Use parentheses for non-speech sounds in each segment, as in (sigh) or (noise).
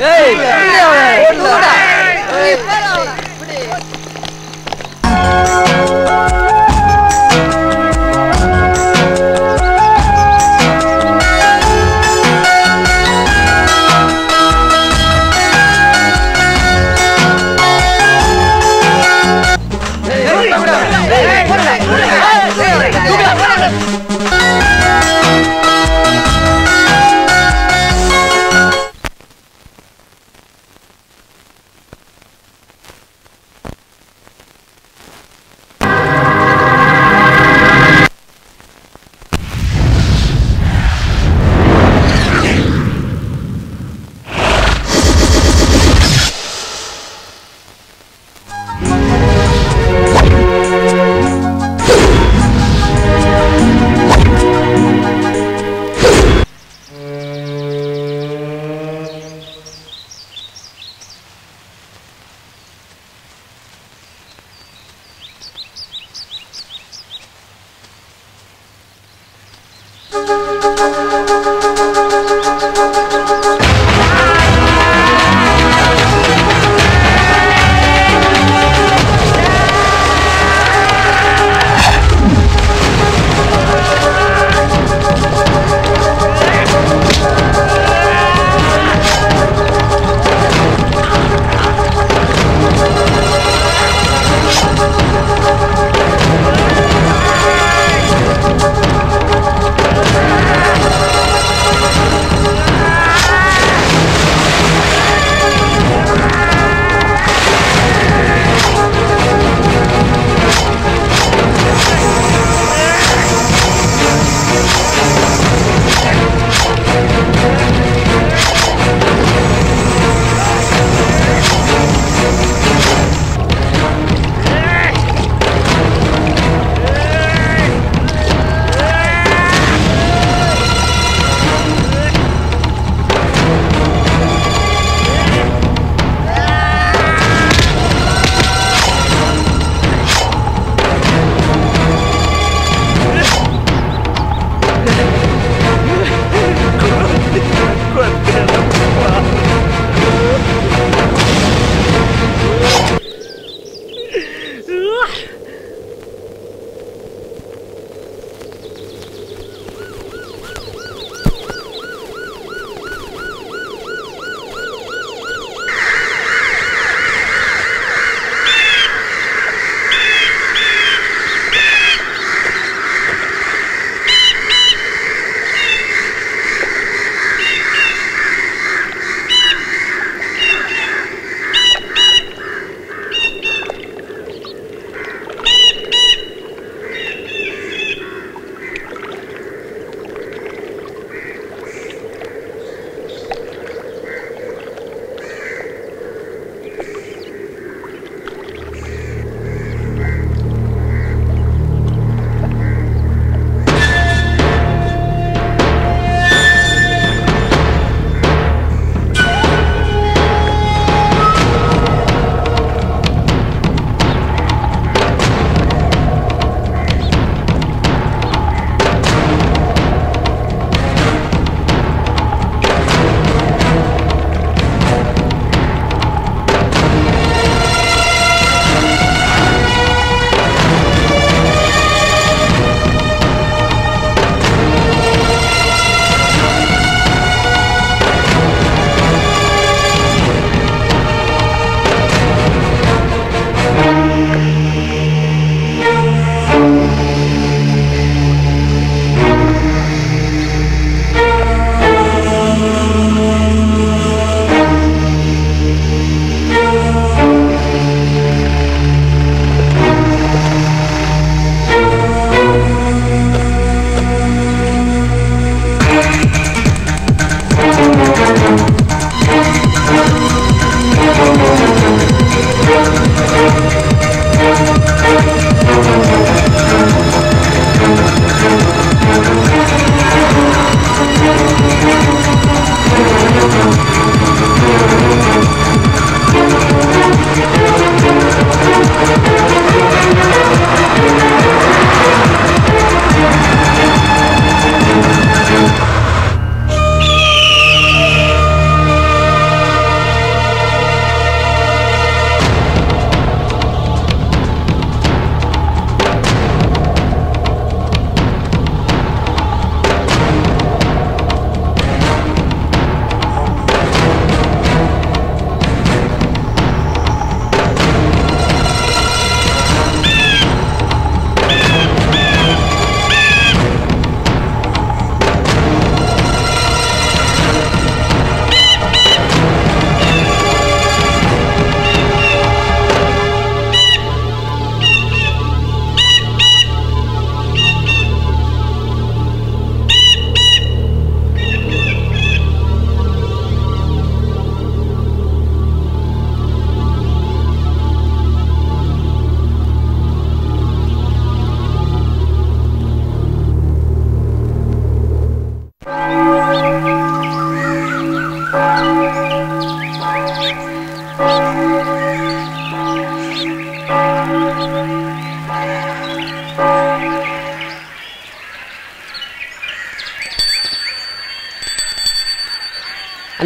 ஏய் இல்ல ஓடல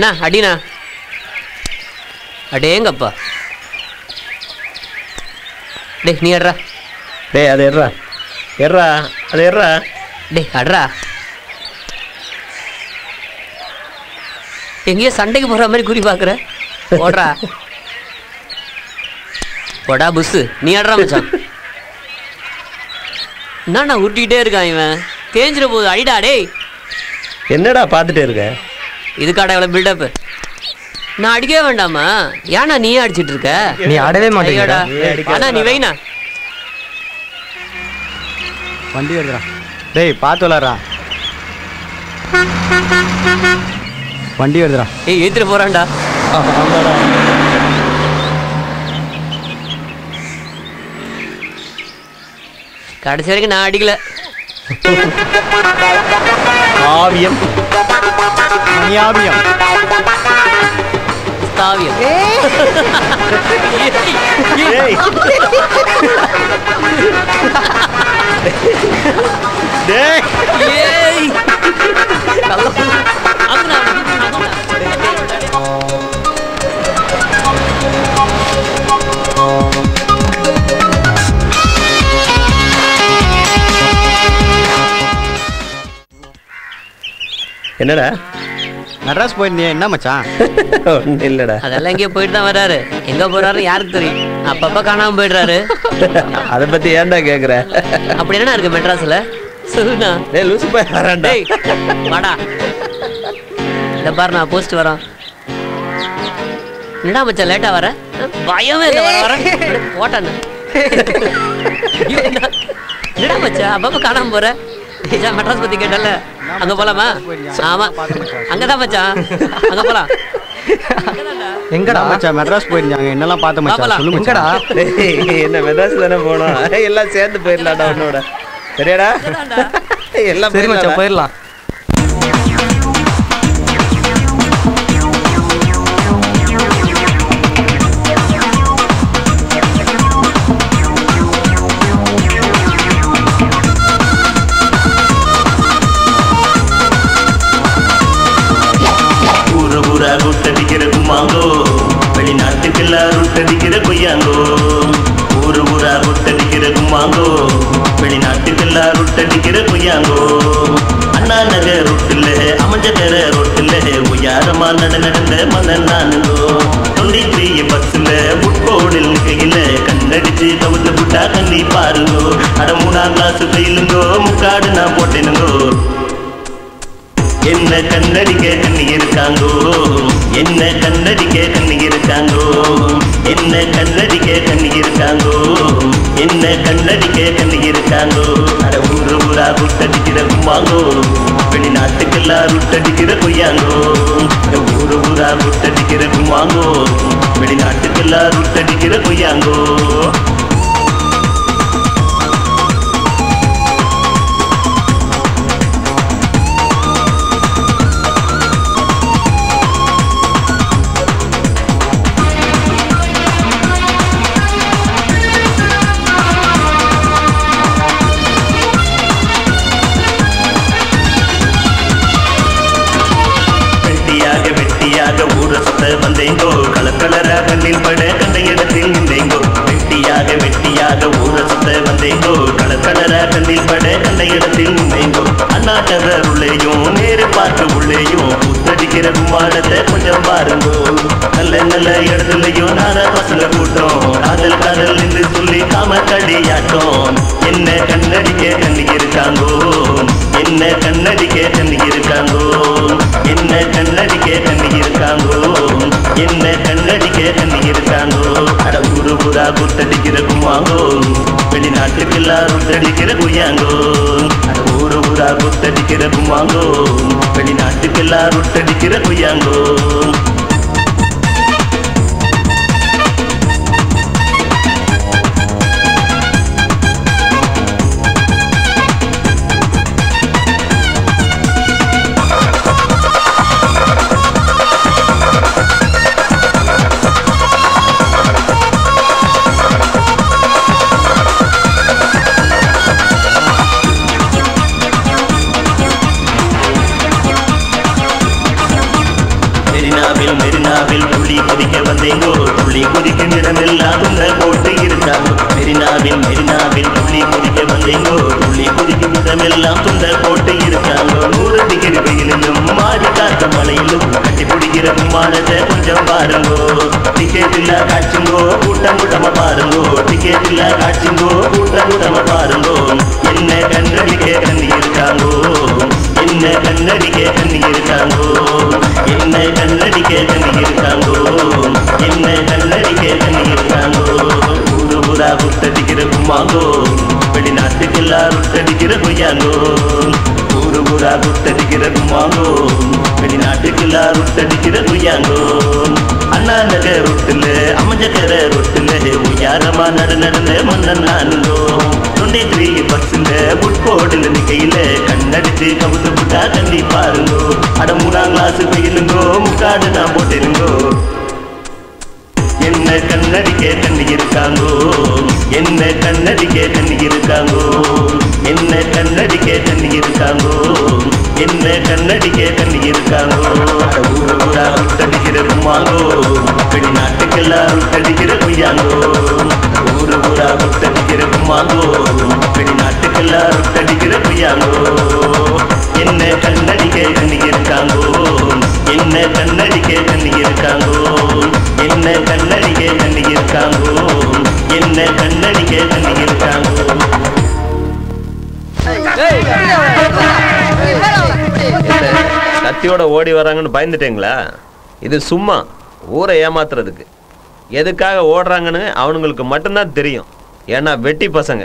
அண்ணா அடிண்ணா. அடேங்கப்பா. டேய் நீ அட்றா டேய் அது எட்ரா எட்ரா அது எட்ரா டேய் அட்றா எங்கேயோ சண்டைக்கு போகிற மாதிரி குறி பார்க்குற. ஓடுறா. போடா புஸ்ஸு. நீ அட்றா மச்சான். என்னண்ணா உருட்டிக்கிட்டே இருக்கான் இவன்? தேஞ்சிட போகுது அடிடா டேய். என்னடா பார்த்துட்டே இருக்க? இதுக்காடா இவ்வளோ பில்டப் நான் அடிக்கவே வேண்டாமா ஏன்னா நீயே அடிச்சிட்டு இருக்க? நீ ஆடவே மாட்டேங்கடா ஐயோடா. நீ நீ வைண்ணா. வண்டி வருதுடா. டேய் பார்த்து விளாட்றா. வண்டி வருதுடா. ஏய் ஏத்திட்டு போறான்டா. கடைசி வரைக்கும் நான் அடிக்கல. ஆவியம் மணியாபியம் தாவியம் டேய் டேய் ஏய் கள்ளம். அங்கடா, அங்கடா. என்னடா மெட்ராஸ் போயிருந்தியே என்ன மச்சான்? ஒன்றும் இல்லைடா அதெல்லாம் எங்கேயோ போயிட்டு தான் வராரு. எங்க போறாரு யாருக்கு தெரியும்? அப்பப்ப காணாம போயிடுறாரு. அதை பத்தி ஏன்டா கேக்குற? அப்படி என்ன இருக்கு மெட்ராஸ்ல? சொல்லுண்ணா. டேய் லூசு போய் வரேன்டா. டேய் வாடா. இந்த பாரு நான் போஸ்ட் வரோம் என்னடா மச்சான் லேட்டா வர? பயமே இல்லை வர வர. போட்டான்னு என்னடா மச்சான் அப்பப்ப காணாம போற? ஏன் மெட்ராஸ் பத்தி கேட்டல அங்க போலாமா? ஆமா. அங்கதான் மச்சான். அங்க போலாம். அங்கதான்டா. எங்கடா? மச்சான் மெட்ராஸ் போயிருந்தாங்க. என்னெல்லாம் பார்த்த மச்சான். சொல்லு எங்கடா? என்ன மெட்ராஸ் தானே போனோம்? எல்லாம் சேர்ந்து போயிடலாம்டா உன்னோட. சரியாடா. எல்லாம் சரி மச்சான். போயிடலாம். ஊரு கும்மாங்கோ வெளிநாட்டுக்கெல்லாம் ருட்டடிக்கிற கொய்யாங்கோ. ஊரு ஊரா குட்டடிக்கிற கும்மாங்கோ வெளிநாட்டுக்கெல்லாம் ருட்டடிக்கிற கொய்யாங்கோ. அண்ணா நகர் ரொட்டில் அமைஞ்ச நேர ரொட்டில் உயாரமா நட நடந்த மன்னன் நானுங்கோ தொண்டி த்ரீ பஸ்ஸில் புட்போர்டில் கையில் கண்ணடிச்சு தவிர்த்து புட்டா கண்ணி பாருங்கோ. அட மூணாம் கிளாஸ் ஃபெயிலுங்கோ முக்காடு நான் போட்டேனுங்கோ. என்ன கண்ணடிக்க கண்ணி இருக்காங்கோ என்ன கண்ணடிக்க கண்ணி இருக்காங்கோ என்ன கண்ணடிக்க கண்ணி இருக்காங்கோ என்ன கண்ணடிக்க கண்ணி இருக்காங்கோ அட ஊரு ஊரா குட்டடிக்கிற கும்பாங்கோ. வெளிநாட்டுக்கெல்லாம் ருட்டடிக்கிற கொய்யாங்கோ அட ஊரு ஊரா குட்டடிக்கிற கும்பாங்கோ. வெளிநாட்டுக்கெல்லாம் ருட்டடிக்கிற கொய்யாங்கோ ஊர சுத்த வந்தேங்கோ. கலக்கலர கண்ணில் பட கண்ட இடத்தில் நின்றேங்கோ. வெட்டியாக வெட்டியாக ஊர சுத்த வந்தேங்கோ. கலக்கலர கண்ணில் கண்ட இடத்தில் நின்றேங்கோ அண்ணா நகர் உள்ளேயும் நேரு பார்க்க உள்ளேயும் புத்தடிக்கிற கும்மாடத்தை கொஞ்சம் பாருங்கோ நல்ல நல்ல இடத்துலயும் நார பசங்க கூட்டம். காதல் காதல் என்று சொல்லி காம கடியாட்டம் என்ன கண்ணடிக்க கண்ணி இருக்காங்கோ என்ன கண்ணடிக்க கண்ணி இருக்காங்கோ என்ன கண்ணடிக்க கண்ணி இருக்காங்கோ என்ன கண்ணடிக்க கண்ணி இருக்காங்கோ அட ஊரு ஊரா குத்தடிக்கிற கும்மாங்கோ. வெளிநாட்டுக்கெல்லாம் தடிக்கிற குயாங்கோ அட ஊரு ஊரா குத்தடிக்கிற கும்மாங்கோ. வெளிநாட்டுக்கெல்லாம் ருட்டடிக்கிற குய்யாங்கோ. துள்ளி குதிக்க வந்தேங்கோ துள்ளி குதிக்கும் இடமெல்லாம் துண்ட போட்டு இருக்காங்க மெரினாவில் மெரினாவில் துள்ளி குதிக்க வந்தேங்கோ துள்ளி குதிக்கும் இடமெல்லாம் துண்ட போட்டு இருந்தாங்க. நூறு டிகிரி வெயிலிலும் மாறி காத்த மலையிலும் கட்டி பிடிக்கிற விமானத்தை கொஞ்சம் பாருங்கோ. டிக்கெட் இல்ல காட்சிங்கோ கூட்டம் கூட்டமா பாருங்கோ. டிக்கெட் இல்ல காட்சிங்கோ கூட்டம் கூட்டமா பாருங்கோ. என்ன கண்ணடிக்க கண்ணி இருக்காங்கோ என்ன கண்ணடிக்க கண்ணி இருக்காங்கோ என்ன கண்ணடிக்க கண்ணி இருக்காங்கோ என்ன கண்ணடிக்க கண்ணி இருக்காங்கோ ஊரு ஊரா புத்தடிக்கிற கும்மாங்கோ? வெளிநாட்டுக்கெல்லாம் ருட்டடிக்கிற பொய்யாங்கோ? ஊரு ஊரா புத்தடிக்கிற கும்மாங்கோ? வெளிநாட்டுக்கெல்லாம் ருட்டடிக்கிற பொய்யாங்கோ? அண்ணா நகர் ரொட்டுல அமைஞ்சக்கர ரொட்டுல உயாரமா நடு நடந்த மன்னன் நானுங்கோ. டுவெண்ட்டி த்ரீ பஸ்ஸுல புட்போர்டுல நிக்கையில கண்ணடிச்சு கவுத்து புட்டா தண்ணி பாருங்கோ. அட மூணாம் கிளாஸ் வெயிலுங்கோ முக்காடு நான் போட்டிருங்கோ. என்ன கண்ணடிக்கே தண்ணி இருக்காங்கோ? என்ன கண்ணடிக்கே தண்ணி இருக்காங்கோ? என்ன கண்ணடிக்கே தண்ணி இருக்காங்கோ? என்ன கண்ணடிக்கே தண்ணி இருக்காங்கோ? அட ஊரு ஊரா விட்டடிக்கிற கும்மாங்கோ வெளிநாட்டுக்கெல்லாம் விட்டடிக்கிற கொய்யாங்கோ ஊரு ஊரா விட்டடிக்கிற கும்மாங்கோ எல்லாரும் தடிக்கிற பிரியாங்கோ என்ன கண்ணடிக்க கண்ணி இருக்காங்கோ என்ன கண்ணடிக்க கண்ணி இருக்காங்கோ என்ன கண்ணடிக்க கண்ணி இருக்காங்கோ என்ன கண்ணடிக்க கண்ணி இருக்காங்கோ கத்தியோட ஓடி வராங்கன்னு பயந்துட்டீங்களா? இது சும்மா ஊரை ஏமாத்துறதுக்கு. எதுக்காக ஓடுறாங்கன்னு அவனுங்களுக்கு மட்டும்தான் தெரியும். ஏன்னா வெட்டி பசங்க.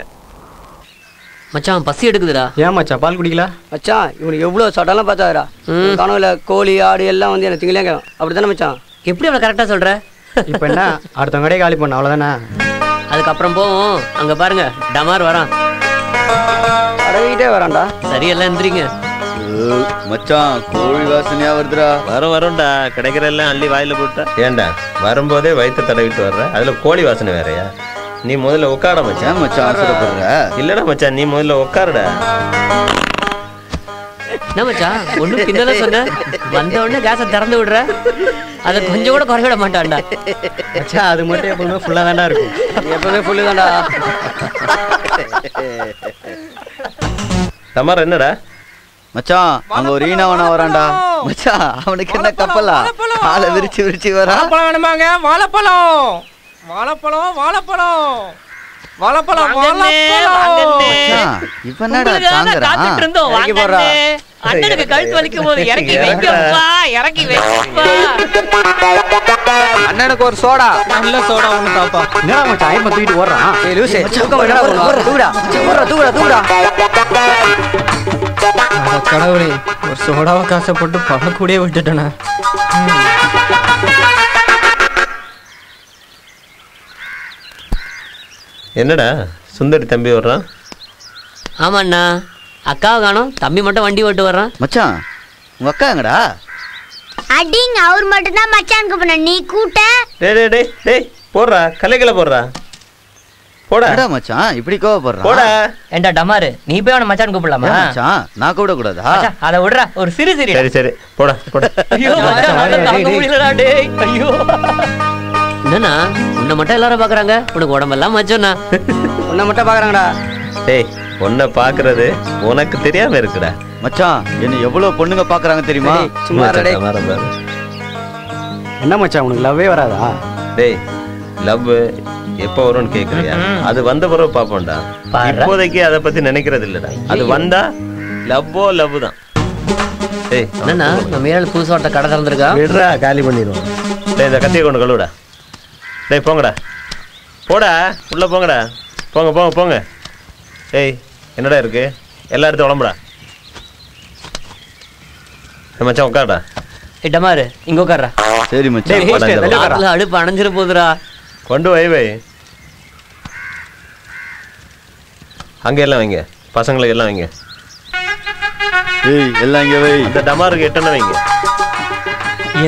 மச்சான் பசி எடுக்குதுடா. ஏன் மச்சான் பால் குடிக்கல? மச்சான் இவனுக்கு எவ்வளோ சட்டம்லாம் பார்த்தாரா. கனவுல கோழி ஆடு எல்லாம் வந்து எனக்கு திங்கலையாங்க அப்படி தானே மச்சான்? எப்படி அவளை கரெக்டாக சொல்ற? இப்போ என்ன? அடுத்தவங்க கடையே காலி பண்ண அவ்வளோதானே அதுக்கப்புறம் போவோம். அங்க பாருங்க டமார் வரான். அடங்கிட்டே வரான்டா. சரியெல்லாம் எந்திரிங்க. மச்சான் கோழி வாசனையா வருதுடா. வரும் வரும்டா. கிடைக்கிற எல்லாம் அள்ளி வாயில போட்டா ஏன்டா வரும்போதே வயிற்று தடவிட்டு வர்ற? அதுல கோழி வாசனை வேறயா? நீ முதல்ல உட்கார மச்சான். மச்சான் அவசரப்படுற? இல்லடா மச்சான் நீ முதல்ல உட்காருடா. என்ன மச்சான் ஒண்ணும் பின்னல சொன்ன? வந்த உடனே கேஸை திறந்து விடுற? அதை கொஞ்சம் கூட குறைவிட மாட்டான்டா. மச்சான் அது மட்டும் எப்பவுமே ஃபுல்லாக தான்டா இருக்கும். எப்பவுமே ஃபுல்லு தான்டா. தமார் என்னடா? மச்சான் அங்க ஒரு ஈனவனா வரான்டா. மச்சான் அவனுக்கு என்ன கப்பலா? காலை விரிச்சு விரிச்சு வரா. வாழைப்பழம் வேணுமாங்க? வாழைப்பழம். வாழைப்பழம் வாழைப்பழம். வாழைப்பழம் வாழைப்பழம். என்னடா காத்துட்டு இருந்தோம். அண்ணனுக்கு கழுத்து வலிக்கும் போது இறக்கி வைக்கப்பா இறக்கி வைக்கப்பா அண்ணனுக்கு ஒரு சோடா. நல்ல சோடா ஒன்று தாப்பா. என்னடா மச்சான் ஐயப்பன் தூக்கிட்டு ஓடுறான்? ஏய் லூசே. தூக்கம் என்னடா பண்ணுவா தூடா தூடா தூடா தூடா அட கடவுளே ஒரு சோடாவை காசை போட்டு பணம் கூடயே விட்டுட்டேனே. என்னடா சுந்தரி தம்பி வர்றான் ஆமா அண்ணா அக்காவை காணோம். தம்பி மட்டும் வண்டி ஓட்டு வர்றான். மச்சான் உங்க அக்கா எங்கடா? அடிங்க அவர் மட்டும் தான் மச்சான் கூப்பிட நீ கூட்ட. டேய் டேய் டேய் டேய் போடுறா. கலைகளை போடுறா. போடா. மச்சான் இப்படி கோவப்படுறான் போடா. ஏண்டா டமாரு நீ போய் அவனை மச்சான் கூப்பிடலாமா? மச்சான் நான் கூட கூடாதா அதை விடுறா. ஒரு சிறு சிறு. சரி சரி. போடா போடா. ஐயோ மச்சான், டேய். ஐயோ. என்னண்ணா? உன்னை மட்டும் எல்லாரும் பாக்குறாங்க உனக்கு உடம்பெல்லாம் மச்சோண்ணா. உன்னை மட்டும் பார்க்குறாங்கடா. டேய் உன்னை பாக்குறது உனக்கு தெரியாம இருக்குடா. மச்சான் என்ன எவ்வளவு பொண்ணுங்க பாக்குறாங்க தெரியுமா? சும்மா. என்ன மச்சான் உனக்கு லவ்வே வராதா? டேய் லவ் எப்போ வரும்னு கேக்குறியா? அது வந்த பிறகு பாப்போம்டா. இப்போதைக்கு அதை பத்தி நினைக்கிறது இல்லடா. அது வந்தா லவ்வோ லவ் தான் டேய் என்னண்ணா நம்ம ஏழு புதுசு ஒருத்த கடை திறந்திருக்கா விடுறா காலி பண்ணிடுவோம் டேய் இந்த கத்தியை கொண்டு கழுவுடா. டேய் போங்கடா. போடா உள்ள போங்கடா. போங்க போங்க போங்க. டேய் என்னடா இருக்கு? எல்லா இடத்தையும் உடம்புடா. மச்சான் உட்காருடா. டமாரு இங்க உட்கார்றா சரி மச்சான். இந்த அடுப்பு அணைஞ்சிட போகுதுடா கொண்டு வை வை. அங்க எல்லாம் வைங்க. பசங்களுக்கு எல்லாம் வைங்க. ஏய் எல்லாம் இங்க வை. அந்த டமாருக்கு எட்டனை வைங்க.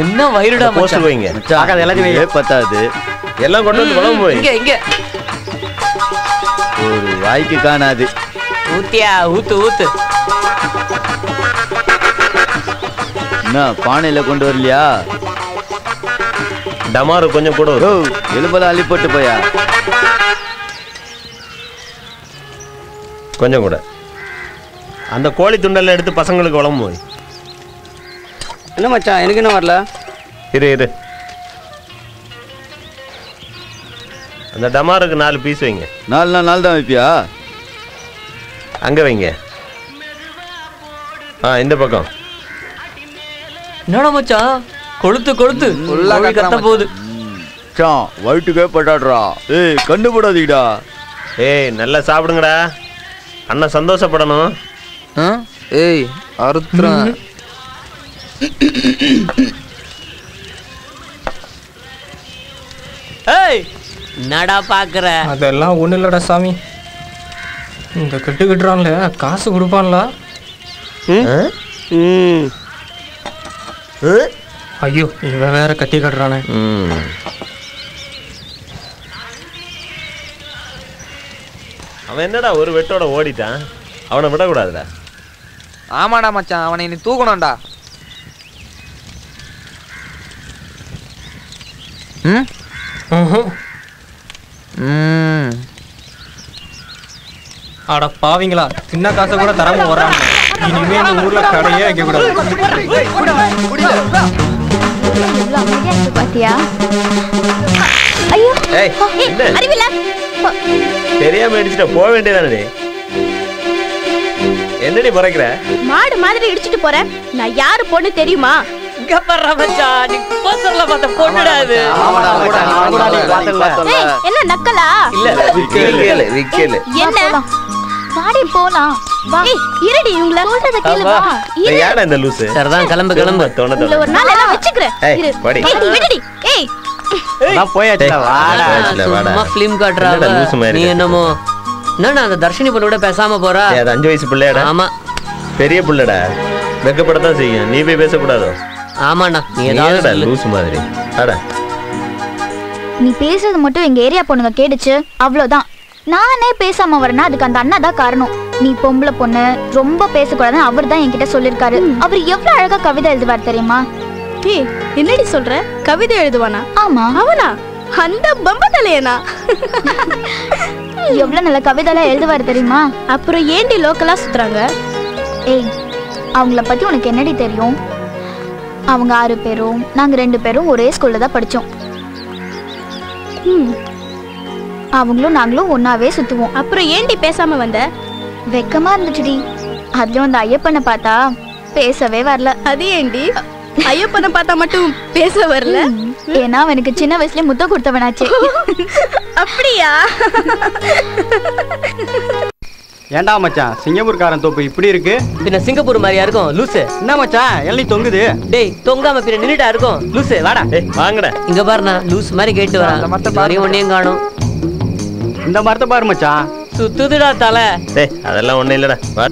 என்ன வயிறுடா போஸ்டர் மச்சான்? வைங்க. மச்சான் எல்லாத்தையும் பத்தாது. எல்லாம் கொண்டு வந்து குழம்பு வை இங்க இங்க. ஒரு வாய்க்கு காணாது. ஊத்தியா ஊத்து ஊத்து. என்ன பானையில கொண்டு வரலையா? டமாரு கொஞ்சம் கூட ஓ எலும்பெல்லாம் அள்ளி போட்டு போயா? கொஞ்சம் கூட. அந்த கோழி துண்டெல்லாம் எடுத்து பசங்களுக்கு உழம்பு. என்ன மச்சான் எனக்கு என்ன வரல? இரு இரு. அந்த டமாருக்கு நாலு பீஸ் வைங்க. நாலு நாள் நாள் தான் வைப்பியா? அங்க வைங்க. ஆ இந்த பக்கம். என்னடா மச்சான் கொளுத்து கொளுத்து. கோழி கத்த போகுது. சான் வயிற்றுக்கே பட்டாடுறா. ஏய் கண்டு போடாதீங்கடா ஏய் நல்லா சாப்பிடுங்கடா. அண்ணன் சந்தோஷப்படணும். ஆ? ஏய் அறுத்துறேன். (coughs) ஏய் என்னடா பாக்குற? அதெல்லாம் ஒன்றும் இல்லைடா சாமி. இந்த கட்டு கட்டுறான்ல காசு கொடுப்பான்ல. ஐயோ இவன் வேற கத்தி கட்டுறானே. அவன் என்னடா ஒரு வெட்டோட ஓடிட்டான்? அவனை விடக்கூடாதுடா. ஆமாடா மச்சான் அவனை நீ தூக்கணும்டா. ம்? அட பாவிங்களா சின்ன காசை கூட தராம வர்றாங்க இனிமே இந்த ஊர்ல கடையே வைக்க கூடாது. பாத்தியா ஐயோ ஓ, தெரியாம அடிச்சுட்ட போக வேண்டியதானே என்னடி முறைக்கிற மாடு மாதிரி இடிச்சிட்டு போறேன். நான் யாரு பொண்ணு தெரியுமா? பாரு மச்சான் நீ போஸ்டர்ல பார்த்த பொண்ணுடா நான் கூட அன்னைக்கு பார்த்தேன்ல. ஏய், என்ன நக்கலா? இல்ல விக்கேலு விக்கேலு என்ன? வாடி போலாம். வா. ஏய், இருடி இவங்கள சொல்றத கேளு வா. வா. ஏடா இந்த லூசு? சரிதான் கிளம்பு கிளம்பு. தோண உங்களை ஒரு நாள் எல்லாம் வச்சுக்கிறேன் ஏய், இரு. வாடி. ஏய், விடுடி ஏய். அதான் போயாச்சுல வாடா. வாடா. வாடா. சும்மா பிலிம் காட்டுறா என்னடா லூசு மாதிரி நீ இருக்க? என்னமோ? என்னடா அந்த தர்ஷினி பொண்ணு கூட பேசாம போறா? அது அஞ்சு வயசு பிள்ளையாடா. ஆமா. பெரிய பிள்ளைடா. வெக்கப்படத்தான் செய்யும். நீ போய் பேசக்கூடாதோ? ஆமாண்ணா நீ ஏதாவது மாதிரி? அடா நீ பேசுறது மட்டும் எங்க ஏரியா பொண்ணுங்க கேட்டுச்சு அவ்வளவுதான். நானே பேசாம வரேன்னா அதுக்கு அந்த அண்ணா தான் காரணம். நீ பொம்பளை பொண்ணு ரொம்ப பேசக்கூடாதுன்னு அவர் தான் என்கிட்ட சொல்லிருக்காரு. அவர் எவ்வளவு அழகா கவிதை எழுதுவார் தெரியுமா? ஏய் என்னடி சொல்ற? கவிதை எழுதுவானா? ஆமா. அவனா? அந்த பம்ப தலையனா? எவ்வளவு நல்ல கவிதை எல்லாம் எழுதுவார் தெரியுமா? அப்புறம் ஏண்டி லோக்கலா சுத்துறாங்க? ஏய் அவங்கள பத்தி உனக்கு என்னடி தெரியும்? அவங்க ஆறு பேரும் நாங்க ரெண்டு பேரும் ஒரே ஸ்கூல்ல தான் படிச்சோம். ம். அவங்களும் நாங்களும் ஒன்னாவே சுத்துவோம். அப்புறம் ஏண்டி பேசாம வந்த? வெக்கமா இருந்துச்சுடி. அதுலயும் அந்த ஐயப்பனை பார்த்தா பேசவே வரல. அது ஏண்டி ஐயப்பனை பார்த்தா மட்டும் பேச வரல? ஏன்னா அவனுக்கு சின்ன வயசுல முத்தம் கொடுத்தவனாச்சே. (laughs) அப்படியா? ஏன்டா மச்சான்? சிங்கப்பூர்காரன் தோப்பு இப்படி இருக்கு? பின்ன சிங்கப்பூர் மாதிரியா இருக்கும் லூசு. என்ன மச்சான்? எல்லாம் தொங்குது. டேய் தொங்காம பின்ன நின்னுட்டா இருக்கும். லூசு வாடா. ஏய் வாங்கடா. இங்க பாருண்ணா லூஸ் மாதிரி கேட்டு அந்த வரேன் மரத்தை வரையும் ஒன்னையும் காணும். இந்த மரத்தை பாரு மச்சான். சுத்துதுடா தலை. டேய் அதெல்லாம் ஒண்ணும் இல்லடா. வா.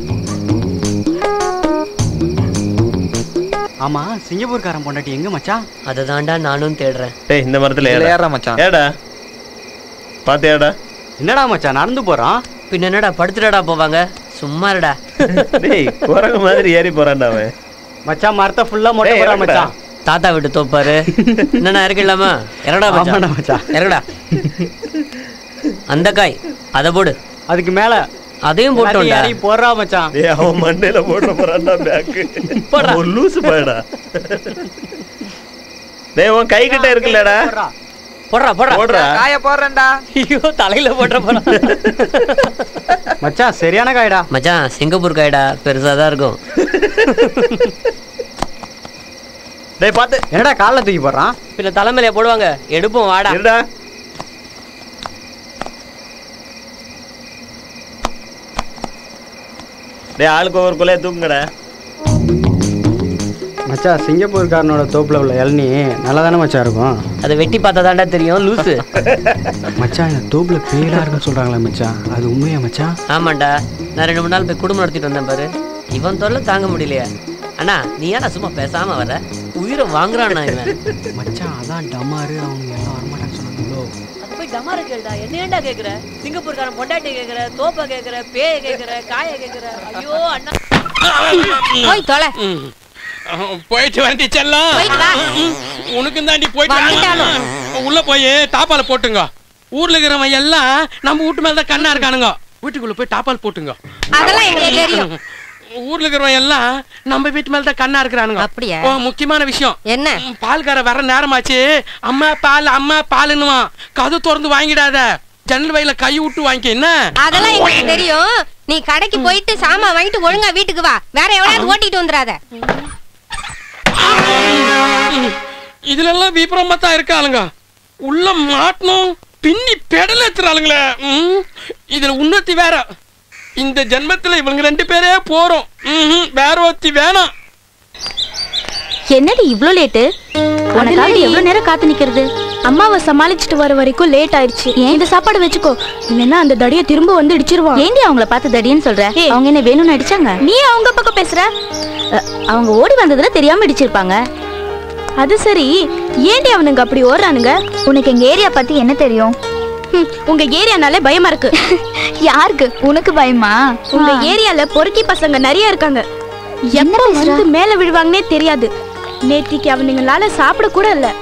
ஆமா சிங்கப்பூர்காரன் பொண்டாட்டி எங்க மச்சான்? அதை தாண்டா நானும் தேடுறேன். டேய் இந்த மரத்துல ஏறுறா மச்சான். ஏடா. பாத்தியாடா. என்னடா மச்சான் நடந்து போறான்? பின்ன என்னடா படுத்துடா போவாங்க? சும்மா இருடா. டேய் குரங்கு மாதிரி ஏறி போறான்டா அவன். மச்சான் மரத்தை ஃபுல்லா மொட்டை போறா. மச்சான். தாத்தா விட்டு தோப்பாரு. என்னண்ணா இறக்கிடலாமா இறடா மச்சான். மச்சான். இறங்கடா. அந்த காய் அதை போடு. அதுக்கு மேல அதையும் போட்டோம்டா. இறங்கி போடுறா மச்சான். டேய் அவன் மண்டையில போட போறான்டா பேக்கு போடுறா. ஒரு லூசு பாடா டேய் உன் கை கிட்ட இருக்குல்லடா. போடுறா. போடுறா. காய போடுறேன்டா. ஐயோ தலையில போடுற போடா மச்சான் சரியான காய்டா. மச்சான் சிங்கப்பூர் காய்டா. பெருசா தான் இருக்கும். டேய் பாத்து. என்னடா கால்ல தூக்கி போடுறான்? பின்ன தலைமையில போடுவாங்க. எடுப்போம் வாடா. இருடா டேய் ஆளுக்கு ஒவ்வொரு கொலையை தூக்குங்கடா. மச்சான் சிங்கப்பூர்காரனோட தோப்புல உள்ள இளநீ நல்லா தானே மச்சான் இருக்கும்? அதை வெட்டி பார்த்தா தாண்டா தெரியும் லூசு. மச்சான் இந்த தோப்புல பேயலா இருக்குன்னு சொல்றாங்களே மச்சான். அது உண்மையா மச்சான்? ஆமாண்டா. நான் ரெண்டு மூணு நாள் போய் குடும்பம் நடத்திட்டு வந்தேன் பாரு. இவன் தொல்லை தாங்க முடியலையா. அண்ணா நீ ஏன்னா சும்மா பேசாம வர? உயிரை வாங்குறான்னா இவன்? மச்சான் அதான் டமாரு. அவங்க எல்லாம் வரமாட்டான்னு சொன்னாங்களோ? அது போய் டமார கேளுடா. என்ன ஏன்டா கேக்குற? சிங்கப்பூர்காரன் பொண்டாட்டி கேக்குற தோப்பை கேக்குற பேய கேக்குற காய கேக்குற. ஐயோ அண்ணா. போய் தொலை. போயிட்டு வரட்டி செல்லம். உனக்கு தாண்டி போயிட்டு. உள்ள போய் தாப்பால போட்டுங்க. ஊர்ல இருக்கிறவன் எல்லாம் நம்ம வீட்டு மேல தான் கண்ணா இருக்கானுங்க. வீட்டுக்குள்ள போய் தாப்பால் போட்டுங்க. அதெல்லாம் ஊர்ல இருக்கிறவன் எல்லாம் நம்ம வீட்டு மேல தான் கண்ணா இருக்கிறானுங்க. அப்படியா? முக்கியமான விஷயம். என்ன? பால்கார வர நேரமாச்சு. அம்மா பால் அம்மா பாலுன்னுவான். கது திறந்து வாங்கிடாத. ஜன்னல் வயல கை விட்டு வாங்கிக்க என்ன? அதெல்லாம் எங்களுக்கு தெரியும். நீ கடைக்கு போயிட்டு சாமான் வாங்கிட்டு ஒழுங்கா வீட்டுக்கு வா. வேற எவ்வளவு ஓட்டிட்டு வந்துடாத. இதுல எல்லாம் விபரமா தான் இருக்காளுங்க உள்ள மாட்டணும் பின்னி பெடல் ஏத்துறாளுங்களே. இதுல உன்னத்தி வேற. இந்த ஜென்மத்துல இவங்க ரெண்டு பேரே போறோம். வேற ஒருத்தி வேணாம். என்னடி இவ்ளோ லேட்டு? உனக்காக எவ்வளவு நேரம் காத்து நிக்கிறது? அம்மாவை சமாளிச்சுட்டு வர வரைக்கும் லேட் ஆயிடுச்சு இந்த சாப்பாடு வச்சுக்கோ. இல்லைன்னா அந்த தடியை திரும்ப வந்து இடிச்சிருவான். ஏண்டி அவங்கள பார்த்து தடின்னு சொல்ற? அவங்க என்ன வேணும்னு அடிச்சாங்க? நீ அவங்க பக்கம் பேசுற? அவங்க ஓடி வந்ததுல தெரியாம இடிச்சிருப்பாங்க. அது சரி. ஏண்டி அவனுங்க அப்படி ஓடுறானுங்க? உனக்கு எங்க ஏரியா பத்தி என்ன தெரியும்? உங்க ஏரியானாலே பயமா இருக்கு. (laughs) யாருக்கு? உனக்கு பயமா? உங்க ஏரியால பொறுக்கி பசங்க நிறைய இருக்காங்க. எப்ப? வந்து மேல விழுவாங்கன்னே தெரியாது. நேத்திக்கு அவனுங்களால சாப்பிட கூட இல்ல.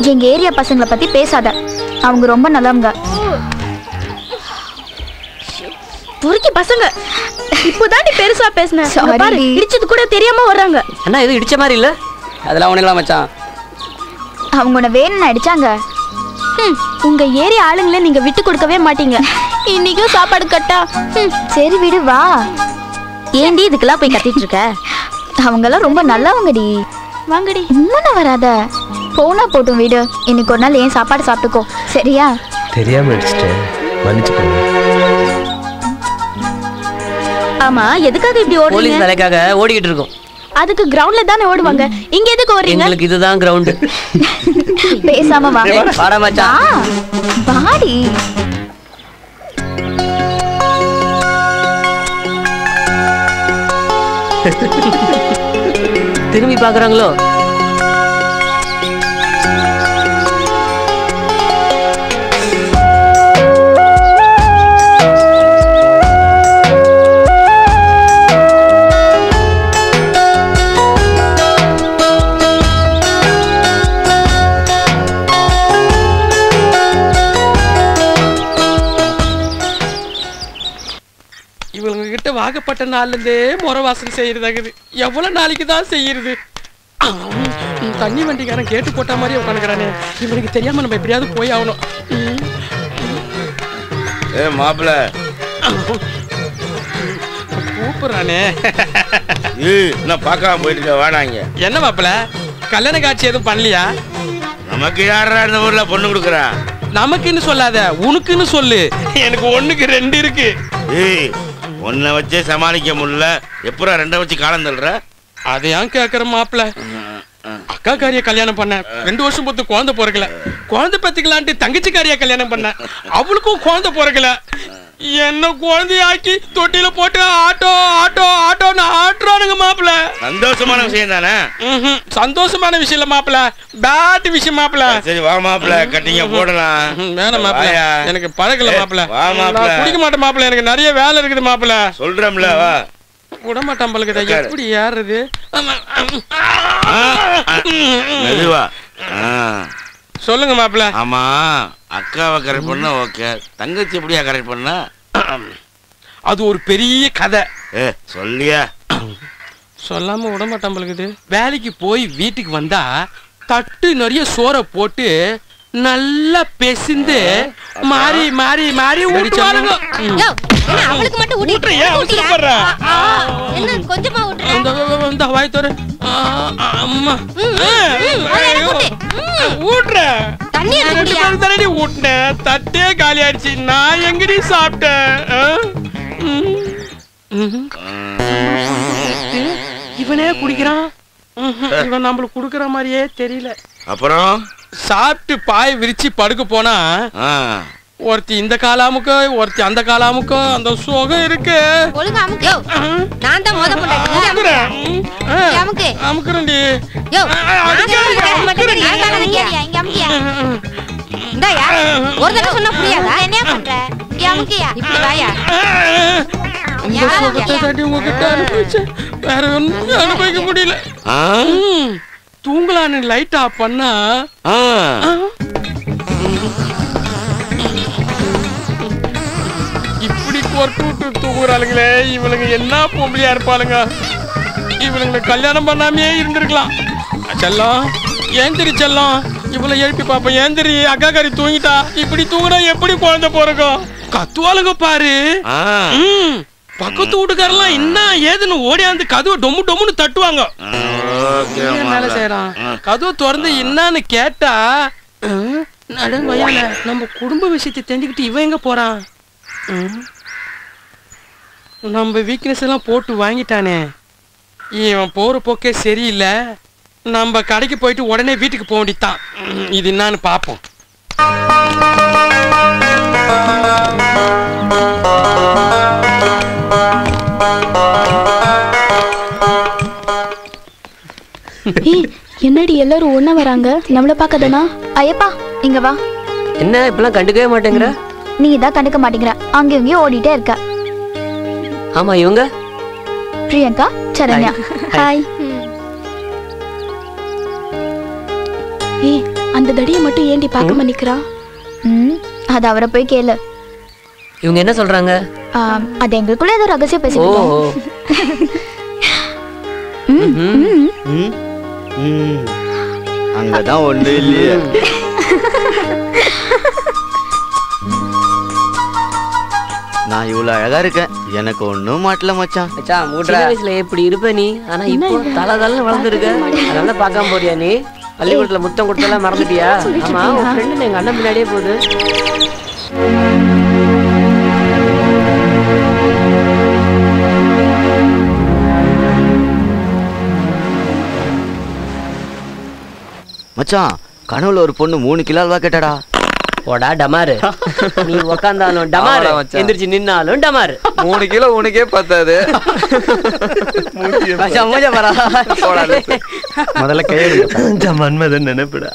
எங்க ஏரியா பசங்களை பத்தி பேசாத. அவங்க ரொம்ப நல்லவங்க. பொறுக்கி பசங்க. இப்போதாண்டி பெருசா பேசுனேன் இங்க Sorry. பாரு இடிச்சது கூட தெரியாம வர்றாங்க அண்ணா எதுவும் இடிச்ச மாதிரி இல்ல? அதெல்லாம் உனக்கலாம் மச்சான். அவங்க உன்னை வேணும்னு அடிச்சாங்க. ஹம், உங்க ஏரியா ஆளுங்கள நீங்க விட்டு கொடுக்கவே மாட்டீங்க. இன்னைக்கும் சாப்பாடு கட்டா. ஹம், சரி விடு வா. ஏண்டி இதுக்கெல்லாம் போய் கத்திட்டு இருக்க? அவங்கெல்லாம் ரொம்ப நல்லவங்கடி. வாங்கடி. உண்மைன வராத. போனா போட்டும் வீடு. இன்னைக்கு ஒரு நாள் ஏன் சாப்பாடு சாப்பிட்டுக்கோ. சரியா? தெரியாம அடிச்சிட்டேன். மன்னிச்சுக்கோங்க. ஆமா எதுக்காக இப்படி போலீஸ் ஓடுறீங்க வேலைக்காக ஓடிக்கிட்டு இருக்கோம். அதுக்கு கிரவுண்ட்ல தானே ஓடுவாங்க? இங்க எதுக்கு ஓடுறீங்க? எங்களுக்கு இதுதான் கிரவுண்டு (laughs) பேசாம வா. வாடா மச்சான். வாடி. திரும்பி பாக்குறாங்களோ இவங்க கிட்ட வாக்கப்பட்ட நாள்ல இருந்தே முறை வாசல் செய்யறதாகுது. எவ்வளவு நாளைக்கு தான் செய்யறது? தண்ணி வண்டிக்காரன் கேட்டு போட்ட மாதிரி உட்காந்துக்கிறானே. இவனுக்கு தெரியாம நம்ம எப்படியாவது போய் ஆகணும். ஏ மாப்பிள்ள. கூப்பிடுறானே. என்ன பார்க்காம போயிட்டு வாடாங்க என்ன மாப்பிள கல்யாண காட்சி எதுவும் பண்ணலையா? நமக்கு யாரா இந்த ஊர்ல பொண்ணு கொடுக்குறா? நமக்குன்னு சொல்லாத உனக்குன்னு சொல்லு. எனக்கு ஒண்ணுக்கு ரெண்டு இருக்கு. ஏய் உன்னை வச்சே சமாளிக்க முடியல. எப்பரா ரெண்டை வச்சு காலம் தள்ளுற? அதை ஏன் கேக்குற மாப்பிள? அக்கா காரிய கல்யாணம் பண்ண ரெண்டு வருஷம் பொறுத்து குழந்தை பிறக்கல. குழந்தை பத்திக்கலான்ட்டு தங்கச்சி காரியா கல்யாணம் பண்ண அவளுக்கும் குழந்தை பிறக்கல. என்ன குழந்தையாக்கி தொட்டில போட்டு ஆட்டோ ஆட்டோ ஆட்டோன்னு ஆட்டுறானுங்க மாப்பிள. சந்தோஷமான விஷயம் தானே. சந்தோஷமான விஷயம் இல்ல மாப்பிள. பேட் விஷயம் மாப்பிள. சரி வா மாப்பிள்ள கட்டிங்க போடலாம். வேணாம் மாப்பிள. எனக்கு பழகல ஏய், மாப்பிள. வா மாப்பிள. குடிக்க மாட்டேன் மாப்பிள. எனக்கு நிறைய வேலை இருக்குது மாப்பிள. சொல்றோம்ல வா. விட மாட்டான் பழகுதா. எப்படி ஏறுறது? மெதுவா. ஆ. சொல்லுங்க மாப்பிள ஆமா அக்காவை கரெக்ட் பண்ணா ஓகே தங்கச்சி எப்படியா கரெக்ட் பண்ணா? அது ஒரு பெரிய கதை. ஏ சொல்லியா? சொல்லாம விட மாட்டான் பழகுது வேலைக்கு போய் வீட்டுக்கு வந்தா தட்டு நிறைய சோறை போட்டு நல்லா பெசிந்து மாறி மாறி மாறி ஊட்டுவாருங்க அவளுக்கு மட்டும் ஊட்டிட்டு ஊட்டுற, ஏன் ஊட்டியா? அவசரப்படுற? ஆ, என்ன கொஞ்சமா ஊட்டுற? இந்த வாய் தோறு அம்மா. ஊட்டுற. தண்ணி தானடி ஊட்டினேன் தட்டே காலி ஆயிடுச்சு நான் எங்கடி சாப்பிட்டேன். இவனே குடிக்கிறான். இவன் நம்மளுக்கு குடுக்கற மாதிரியே தெரியல. அப்புறம்? சாப்பிட்டு பாய் விரிச்சு படுக்க போனா. ஒருத்தி இந்த காலாமுக்கோ ஒருத்தி அந்த காலாமுக்கோ அந்த சுகம் இருக்கு. நான் தான் மொத அமுக்குறேன்டி. ஒரு தடவை சொன்னா புரியாதா? என்ன பண்ற இங்க அமுக்கியா? இப்படி வாயா. இந்த சுகத்தை தாண்டி உங்ககிட்ட அனுபவிச்சேன். வேற ஒன்றும் அனுபவிக்க முடியல. தூங்கலான்னு லைட் ஆஃப் பண்ணா. இப்படி விட்டு தூங்குறாளுங்களே இவனுங்க என்ன பொம்பளையா இருப்பாளுங்க? இவனுங்களை கல்யாணம் பண்ணாமையே இருந்திருக்கலாம். செல்லம் ஏந்திரி செல்லம். இவ்வளவு எழுப்பி பாப்போம். ஏந்திரி அக்கா கறி தூங்கிட்டா. இப்படி தூங்குனா எப்படி குழந்தை பிறக்கும்? கத்துவாளுங்க பாரு. பக்கத்து வீட்டுக்காரெல்லாம் என்ன ஏதுன்னு ஓடியாந்து கதவை டொம்மு டொம்முன்னு தட்டுவாங்க. வேலை செய்யறான்? கதவு திறந்து என்னன்னு கேட்டா நடுங்கொய்யால நம்ம குடும்ப விஷயத்தை தெரிஞ்சுக்கிட்டு இவன் எங்க போறான்? நம்ம வீக்னஸ் எல்லாம் போட்டு வாங்கிட்டானே. இவன் போற போக்கே சரியில்லை. நம்ம கடைக்கு போயிட்டு உடனே வீட்டுக்கு போக வேண்டியதுதான். ம், இது என்னன்னு பார்ப்போம். என்னடி எல்லாரும் ஒண்ணா வராங்க? நம்மள பார்க்கதானா ஐயப்பா இங்க வா. என்ன இப்பெல்லாம் கண்டுக்கவே மாட்டேங்கிற? நீ தான் கண்டுக்க மாட்டேங்கிற. அங்கேயும் இங்கேயும் ஓடிட்டே இருக்க. ஆமா இவங்க? பிரியங்கா சரண்யா. ஹாய் ஏய் அந்த தடியை மட்டும் ஏண்டி பார்க்காம நிக்கிறா? ம் அது அவரை போய் கேளு. இவங்க என்ன சொல்றாங்க? அது எங்களுக்குள்ள ஏதோ ரகசியம் ஓ பேசிட்டு இருக்கோம். (laughs) ம், ம். ம். ம். அங்கதான் ஒண்ணு இல்லையே. நான் இவ்வளவு அழகா இருக்கேன். எனக்கு ஒண்ணும் மாட்டல மச்சான். மச்சான் சின்ன வயசுல எப்படி இருப்ப நீ? ஆனா இப்போ தலை தலை வளர்ந்துருக்க. அதனால பார்க்காம போறியா நீ? பள்ளிக்கூடத்துல முத்தம் கொடுத்தெல்லாம் மறந்துட்டியா? ஆமா உன் ஃப்ரெண்டு எங்க அண்ணன் பின்னாடியே போகுது. மச்சான் கனவுல ஒரு பொண்ணு மூணு கிலோ அல்வா கேட்டாடா. போடா டமாரு. நீ உக்காந்தாலும் டமாரு. எந்திரிச்சு நின்னாலும் டமாரு. மூணு கிலோ உனக்கே பத்தாது. (laughs) (laughs) முதல்ல கையெடுங்க மன்மதன் நினைப்பிடா.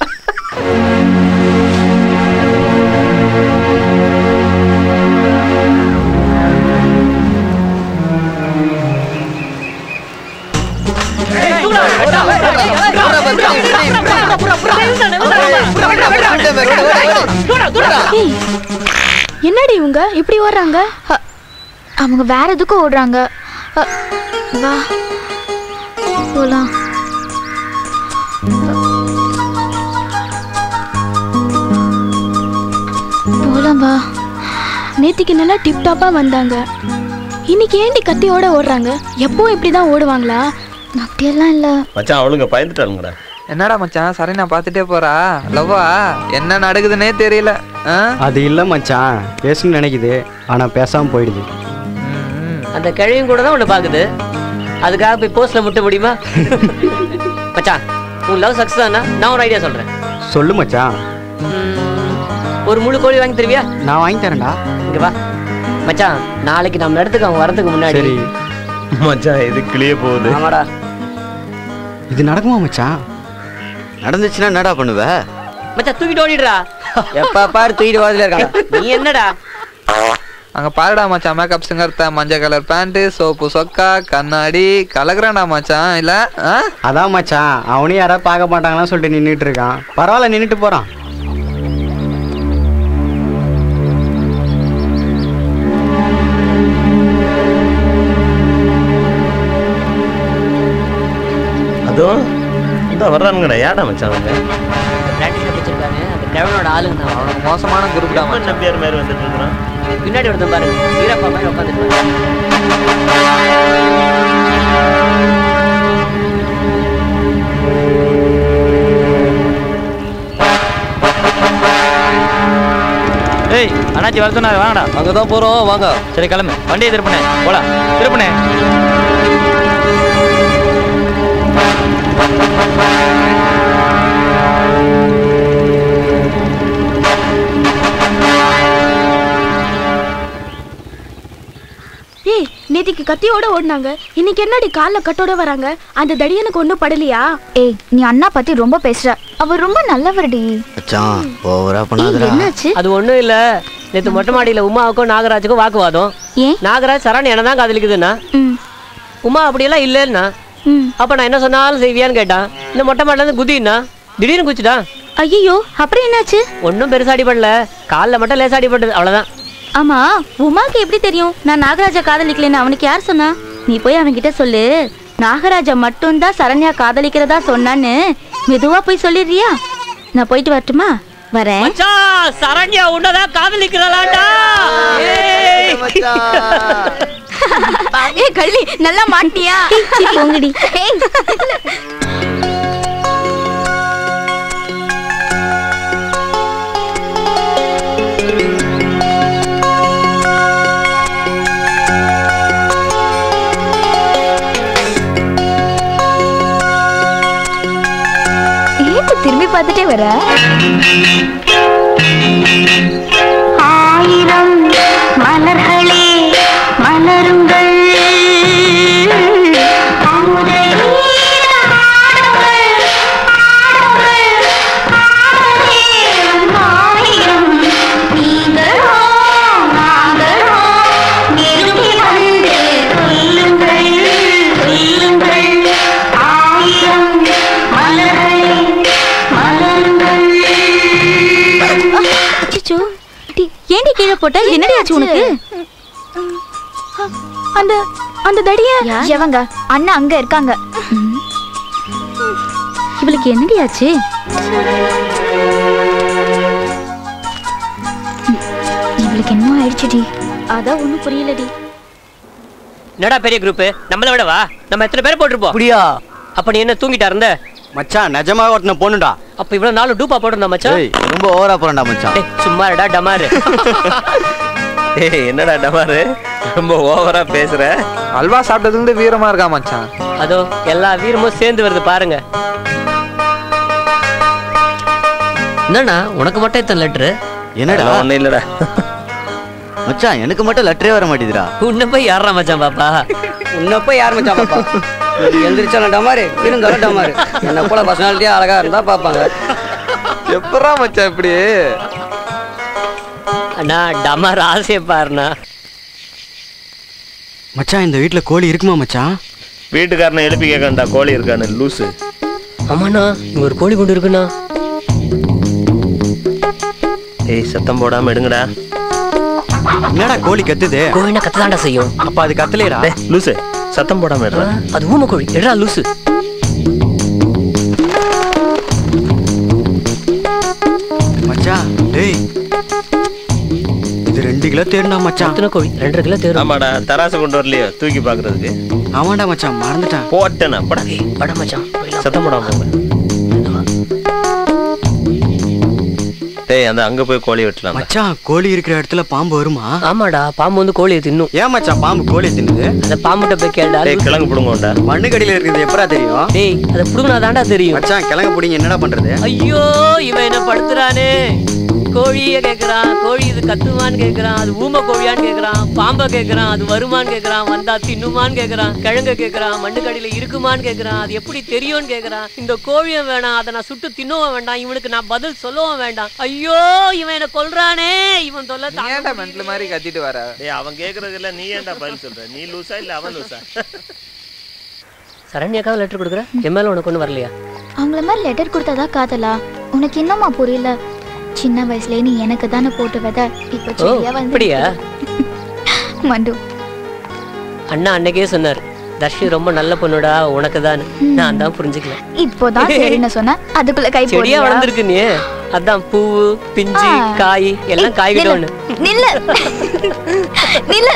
ஏய் என்னடி இவங்க? இப்படி ஓடுறாங்க? அவங்க வேற எதுக்கும் ஓடுறாங்க. வா. போலாம். போலாம் வா. நேத்திக்கு நல்லா டிப்டாப்பா வந்தாங்க. இன்னைக்கு ஏண்டி கத்தியோட ஓடுறாங்க? எப்பவும் இப்படிதான் ஓடுவாங்களா? அப்படியெல்லாம் இல்ல. மச்சான் அவளுங்க பயந்துட்டாளுங்கடா. என்னடா மச்சான் சரி நான் பார்த்துட்டே போறா? லவ்வா? என்ன நடக்குதுன்னே தெரியல. ஆ? அது இல்லை மச்சான் பேசணும்னு நினைக்குது. ஆனால் பேசாமல் போயிடுது. அந்த கிழவியும் கூட தான் உன்னை பாக்குது அதுக்காக போய் போஸ்ட்ல முட்ட முடியுமா? மச்சான் உன் லவ் சக்சஸ் ஆனா நான் ஒரு ஐடியா சொல்றேன். சொல்லு மச்சான். ஒரு முழு கோழி வாங்கி தருவியா? நான் வாங்கி தரேன்டா. இங்க வா. மச்சான் நாளைக்கு நம்ம இடத்துக்கு அவங்க வரதுக்கு முன்னாடி மச்சான் இது கிளிய போகுது. ஆமாடா. இது நடக்குமா மச்சான் நடந்துச்சுன்னா என்னடா பண்ணுவ? மச்சான் தூக்கிட்டு ஓடிடுறா. எப்ப பாரு தூக்கிட்டு வரதுல இருக்காங்க நீ என்னடா? அங்க பாருடா மச்சான். மேக்கப் சிங்கர்த்த மஞ்சள் கலர் பேண்ட் சோப்பு சொக்கா கண்ணாடி கலக்குறான்டா மச்சான். இல்ல ஆ? அதான் மச்சான். அவனையும் யாராவது பார்க்க மாட்டாங்களான்னு சொல்லிட்டு நின்றுட்டு இருக்கான். பரவாயில்ல நின்றுட்டு போகிறான் அதுவும் இந்த வர்றானுங்கடா ஏடா மச்சான் அவங்க பிராக்டிஸ்ல வச்சிருக்காரு அந்த கிழவனோட ஆளுங்க தான் மோசமான குரூப் தான் நம்பியார் மாதிரி வந்துட்டு இருக்கிறான்? பின்னாடி ஒருத்தன் பாரு. வீரப்பா மாதிரி உட்காந்துட்டு ஏய் அண்ணாச்சி வர சொன்னாரு. வாங்கடா. அங்க தான் போறோம். வாங்க. சரி கிளம்பு. வண்டியை திருப்பினே போலாம். திருப்பினே ஏய் நேத்திக்கு கத்தியோட ஓடுனாங்க. இன்னைக்கு என்னடி கால்ல கட்டோட வராங்க? அந்த தடியனுக்கு ஒண்ணும் படலையா? ஏய் நீ அண்ணா பத்தி ரொம்ப பேசுற. அவர் ரொம்ப நல்லவர்டி. மச்சான் ஓவரா பண்ணாதடா என்னாச்சு? அது ஒண்ணும் இல்ல. நேத்து மொட்டை மாடியில உமாவுக்கும் நாகராஜுக்கும் வாக்குவாதம். ஏன்? நாகராஜ் சரண் என்ன தான் காதலிக்குதுன்னா. உமா அப்படியெல்லாம் இல்லைன்னா அப்ப நான் என்ன சொன்னாலும் செய்வியான்னு கேட்டான். இந்த மொட்டை மாடல இருந்து குதின்னா திடீர்னு குச்சிட்டான் ஐயோ அப்புறம் என்னாச்சு? ஒன்றும் பெருசா அடிபடல காலில் மட்டும் லேசா அடிபட்டது அவ்வளவுதான். ஆமா உமாக்கு எப்படி தெரியும்? நான் நாகராஜா காதலிக்கலைன்னு அவனுக்கு யார் சொன்னா? நீ போய் அவன்கிட்ட சொல்லு. நாகராஜா மட்டும்தான் சரண்யா காதலிக்கிறதா சொன்னான்னு மெதுவா போய் சொல்லிடுறியா? நான் போயிட்டு வரட்டுமா? வரேன். சரண்யா உன்னதான் காதலிக்கிறாளாண்டா ஏ கள்ளி நல்லா மாட்டியா (laughs) போங்கடி. திரும்பி பார்த்துட்டே வர? டி, ஏன்டி கீழே போட்ட? என்னடி ஆச்சு உனக்கு? அந்த அந்த தடிய? எவங்க? அண்ணா அங்க இருக்காங்க. இவளுக்கு என்னடி ஆச்சு? இவளுக்கு என்னமோ ஆயிடுச்சுடி. அதான் ஒண்ணும் புரியலடி. என்னடா பெரிய குரூப் நம்மள விட வா. நம்ம எத்தனை பேர் போட்டிருப்போம்? அப்படியா? அப்ப நீ என்ன தூங்கிட்டா இருந்த? மச்சான் நிஜமா ஒருத்தன பொண்ணுடா அப்ப இவ்வளவு நாள் டூப்பா போட்டிருந்தா மச்சான்? ஏய் ரொம்ப ஓவரா போறேன்டா மச்சான். டேய் சும்மா இருடா டமாரு. (laughs) ஏய் (laughs) என்னடா டமாரு ரொம்ப ஓவரா பேசுற? அல்வா சாப்பிட்டதுலேருந்து வீரமா இருக்கா மச்சான்? அதோ எல்லா வீரமும் சேர்ந்து வருது பாருங்க. என்னண்ணா உனக்கு மட்டும் இத்தனை லெட்ரு என்னடா? அதெல்லாம் ஒண்ணும் இல்லடா. மச்சான் எனக்கு மட்டும் லெட்டரே வர மாட்டேதுடா உன்ன போய் யாரா மச்சான் பாப்பா? உன்னை போய் யார் மச்சான் பாப்பா? எந்திரிச்சாலும் டமாரு இருந்தாலும் டமாரு என்ன போல பர்சனாலிட்டியா அழகா இருந்தா பாப்பாங்க. எப்படா மச்சான் இப்படி? அண்ணா டமார் ஆசையை பாருண்ணா. மச்சான் இந்த வீட்ல கோழி இருக்குமா மச்சான்? வீட்டுக்காரனை எழுப்பி கேட்கண்டா கோழி இருக்கான்னு லூசு. ஆமாண்ணா இங்க ஒரு கோழி கொண்டு இருக்குண்ணா. ஏய் சத்தம் போடாம எடுங்கடா. என்னடா கோழி கத்துது? கோழினா கத்ததாண்டா செய்யும். அப்ப அது கத்தலையடா. லூசு சத்தம் போடாம எடுறா. அது ஊம கோழி. எடுறா லூசு. மச்சான் டேய் ரெண்டு கிலோ தேடுனா மச்சான். எத்தனை கோழி? ரெண்டரை கிலோ தேரும் ஆமாடா தராசு கொண்டு வரலையோ? தூக்கி பாக்குறதுக்கு ஆமாண்டா மச்சான் மறந்துட்டேன் போட்டேனா? படா. பட மச்சான். சத்தம் போடாம டேய் அந்த அங்க போய் கோழி வெட்டலாம் மச்சான் கோழி இருக்கிற இடத்துல பாம்பு வருமா? ஆமாடா பாம்பு வந்து கோழியை தின்னும். ஏன் மச்சான் பாம்பு கோழியை தின்னுது? அந்த பாம்புட்ட போய் கேளுடா டேய் கிழங்கு புடுங்கோண்டா. மண்ணுக்கடியில இருக்குது எப்படா தெரியும்? டேய் அதை புடுங்கினாதான்டா தெரியும். மச்சான் கிழங்கு பிடிங்க என்னடா பண்றது? ஐயோ இவன் என்ன படுத்துறானே. கோழிய கேக்குறான் கோழி இது கத்துமான்னு கேக்குறான் அது ஊம கோழியான்னு கேக்குறான் பாம்ப கேக்குறான் அது வருமான்னு கேக்குறான் வந்தா தின்னுமான்னு கேக்குறான் கிழங்க கேக்குறான் மண்ணுக்கடியில இருக்குமான்னு கேக்குறான் அது எப்படி தெரியும்னு கேக்குறான். இந்த கோழியும் வேணாம் அதை நான் சுட்டு தின்னவும் வேண்டாம் இவனுக்கு நான் பதில் சொல்லவும் வேண்டாம். ஐயோ இவன் என்ன கொல்றானே இவன் தொல்லை ஏன்டா மென்டல் மாதிரி கத்திட்டு வர? டேய் அவன் கேக்குறது இல்ல நீ ஏன்டா பதில் சொல்ற? நீ லூசா இல்ல அவன் லூசா? சரண்யாக்காக லெட்டர் கொடுக்குற? என் மேல உனக்கு ஒண்ணு வரலையா? அவங்கள மாதிரி லெட்டர் கொடுத்ததா காதலா? உனக்கு இன்னுமா புரியல? சின்ன வயசுல நீ எனக்கு தானே போட்டு வித. இப்ப செடியா அப்படியா? மண்டு. அண்ணா அன்னைக்கே சொன்னார் தர்ஷி ரொம்ப நல்ல பொண்ணுடா உனக்கு தான். நான் தான் புரிஞ்சுக்கல. இப்போதான் சரின்னு சொன்ன அதுக்குள்ள கை செடியா? வளர்ந்துருக்கு நீ. அதான் பூவு பிஞ்சு. காய் எல்லாம் காய்கிட்ட ஒண்ணு. நில்லு. நில்லு.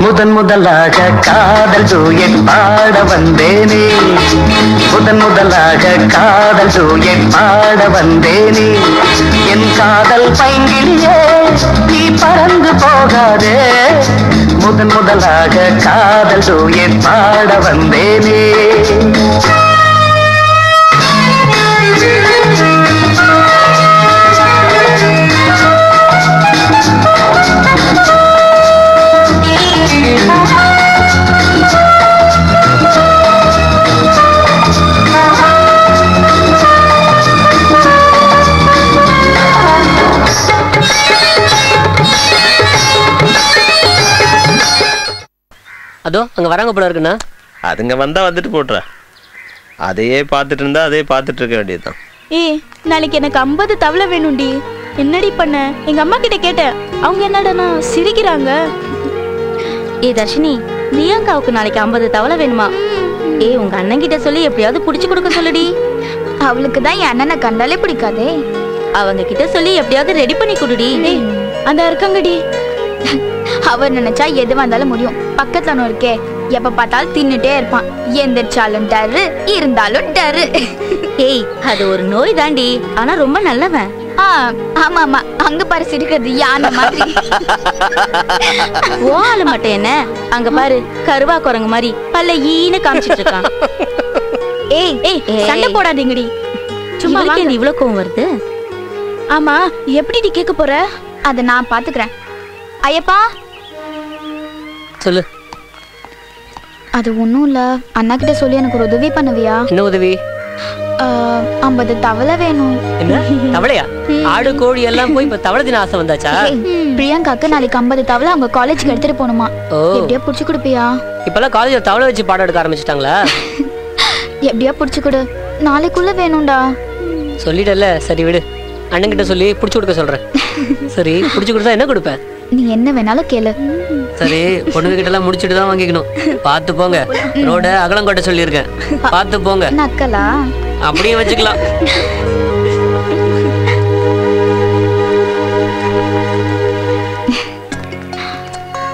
முதன் முதலாக காதல் ஜோயட் பாட வந்தேனே. முதன் முதலாக காதல் ஜோயட் பாட வந்தேனே. என் காதல் பைங்கிலியே நீ பறந்து போகாதே. முதன் முதலாக காதல் ஜோயட் பாட வந்தேனே. அதோ அங்க வராங்க போல இருக்குண்ணா. அதுங்க வந்தா வந்துட்டு போட்டுறா. அதையே பார்த்துட்டு இருந்தா அதையே பார்த்துட்டு இருக்க வேண்டியதுதான். ஏய் நாளைக்கு எனக்கு ஐம்பது தவளை வேணும்டி. என்னடி பண்ண? எங்க அம்மா கிட்ட கேட்டேன். அவங்க என்னடனா சிரிக்கிறாங்க. ஏ தர்ஷினி பிரியங்காவுக்கு நாளைக்கு ஐம்பது தவளை வேணுமா? ஏய் உங்க அண்ணன் கிட்ட சொல்லி எப்படியாவது புடிச்சு கொடுக்க சொல்லுடி. அவளுக்கு தான் என் அண்ணனை கண்டாலே பிடிக்காதே. அவங்க கிட்ட சொல்லி எப்படியாவது ரெடி பண்ணி கொடுடி. அந்த இருக்காங்கடி அவர் நினைச்சா எது வந்தாலும் முடியும். பக்கத்துல ஒன்று இருக்கே. எப்ப பார்த்தாலும் தின்னுட்டே இருப்பான். எந்திரிச்சாலும் டரு இருந்தாலும் டரு. ஏய் அது ஒரு நோய் தாண்டி. ஆனா ரொம்ப நல்லவன். ஆமா ஆமா. அங்க பாரு சிரிக்கிறது யானை மாதிரி. ஓ ஆளு மட்டும் என்ன? அங்க பாரு கருவா குரங்கு மாதிரி பல்ல ஈன்னு காமிச்சிட்டு இருக்கான். ஏய் ஏய் சண்டை போடாதீங்கடி. சும்மா இவ்வளவு கோவம் வருது? ஆமா எப்படிடி கேட்க போற? அதை நான் பாத்துக்கிறேன். ஐயப்பா? சொல்லு. அது ஒண்ணும் இல்ல. அண்ணா கிட்ட சொல்லி எனக்கு ஒரு உதவி பண்ணுவியா? என்ன உதவி? ஐம்பது தவளை வேணும். என்ன? தவளையா? ஆடு கோழி எல்லாம் போய் இப்ப தவளை தின ஆசை வந்தாச்சா? பிரியங்காக்கு நாளைக்கு ஐம்பது தவளை அவங்க காலேஜ்க்கு எடுத்துட்டு போகணுமா. எப்படியா புடிச்சு கொடுப்பியா? இப்பெல்லாம் காலேஜ்ல தவளை வச்சு பாடம் எடுக்க ஆரம்பிச்சிட்டாங்களா? எப்படியா புடிச்சு கொடு. நாளைக்குள்ள வேணும்டா. சொல்லிட்டல சரி விடு. அண்ணன் கிட்ட சொல்லி புடிச்சு கொடுக்க சொல்றேன். சரி புடிச்சு கொடுத்தா என்ன கொடுப்பேன் நீ என்ன வேணாலும் கேளு. சரி பொண்ணுங்க கிட்ட எல்லாம் முடிச்சிட்டு தான் வாங்கிக்கணும். பார்த்து போங்க. ரோட அகலங்கோட்டை சொல்லியிருக்கேன். பார்த்து போங்க. நக்கலா அப்படியே வச்சுக்கலாம்.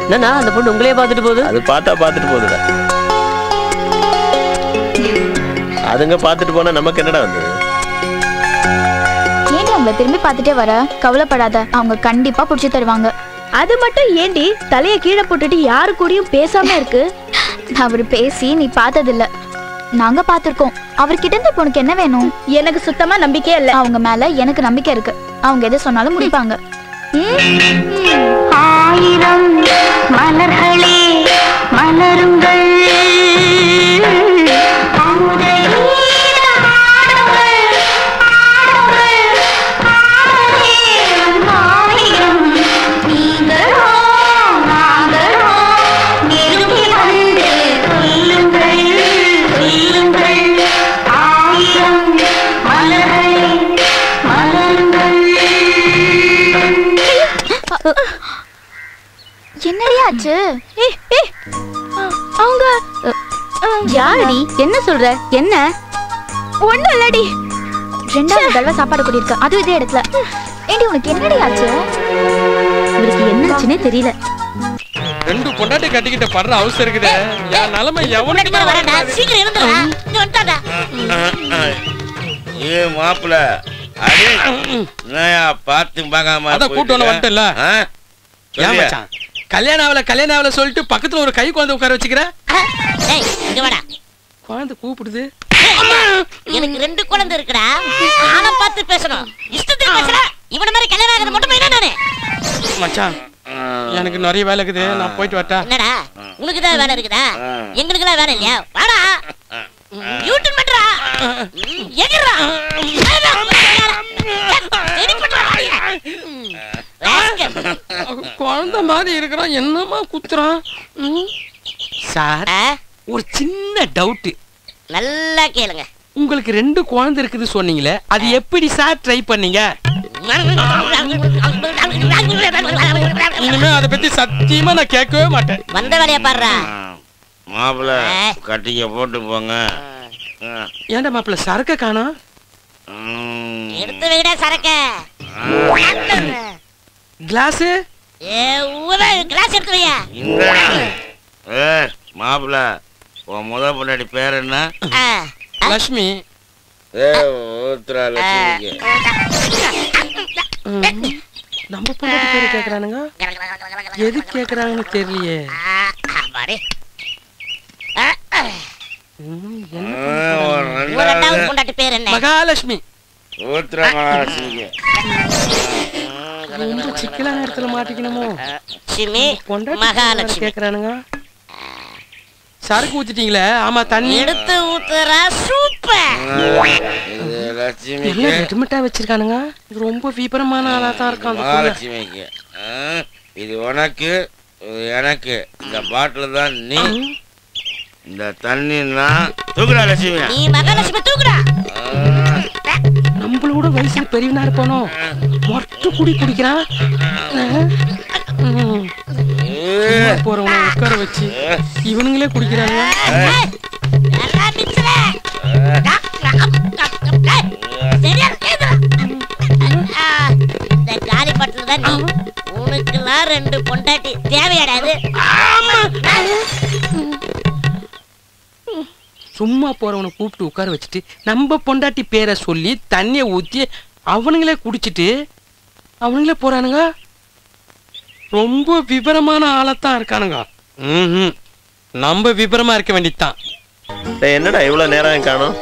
என்னண்ணா அந்த பொண்ணு உங்களையே பார்த்துட்டு போகுது? அது பார்த்தா பார்த்துட்டு போகுதுடா. அதுங்க பார்த்துட்டு போனா நமக்கு என்னடா வந்தது ஏன்டி அவங்கள திரும்பி பார்த்துட்டே வர? கவலைப்படாத. அவங்க கண்டிப்பா புடிச்சு தருவாங்க. அது மட்டும் ஏண்டி தலைய கீழே போட்டுட்டு யாரு கூடயும் பேசாம இருக்கு? அவர் பேசி நீ பார்த்ததில்ல. நாங்க பார்த்திருக்கோம். அவர்கிட்ட இருந்து உனக்கு என்ன வேணும்? எனக்கு சுத்தமா நம்பிக்கையே இல்ல. அவங்க மேல எனக்கு நம்பிக்கை இருக்கு. அவங்க எதை சொன்னாலும் முடிப்பாங்க. ஆயிரம் மலர்களே மலருங்கள். ஆச்சு அவங்க யாரடி? என்ன சொல்ற? என்ன? ஒண்ணும் இல்லடி. ரெண்டாவது தடவை சாப்பாடு கூட்டியிருக்க. அதுவும் இதே இடத்துல. ஏண்டி உனக்கு என்னடி ஆச்சு? இவருக்கு என்னாச்சுன்னே தெரியல. ரெண்டு பொண்டாட்டி கட்டிக்கிட்ட படுற அவசரம் இருக்குதே. என் நிலைமை எவனுக்கு வரேன்டா சீக்கிரம் இருந்துடா இங்க வந்துட்டாடா ஏ மாப்பிள அடே. என்னய்யா பார்த்து பார்க்காம அதான் கூட்டு ஒண்ணு வந்துட்டல ஏன் மச்சான்? கல்யாணம் ஆகல கல்யாணம் ஆகல சொல்லிட்டு பக்கத்துல ஒரு கை குழந்தை உட்கார வச்சுக்கிற? குழந்தை கூப்பிடுது. எனக்கு ரெண்டு குழந்தை இருக்குடா. ஆளை பார்த்து பேசணும். இஷ்டத்துக்கு பேசுற இவன மாதிரி கல்யாணம் ஆகிறது மட்டும் என்ன நானு? மச்சான் எனக்கு நிறைய வேலை இருக்குது. நான் போயிட்டு வரட்டா? என்னடா? உனக்கு தான் வேலை இருக்குதா? எங்களுக்கு வேலை இல்லையா? வாடா. யூட்டன் பண்றா. எகிறா குழந்தை மாதிரி இருக்கிறான். என்னமா குத்துறான். சார் ஒரு சின்ன டவுட் நல்லா கேளுங்க. உங்களுக்கு ரெண்டு குழந்தை இருக்குது சொன்னீங்களே அது எப்படி சார் ட்ரை பண்ணீங்க? இனிமே அதை பத்தி சத்தியமா நான் கேட்கவே மாட்டேன். வந்த வேலைய பாடுறா மாப்பிள கட்டிங்க போட்டு போங்க. ஏன்டா மாப்பிள்ள சரக்க காணோம் எடுத்து வைடா சரக்க. கிளாஸ்? ஏ ஊர கிளாஸ் எடுத்து வையா. ஏ மாப்பிள்ள உன் முத பொண்டாட்டி பேர் என்ன? லட்சுமி ஏ ஊத்துறா லட்சுமிக்கு நம்ம பொண்டாட்டி பேரு கேக்குறானுங்க? எது கேக்குறாங்கன்னு தெரியலையே ம், என்ன ஒரு உன் ரெண்டாவது பொண்டாட்டி பேர் என்ன? மகாலட்சுமி. ஊத்துறா மகாலட்சுமிக்கு ரொம்ப சிக்கலான இடத்துல மாட்டிக்கணுமோ? மகாலட்சுமி. கேக்குறானுங்க? சரக்கு ஊத்திட்டீங்களே ஆமா தண்ணி. எடுத்து ஊத்துறா சூப்பர் எல்லாம் ரெடிமேட்டா வச்சிருக்கானுங்க? இது ரொம்ப விபரமான ஆளா தான் இருக்கான் இது உனக்கு எனக்கு. இந்த பாட்டில் தான் நீ. இந்த தண்ணின்னா தூக்குடா லட்சுமி. நீ மகாலட்சுமி தூக்குடா. நம்மளோட வயசுல பெரியவனா இருப்பானோ? மொட்டை குடி குடிக்கிறான் போறவன உட்கார வச்சு இவனுங்களே குடிக்கிறாங்க உனக்குலாம் ரெண்டு பொண்டாட்டி தேவையாடாது சும்மா போறவனை கூப்பிட்டு உட்கார வச்சுட்டு நம்ம பொண்டாட்டி பேரை சொல்லி தண்ணியை ஊத்தி அவனுங்களே குடிச்சிட்டு அவனுங்களே போறானுங்க? ரொம்ப விபரமான ஆளத்தான் இருக்கானுங்க. ம்ஹும். நம்ம விபரமா இருக்க வேண்டியதுதான். டேய், என்னடா இவ்வளவு நேரம் காணும்?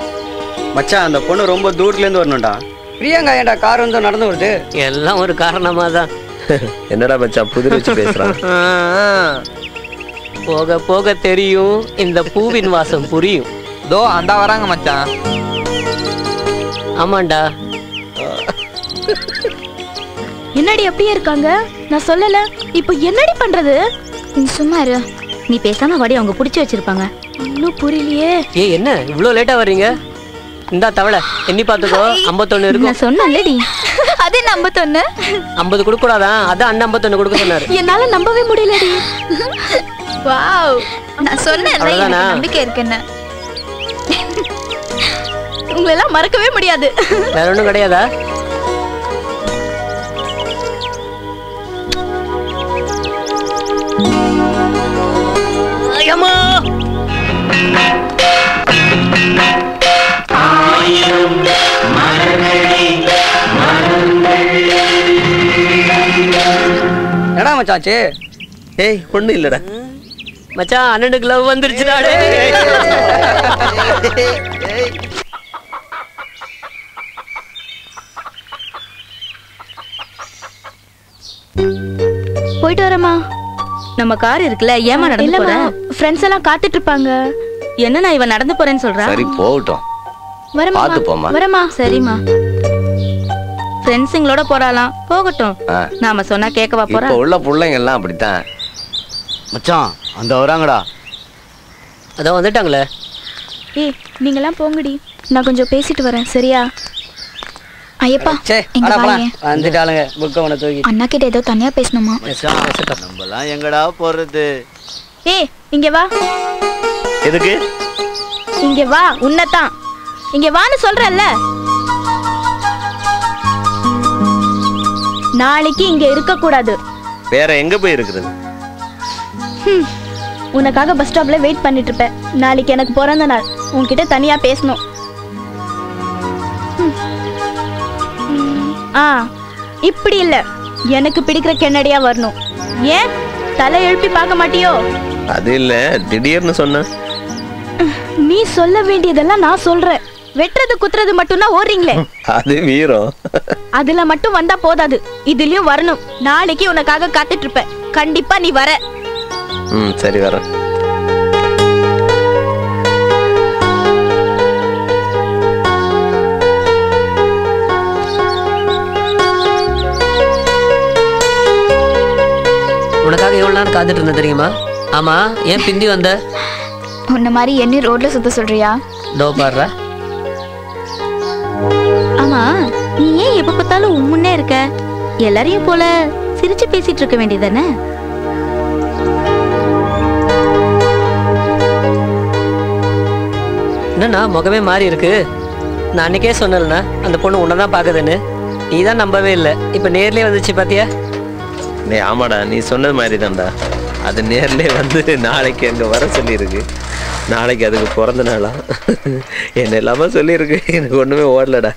மச்சான் அந்த பொண்ணு ரொம்ப தூரத்துல இருந்து வரணும்டா. பிரியங்கா ஏன்டா கார் வந்து நடந்து வருது? எல்லாம் ஒரு காரணமா தான் என்னடா மச்சான் புதிர் வச்சு பேசுறான்? (laughs) போக போக தெரியும் இந்த பூவின் வாசம் புரியும். தோ அந்த வராங்க மச்சான். ஆமாண்டா. என்னடி அப்படியே இருக்காங்க? நான் சொல்லல. இப்போ என்னடி பண்றது? நீ சும்மா இரு. நீ பேசாம வாடி அவங்க புடிச்சு வச்சிருப்பாங்க. இன்னும் புரியலையே. ஏ என்ன? இவ்வளோ லேட்டா வர்றீங்க? இந்தா தவளை. எண்ணி பார்த்துக்கோ. ஐம்பத்தொன்னு இருக்கும். நான் சொன்னேன்லடி. அது நம்ப தொன்னு ஐம்பது கொடுக்க கூடாதான் அதான் அண்ணன் ஐம்பத்தொன்னு கொடுக்க சொன்னாரு. என்னால நம்பவே முடியலடி. வாவ். நான் அவ்வளவுதானா? நம்பிக்கை இருக்குன்னு. உங்களை எல்லாம் மறக்கவே முடியாது. வேற ஒன்றும் கிடையாதா? ஐயம்மா! என்னடா மச்சாச்சு? ஏய் ஒண்ணு இல்லடா. மச்சான் அண்ணனுக்கு லவ் வந்துருச்சுடா டேய். போயிட்டு வரேம்மா. நம்ம கார் இருக்குல்ல ஏமா நடந்து போற? ஃப்ரெண்ட்ஸ் எல்லாம் காத்துட்டு இருப்பாங்க. என்ன நான் இவன் நடந்து போறேன்னு சொல்றா? சரி போகட்டும். வரமா போம்மா. வரமா சரிம்மா. ஃப்ரெண்ட்ஸுங்களோட போறாளாம். போகட்டும். நாம சொன்னா கேட்கவா போறா? இப்போ உள்ள பிள்ளைங்க எல்லாம் அப்படித்தான். மச்சான் அந்த வராங்கடா. அதான் வந்துட்டாங்களே. ஏய் நீங்கெல்லாம் போங்கடி. நான் கொஞ்சம் பேசிட்டு வரேன் சரியா? ஐயப்பா போலாம். வாயேன். வந்துட்டாளுங்க புக்க உன தூக்கி. அண்ணா கிட்ட ஏதோ தனியா பேசணுமா? நம்மலாம் எங்கடா போறது? ஏய் இங்க வா. எதுக்கு? இங்க வா உன்னதான் இங்க வான்னு சொல்றேன்ல. நாளைக்கு இங்க இருக்க கூடாது வேற எங்க போய் இருக்குது ஹம். உனக்காக பஸ் ஸ்டாப்ல வெயிட் பண்ணிட்டு இருப்பேன் நாளைக்கு எனக்கு பிறந்த நாள். உன்கிட்ட தனியா பேசணும். ஆ இப்படி இல்ல. எனக்கு பிடிக்கிற கென்னடியா வரணும். ஏன்? தலை எழுப்பி பார்க்க மாட்டியோ? அது இல்ல. திடீர்னு சொன்ன. நீ சொல்ல வேண்டியதெல்லாம் நான் சொல்றேன். வெட்டுறது குத்துறது மட்டும்தான் ஓடுறீங்களே. அது வீரம். அதுல மட்டும் வந்தா போதாது. இதுலயும் வரணும். நாளைக்கு உனக்காக காத்துட்டு இருப்பேன். கண்டிப்பா நீ வர. ம் சரி வரேன். உனக்காக எவ்வளவு நேரம் காத்துட்டு இருந்தேன் தெரியுமா? ஆமா ஏன் பிந்தி வந்த? உன்ன மாதிரி என்ன ரோட்ல சுத்த சொல்றியா? டோ பாடுறா ஆமா நீ ஏன் எப்ப பார்த்தாலும் உம்முன்னே இருக்க? எல்லாரையும் போல சிரிச்சு பேசிட்டு இருக்க வேண்டியதானே என்னண்ணா முகமே மாறி இருக்கு. நான் அன்னைக்கே சொன்னேன்ண்ணா அந்த பொண்ணு உன்னை தான் பார்க்குதுன்னு. நீ தான் நம்பவே இல்லை. இப்போ நேர்லயே வந்துச்சு பாத்தியா? நீ ஆமாடா நீ சொன்னது மாதிரி தான்டா அது நேர்லயே வந்து நாளைக்கு அங்கே வர சொல்லியிருக்கு. நாளைக்கு அதுக்கு பிறந்த நாளா? (laughs) என்ன எல்லாமே சொல்லியிருக்கு. எனக்கு ஒன்றுமே ஓடலடா.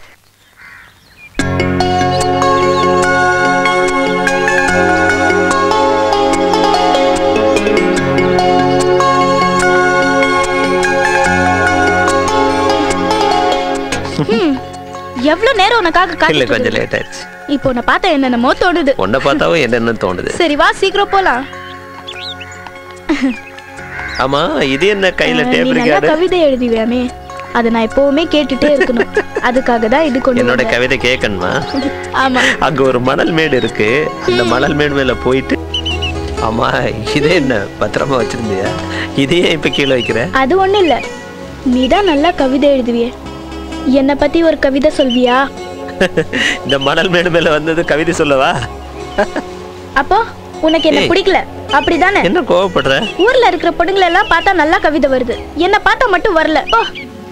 எவ்வளவு நேரம் உனக்காக காத்துட்டு கொஞ்சம். லேட் ஆயிடுச்சு. இப்போ உன்னை பார்த்தா என்னென்னமோ தோணுது. உன்னை பார்த்தாவும் என்னென்னு தோணுது? சரி வா சீக்கிரம் போலாம். ஆமா இது என்ன கையில டேப் இருக்காது கவிதை எழுதுவியாமே. அதை நான் எப்பவுமே கேட்டுட்டே இருக்கணும். (laughs) அதுக்காக தான் இது கொண்டு என்னோட. கவிதை கேட்கணுமா? (laughs) ஆமா. அங்க ஒரு மணல் மேடு இருக்கு. அந்த மணல் மேடு மேல போயிட்டு ஆமா இதே என்ன பத்திரமா வச்சிருந்தியா? இதையே இப்ப கீழே வைக்கிற? அது ஒண்ணும் இல்ல. நீ தான் நல்லா கவிதை எழுதுவியே. என்னை பத்தி ஒரு கவிதை சொல்வியா? (laughs) இந்த மணல் மேடு மேல வந்தது கவிதை சொல்லவா? (laughs) அப்போ உனக்கு என்ன. பிடிக்கல? அப்படிதானே? என்ன கோவப்படுற? ஊர்ல இருக்கிற பொண்ணுங்களை எல்லாம் பார்த்தா நல்லா கவிதை வருது. என்ன பார்த்தா மட்டும் வரல.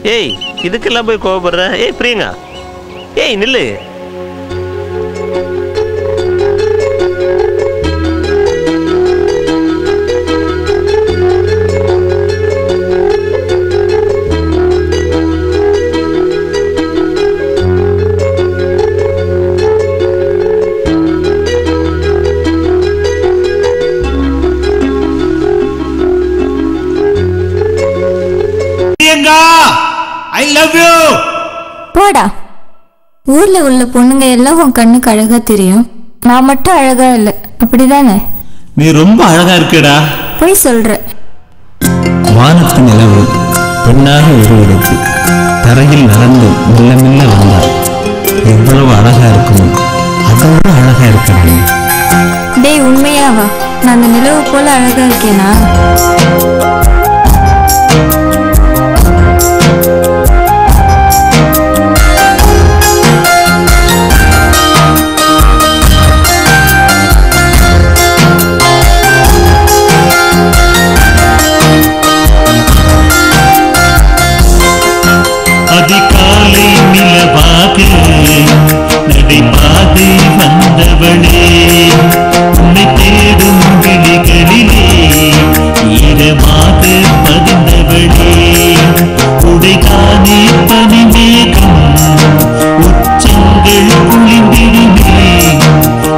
ஏய் இதுக்கெல்லாம் போய் கோவப்படுற? ஏய் பிரியங்கா. ஏய் நில்லு. லவ் யூ போடா. ஊர்ல உள்ள பொண்ணுங்க எல்லாம் உன் கண்ணுக்கு அழகா தெரியும். நான் மட்டும் அழகா இல்லை. அப்படிதானே? நீ ரொம்ப அழகா இருக்கடா. போய் சொல்ற. வானத்து நிலவு பெண்ணாக உருவெடுத்து தரையில் நடந்து மெல்ல மெல்ல வந்தாள். எவ்வளவு அழகா இருக்குமோ அதோட அழகா இருக்கணும் டேய் உண்மையாவா நான் அந்த நிலவு போல அழகா இருக்கேனா? நடைபாதை வந்தவளே. உன்னை தேடும் விழிகளிலே ஈரமாக பதிந்தவளே. உடை உடைகானே பனிமேகம் உச்சங்கள் குளிந்திடுமே.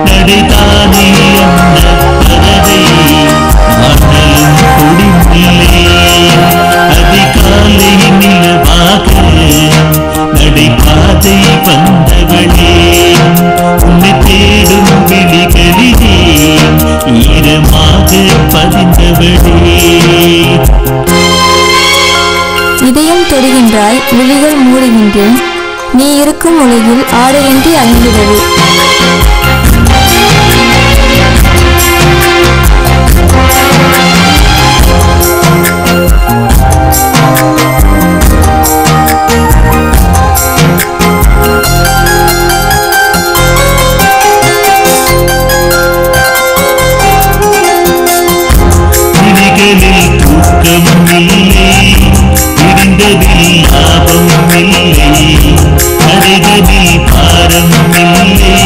நடைதானே அந்த பறவை மண்டலம் கொடிமில்லே அதிகாலை நிலவாக நடைபா ஈரமாக பதிந்தவளே. இதயம் தொடுகின்றாய் விழிகள் மூடுகின்றேன். நீ இருக்கும் உலகில் ஆடையின்றி அழிந்திடவே இல்லை கரைகளில் பாரம் இல்லை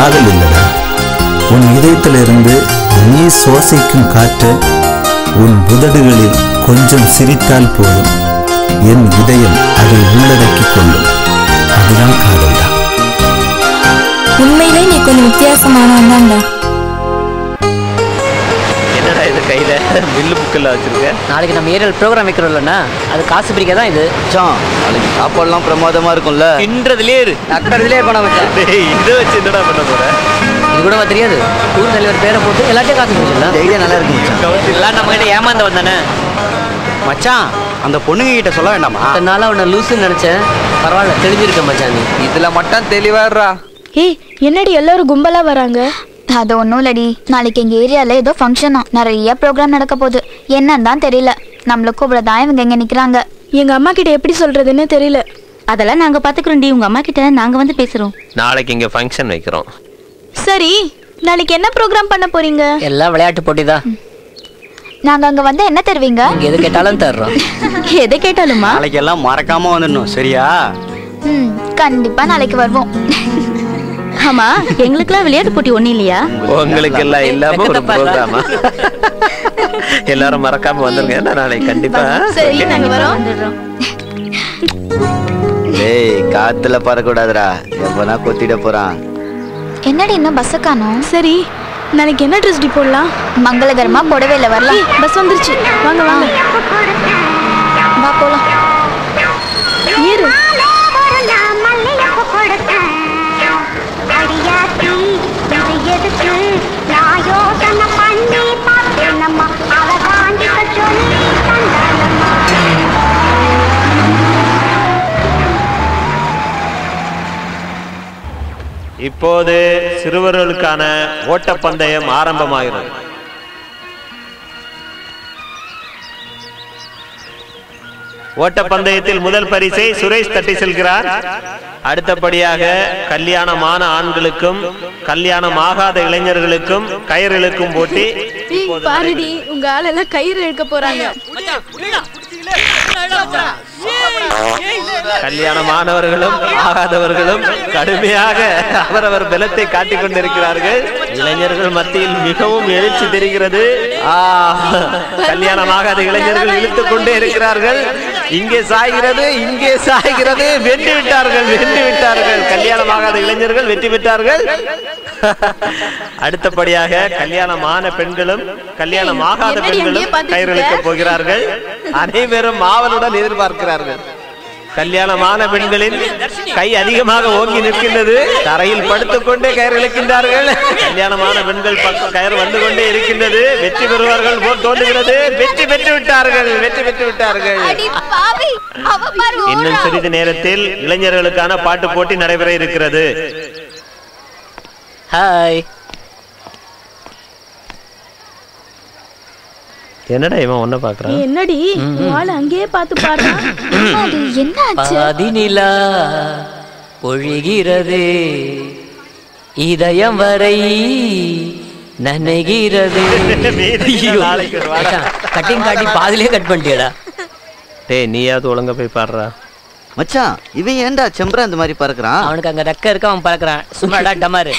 காதல் இல்லடா. உன் இதயத்திலிருந்து நீ சுவாசிக்கும் காற்று உன் உதடுகளில் கொஞ்சம் சிரித்தால் போதும். என் இதயம் அதை உள்ளடக்கிக் கொள்ளும். அதுதான் காதல்டா உண்மையிலே நீ கொஞ்சம் வித்தியாசமானவன் தான்டா கையில பில்லு புக்கில் வச்சிருக்க நாளைக்கு நம்ம ஏரியல் ப்ரோக்ராம் வைக்கிறோம்லண்ணா அது காசு பிடிக்க தான் இது. மச்சான் நாளைக்கு சாப்பாடுலாம் பிரமாதமா இருக்கும்ல? தின்றதுலே இரு. நக்கறதுலே இருக்கணும் மச்சான் டேய் இதை வச்சு என்னடா பண்ண போற? இது கூட தெரியாது. ஊர் தலைவர் பேரை போட்டு எல்லாத்தையும் காசு பிடிச்சிடலாம் ஐடியா நல்லா இருக்கு எல்லாம் நம்ம கிட்ட ஏமாந்த வந்தானே? மச்சான் அந்த பொண்ணுங்க கிட்ட சொல்ல வேண்டாமா? நாளா உன்னை லூசுன்னு நினைச்சேன். பரவாயில்ல தெரிஞ்சிருக்க மச்சான் நீ. இதுல மட்டும் தெளிவாடுறா ஏய் என்னடி எல்லாரும் கும்பலா வராங்க? அது ஒன்றும் இல்லடி. நாளைக்கு எங்கள் ஏரியாவில் ஏதோ ஃபங்க்ஷனா நிறைய ப்ரோக்ராம் நடக்க போகுது. என்னன்னு தான் தெரியல. நம்மள கூப்பிட தான் இவங்க இங்கே நிற்கிறாங்க எங்க அம்மா கிட்ட எப்படி சொல்றதுன்னு தெரியல. அதெல்லாம் நாங்க பாத்துக்கிறோம் டி உங்க அம்மா கிட்ட நாங்க வந்து பேசுறோம். நாளைக்கு இங்க ஃபங்க்ஷன் வைக்கிறோம். சரி நாளைக்கு என்ன ப்ரோக்ராம் பண்ண போறீங்க? எல்லாம் விளையாட்டு போட்டி தான் நாங்கள் அங்கே வந்து என்ன தருவீங்க? எது கேட்டாலும் தர்றோம். (laughs) எதை கேட்டாலுமா? நாளைக்கு எல்லாம் மறக்காம வந்துடணும். சரியா? ம் கண்டிப்பாக நாளைக்கு வருவோம். ஆமா எங்களுக்குலாம் விளையாட்டு போட்டி ஒண்ணு இல்லையா? உங்களுக்கு எல்லாம் இல்லாம ஒரு ப்ரோக்ராமா எல்லாரும் மறக்காம வந்துருங்க. ஏன்னா நாளைக்கு கண்டிப்பா சரி நாங்க வரோம். டேய் (laughs) காத்துல பறக்கூடாதுடா எப்பனா கொத்திட போறான். என்னடி இன்னும் பஸ்ஸை காணோம்? சரி நாளைக்கு என்ன ட்ரெஸ் டி போடலாம்? மங்களகரமா புடவையில் வரலாம். பஸ் வந்துருச்சு. வாங்க வாங்க. வா போலாம். இப்போது சிறுவர்களுக்கான ஓட்டப்பந்தயம் ஆரம்பமாகிறது. ஓட்டப்பந்தயத்தில் முதல் பரிசை சுரேஷ் தட்டி செல்கிறார். அடுத்தபடியாக கல்யாணமான ஆண்களுக்கும் கல்யாணம் ஆகாத இளைஞர்களுக்கும் கயிறு இழுக்கும் போட்டி உங்க ஆளெல்லாம் கயிறு இழுக்க போறாங்க. கல்யாணமானவர்களும் ஆகாதவர்களும் கடுமையாக அவரவர் பலத்தை காட்டிக் கொண்டிருக்கிறார்கள். இளைஞர்கள் மத்தியில் மிகவும் எழுச்சி தெரிகிறது. ஆ, கல்யாணமாகாத இளைஞர்கள் இழுத்துக் கொண்டே இருக்கிறார்கள். இங்கே சாய்கிறது இங்கே சாய்கிறது. வென்று விட்டார்கள் வென்று விட்டார்கள். கல்யாணமாகாத இளைஞர்கள் வெற்றி பெற்றார்கள். (laughs) அடுத்தபடியாக கல்யாணமான பெண்களும் கல்யாணம் ஆகாத பெண்களும் இருக்க? போகிறார்கள். அனைவரும் ஆவலுடன் எதிர்பார்க்கிறார்கள். கல்யாணமான பெண்களின் கை அதிகமாக ஓங்கி நிற்கின்றது. தரையில் படுத்துக்கொண்டே கயிறு இழுக்கின்றார்கள் கல்யாணமான பெண்கள் பக்கம் கயிறு வந்து கொண்டே இருக்கின்றது. வெற்றி பெறுவார்கள் போல் தோன்றுகிறது. வெற்றி பெற்று விட்டார்கள் வெற்றி பெற்று விட்டார்கள் இன்னும் சிறிது நேரத்தில் இளைஞர்களுக்கான பாட்டு போட்டி நடைபெற இருக்கிறது. ஹாய் என்னடா இவன் ஒன்ன பாக்குறான் என்னடி? ஆளு அங்கேயே பார்த்து பாடுறான் அது என்ன ஆச்சு பாதினிலா பொழிகிறதே. இதயம் வரை. மச்சான், கட்டிங் காட்டி பாதிலே கட் பண்ணிட்டியடா. டேய் நீயாவது ஒழுங்கா போய் பாடுறா. மச்சான் இவன் ஏன்டா செம்பரா இந்த மாதிரி பறக்குறான்? அவனுக்கு அங்க ரெக்க இருக்க அவன் பறக்குறான். சும்மாடா டமாரு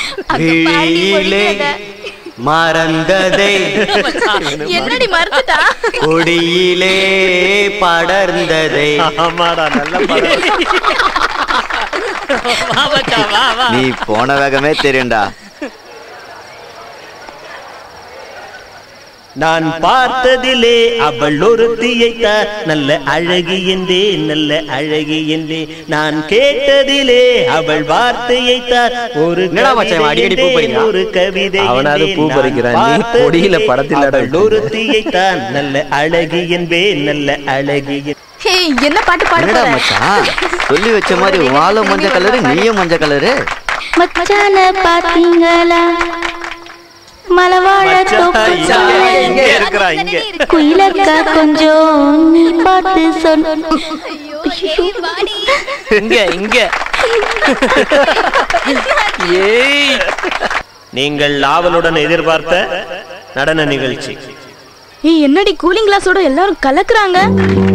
மறந்ததை என்னடி மறுத்துட்டா கொடியிலே படர்ந்ததை. ஆமாடா நல்ல நீ போன வேகமே தெரியும்டா. நான் பார்த்ததிலே அவள் ஒருத்தியைத்தான் நல்ல அழகி என்றே நல்ல அழகி என்றே நான் கேட்டதிலே அவள் வார்த்தையைத்தான் ஒரு? ஒரு கவிதை அவனாவது என்றேன். பூ நான் பறிக்கிறான். நீ பார்த்ததிலே கொடியில படத்திலடா அவள் ஒருத்தியைத்தான் நல்ல அழகி என்பே நல்ல அழகி என்ன பாட்டு பாடு என்னடா போற? மச்சான் சொல்லி வச்ச மாதிரி வாழும் மஞ்சள் கலரு நீயும் மஞ்சள் கலரு மச்சான பாத்தீங்களா மலவாழ இங்க இருக்கிறா இங்க. குயிலக்கா கொஞ்சம் நீ பார்த்து இங்க இங்க. ஏய். நீங்கள் ஆவலுடன் எதிர்பார்த்த நடன நிகழ்ச்சி. என்னடி கூலிங் கிளாஸோட எல்லாரும் கலக்குறாங்க?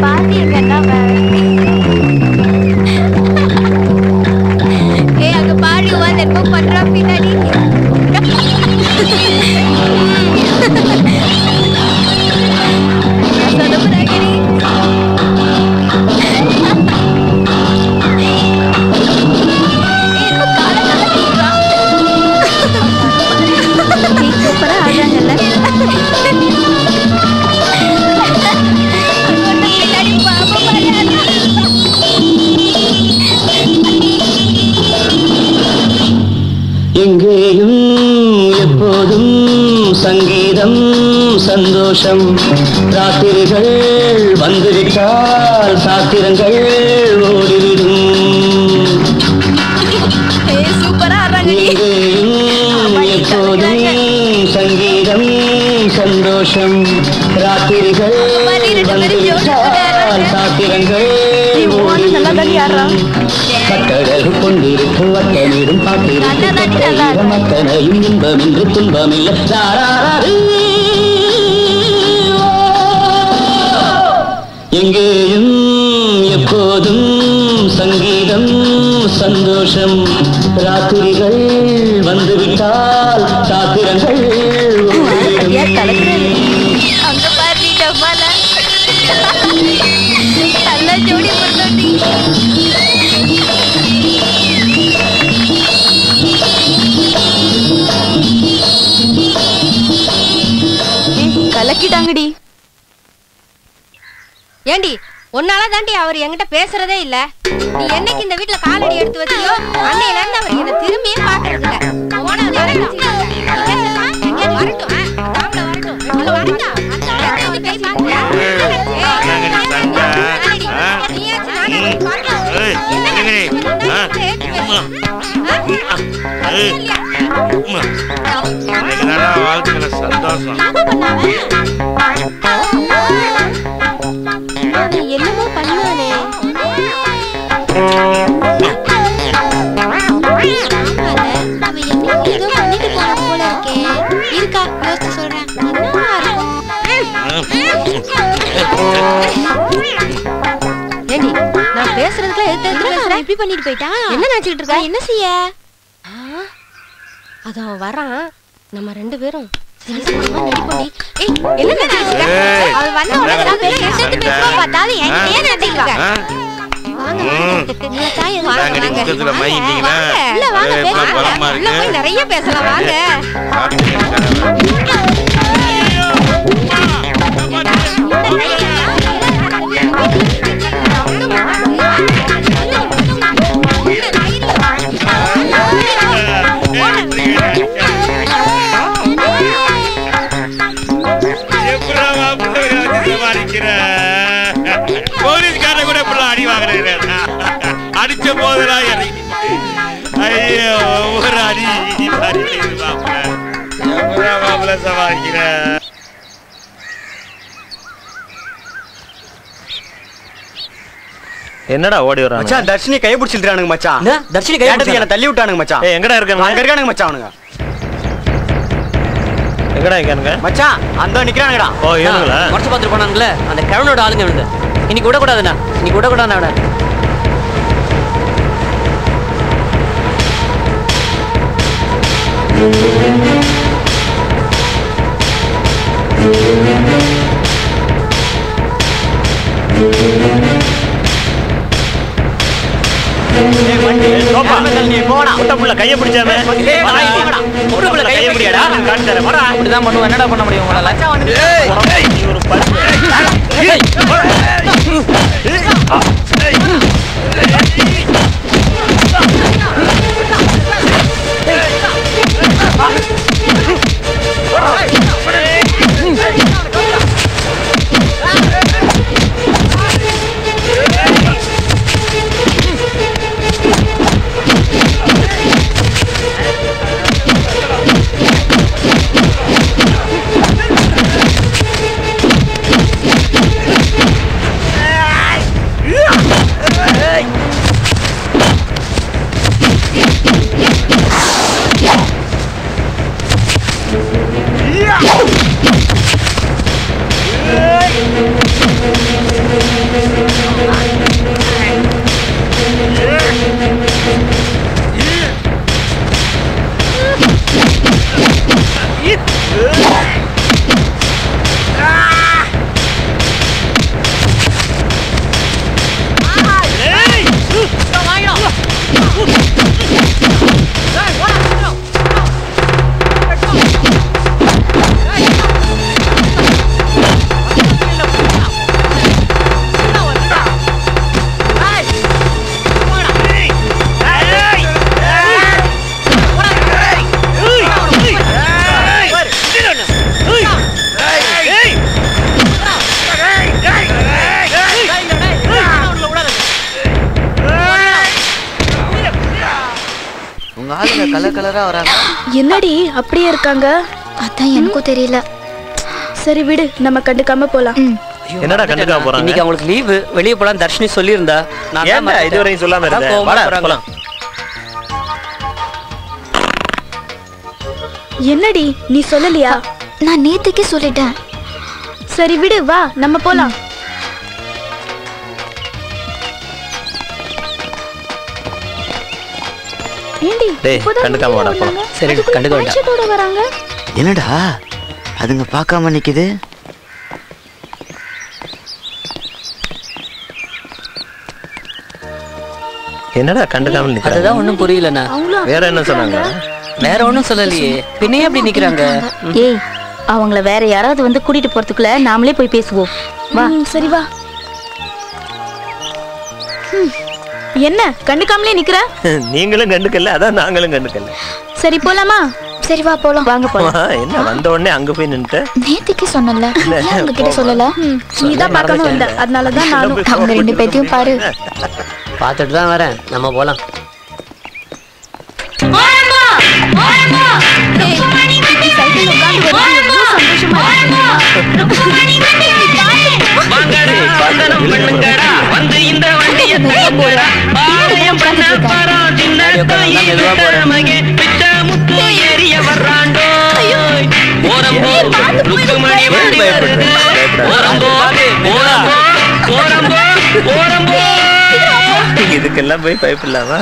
ஏய் சங்கீதம் சந்தோஷம். ராத்திரிகள் வந்துவிட்டால் சாத்திரங்கள் ஓடிவிடும். எப்போதும் சங்கீதம் சந்தோஷம். ராத்திரிகள் வந்துவிட்டால் சாத்திரங்கள் கட்டழகு கொண்டிருக்கும் வட்டமிடும் பாட்டிருக்கும் அத்தனையும் இன்பம் என்று துன்பமில்லை. எப்போதும் சங்கீதம் சந்தோஷம். ராத்திரிகள் வந்துவிட்டால் சாத்திரங்கள் கலக்கிட்டாங்கடி. ஏண்டி தாண்டி அவர் என்கிட்ட பேசுறதே இல்ல நீ என்னைக்கு இந்த வீட்ல காலடி எடுத்து வச்சியோ அன்னையில இருந்து அவர் என்ன திரும்பியே பாக்குறது இல்ல போன நேரம் வச்சுக்கோங்க. இப்படி பண்ணிட்டு போயிட்டா? என்ன நினைச்சிட்டு இருக்க? என்ன செய்ய? அது அவன் வரான் நம்ம ரெண்டு பேரும். சீக்கிரமா நடிப்போடி. ஏய், அடிச்ச இறங்கி ஐயோ ஒவ்வொரு அடி மாப்பிள்ள சமாளிக்கிற. என்னடா ஓடி வரான் மச்சான் தர்ஷினி கை மச்சான்? தர்ஷினி கை? என்ன தள்ளி விட்டானுங்க மச்சான். ஏய் எங்கடா இருக்காங்க அங்க இருக்கானுங்க மச்சான் அவனுங்க. எங்கடா மச்சான் அந்த நிக்கிறானுங்கடா. ஓ இவனுங்களா? முறைச்சு பார்த்துட்டு போனானுங்களே. அந்த கிழவனோட ஆளுங்க இவனுங்க. இன்னைக்கு விடக்கூடாதுண்ணா இன்னைக்கு விடக்கூடாது அவனை. முட்டைப்புள்ள கைய பிடிச்சாம கையை கைய பிடியாடா காட்டு தரேன் வாடா இப்படிதான் பண்ணுவோம் என்னடா பண்ண முடியும் உங்களால ஒரு இருக்காங்க அதான் எனக்கும் தெரியல. சரி விடு நம்ம கண்டுக்காம போலாம். என்னடா கண்டுக்காம போறாங்க? இன்னைக்கு அவங்களுக்கு லீவு வெளியே போலாம் தர்ஷினி சொல்லியிருந்தா நான் ஏன்டா. இதுவரையும் சொல்லாம அதான் இருந்த? கோவமா வாடா போறாங்க. போலாம். என்னடி நீ சொல்லலையா? நான் நேத்துக்கே சொல்லிட்டேன். சரி விடு வா நம்ம போலாம். டேய் கண்டுக்காம வாடா போலாம். சரி கண்டுக்க வேண்டாம். வராங்க. என்னடா? அதுங்க பார்க்காம நிக்குது. என்னடா கண்டுக்காம நிக்கிறாங்க? அதுதான் ஒண்ணும் புரியலண்ணா. வேற என்ன சொன்னாங்க? வேற ஒண்ணும் சொல்லலையே. பின்னே அப்படி நிக்கிறாங்க. ஏய் அவங்கள வேற யாராவது வந்து கூட்டிட்டு போறதுக்குள்ள நாமளே போய் பேசுவோம். வா. சரி வா. என்ன கண்டுக்காமலே நிக்கிற? நீங்களும் கண்டுக்கல அதான் நாங்களும் கண்டுக்கல சரி போலாமா? சரி வா போலாம். வாங்க ஆ, என்ன வந்த உடனே அங்க போய் நின்னுட்டு? நேத்துக்கே சொன்னல உங்ககிட்ட சொல்லல? நீ தான் பார்க்காம வந்த அதனாலதான் நானும் அவங்க ரெண்டு பேத்தையும் பாரு. பார்த்துட்டு தான் வரேன். நம்ம போலாம். வந்து இந்த வண்டியை தூக்குடா பாளையம் பண்ண பரம் சின்ன தாயி பிச்ச முத்து ஏறிய வர்றாண்டோ. ஓரம்போ ருக்குமணி வண்டி வருது. இதுக்கெல்லாம் போய் பயப்படலாமா?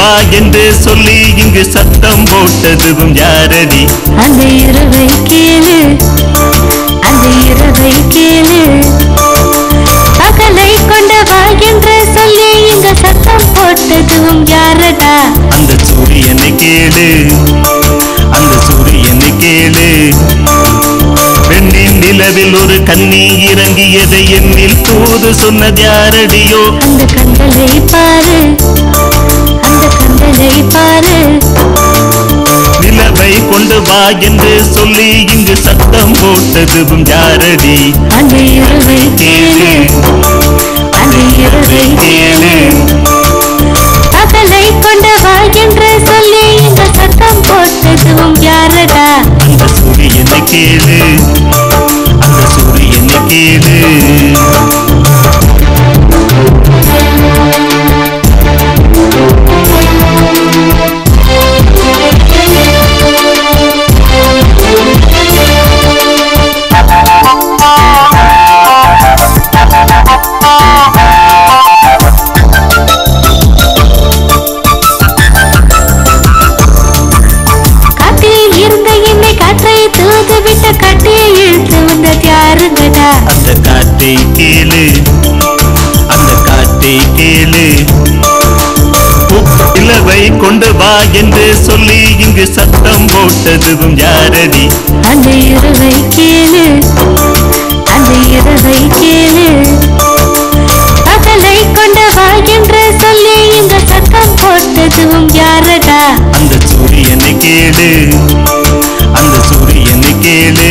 வா என்று சொல்லி இங்கு சத்தம் போட்டதுவும் யாரடி? அந்த இரவை கேளு அந்த இரவை கேளு. பகலை கொண்டு வா என்று சொல்லி இங்க சத்தம் போட்டதும் யாரடா? அந்த சூரியனை கேளு அந்த சூரியனை கேளு. பெண்ணின் நிலவில் நிலவில் ஒரு கண்ணி இறங்கியதை என்னில் தூது சொன்னது யாரடியோ? அந்த கண்களை பாரு கண்களை பாரு நிலவை கொண்டு வா என்று சொல்லி இங்கு சத்தம் போட்டதும் யாரடி? அந்த இரவை கேளு. அந்த இரவை கேளு. வா என்று சொல்லி இங்கு சத்தம் போட்டதும் யாரடி? அந்த இரவை கேளு? அந்த இரவை கேளு? பகலை கொண்டு வா என்று சொல்லி இந்த சத்தம் போட்டதும் யாரடா? அந்த சூரியனை கேளு. அந்த சூரியனை கேளு.